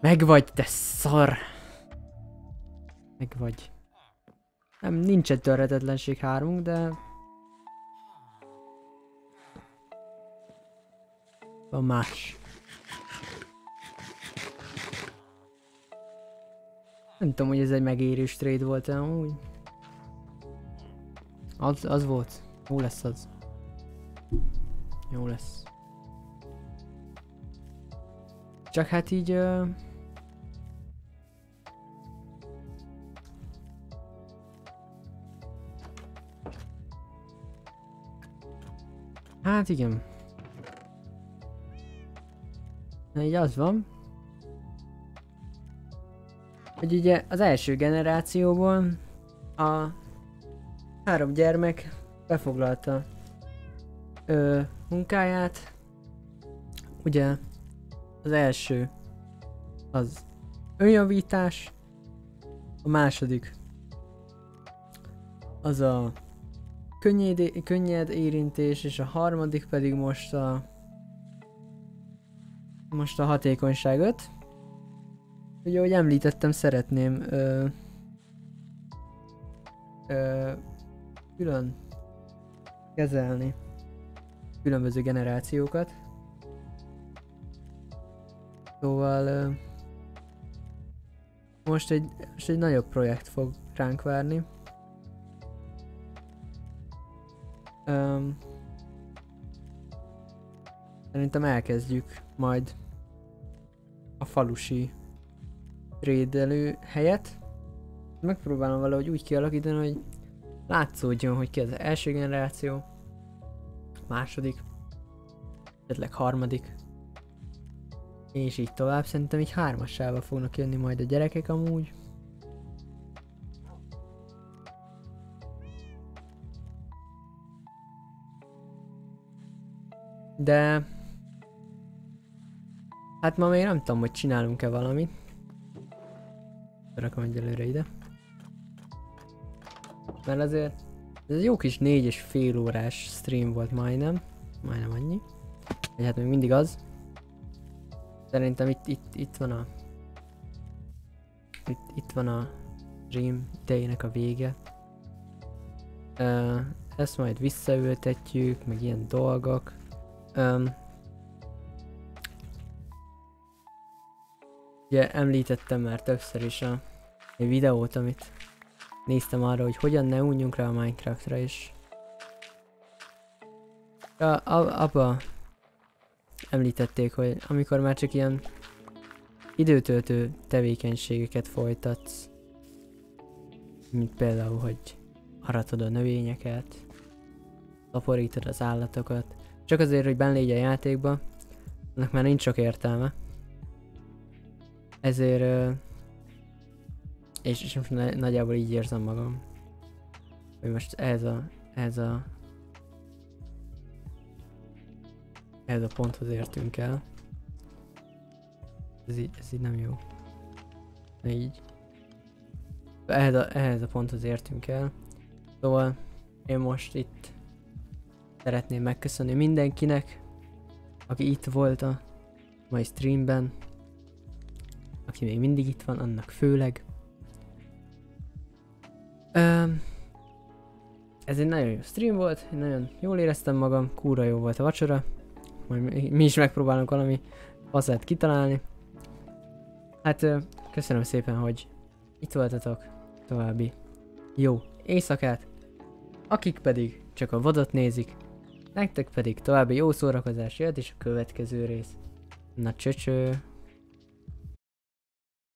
Megvagy, te szar! Megvagy. Nem, nincs egy törhetetlenség hármunk, de... Van más. Nem tudom, hogy ez egy megérős trade volt -e amúgy. Az, az volt. Jó lesz az. Jó lesz. Csak hát így... Uh... Hát igen. Na így az van. Hogy ugye az első generációban a három gyermek befoglalta ö, munkáját. Ugye az első az önjavítás, a második az a könnyed, könnyed érintés, és a harmadik pedig most a most a hatékonyságot. Ugye, ahogy említettem, szeretném ö, ö, külön kezelni különböző generációkat. Szóval ö, most egy, most egy nagyobb projekt fog ránk várni. Öm, szerintem elkezdjük majd a falusi trédelő helyet. Megpróbálom valahogy úgy kialakítani, hogy látszódjon, hogy ki az első generáció, második, esetleg harmadik, és így tovább. Szerintem így hármasával fognak jönni majd a gyerekek amúgy. De... Hát ma még nem tudom, hogy csinálunk-e valamit. Rakom egyelőre ide. Mert azért... Ez egy jó kis négy és fél órás stream volt majdnem. Majdnem annyi. Vagy hát még mindig az. Szerintem itt, itt, itt van a... Itt, itt van a stream idejének a vége. Uh, ezt majd visszaültetjük, meg ilyen dolgok. Um, ugye említettem már többször is a egy videót, amit néztem arra, hogy hogyan ne unjunk rá a Minecraftra is. A, a, abba említették, hogy amikor már csak ilyen időtöltő tevékenységeket folytatsz, mint például, hogy aratod a növényeket, szaporítod az állatokat, csak azért, hogy benn légy a játékba, annak már nincs sok értelme. Ezért... És, és most na- nagyjából így érzem magam. Hogy most ez a... Ez a... Ez a ponthoz értünk el. Ez így, ez így nem jó. Így. Ehhez a, ehhez a ponthoz értünk el. Szóval én most itt szeretném megköszönni mindenkinek, aki itt volt a mai streamben. Aki még mindig itt van, annak főleg. Öm, ez egy nagyon jó stream volt, én nagyon jól éreztem magam, kúra jó volt a vacsora. Majd mi, is megpróbálunk valami faszát kitalálni. Hát köszönöm szépen, hogy itt voltatok. További jó éjszakát. Akik pedig csak a vadot nézik, nektek pedig további jó szórakozás jöhet és a következő rész. Na csöcső!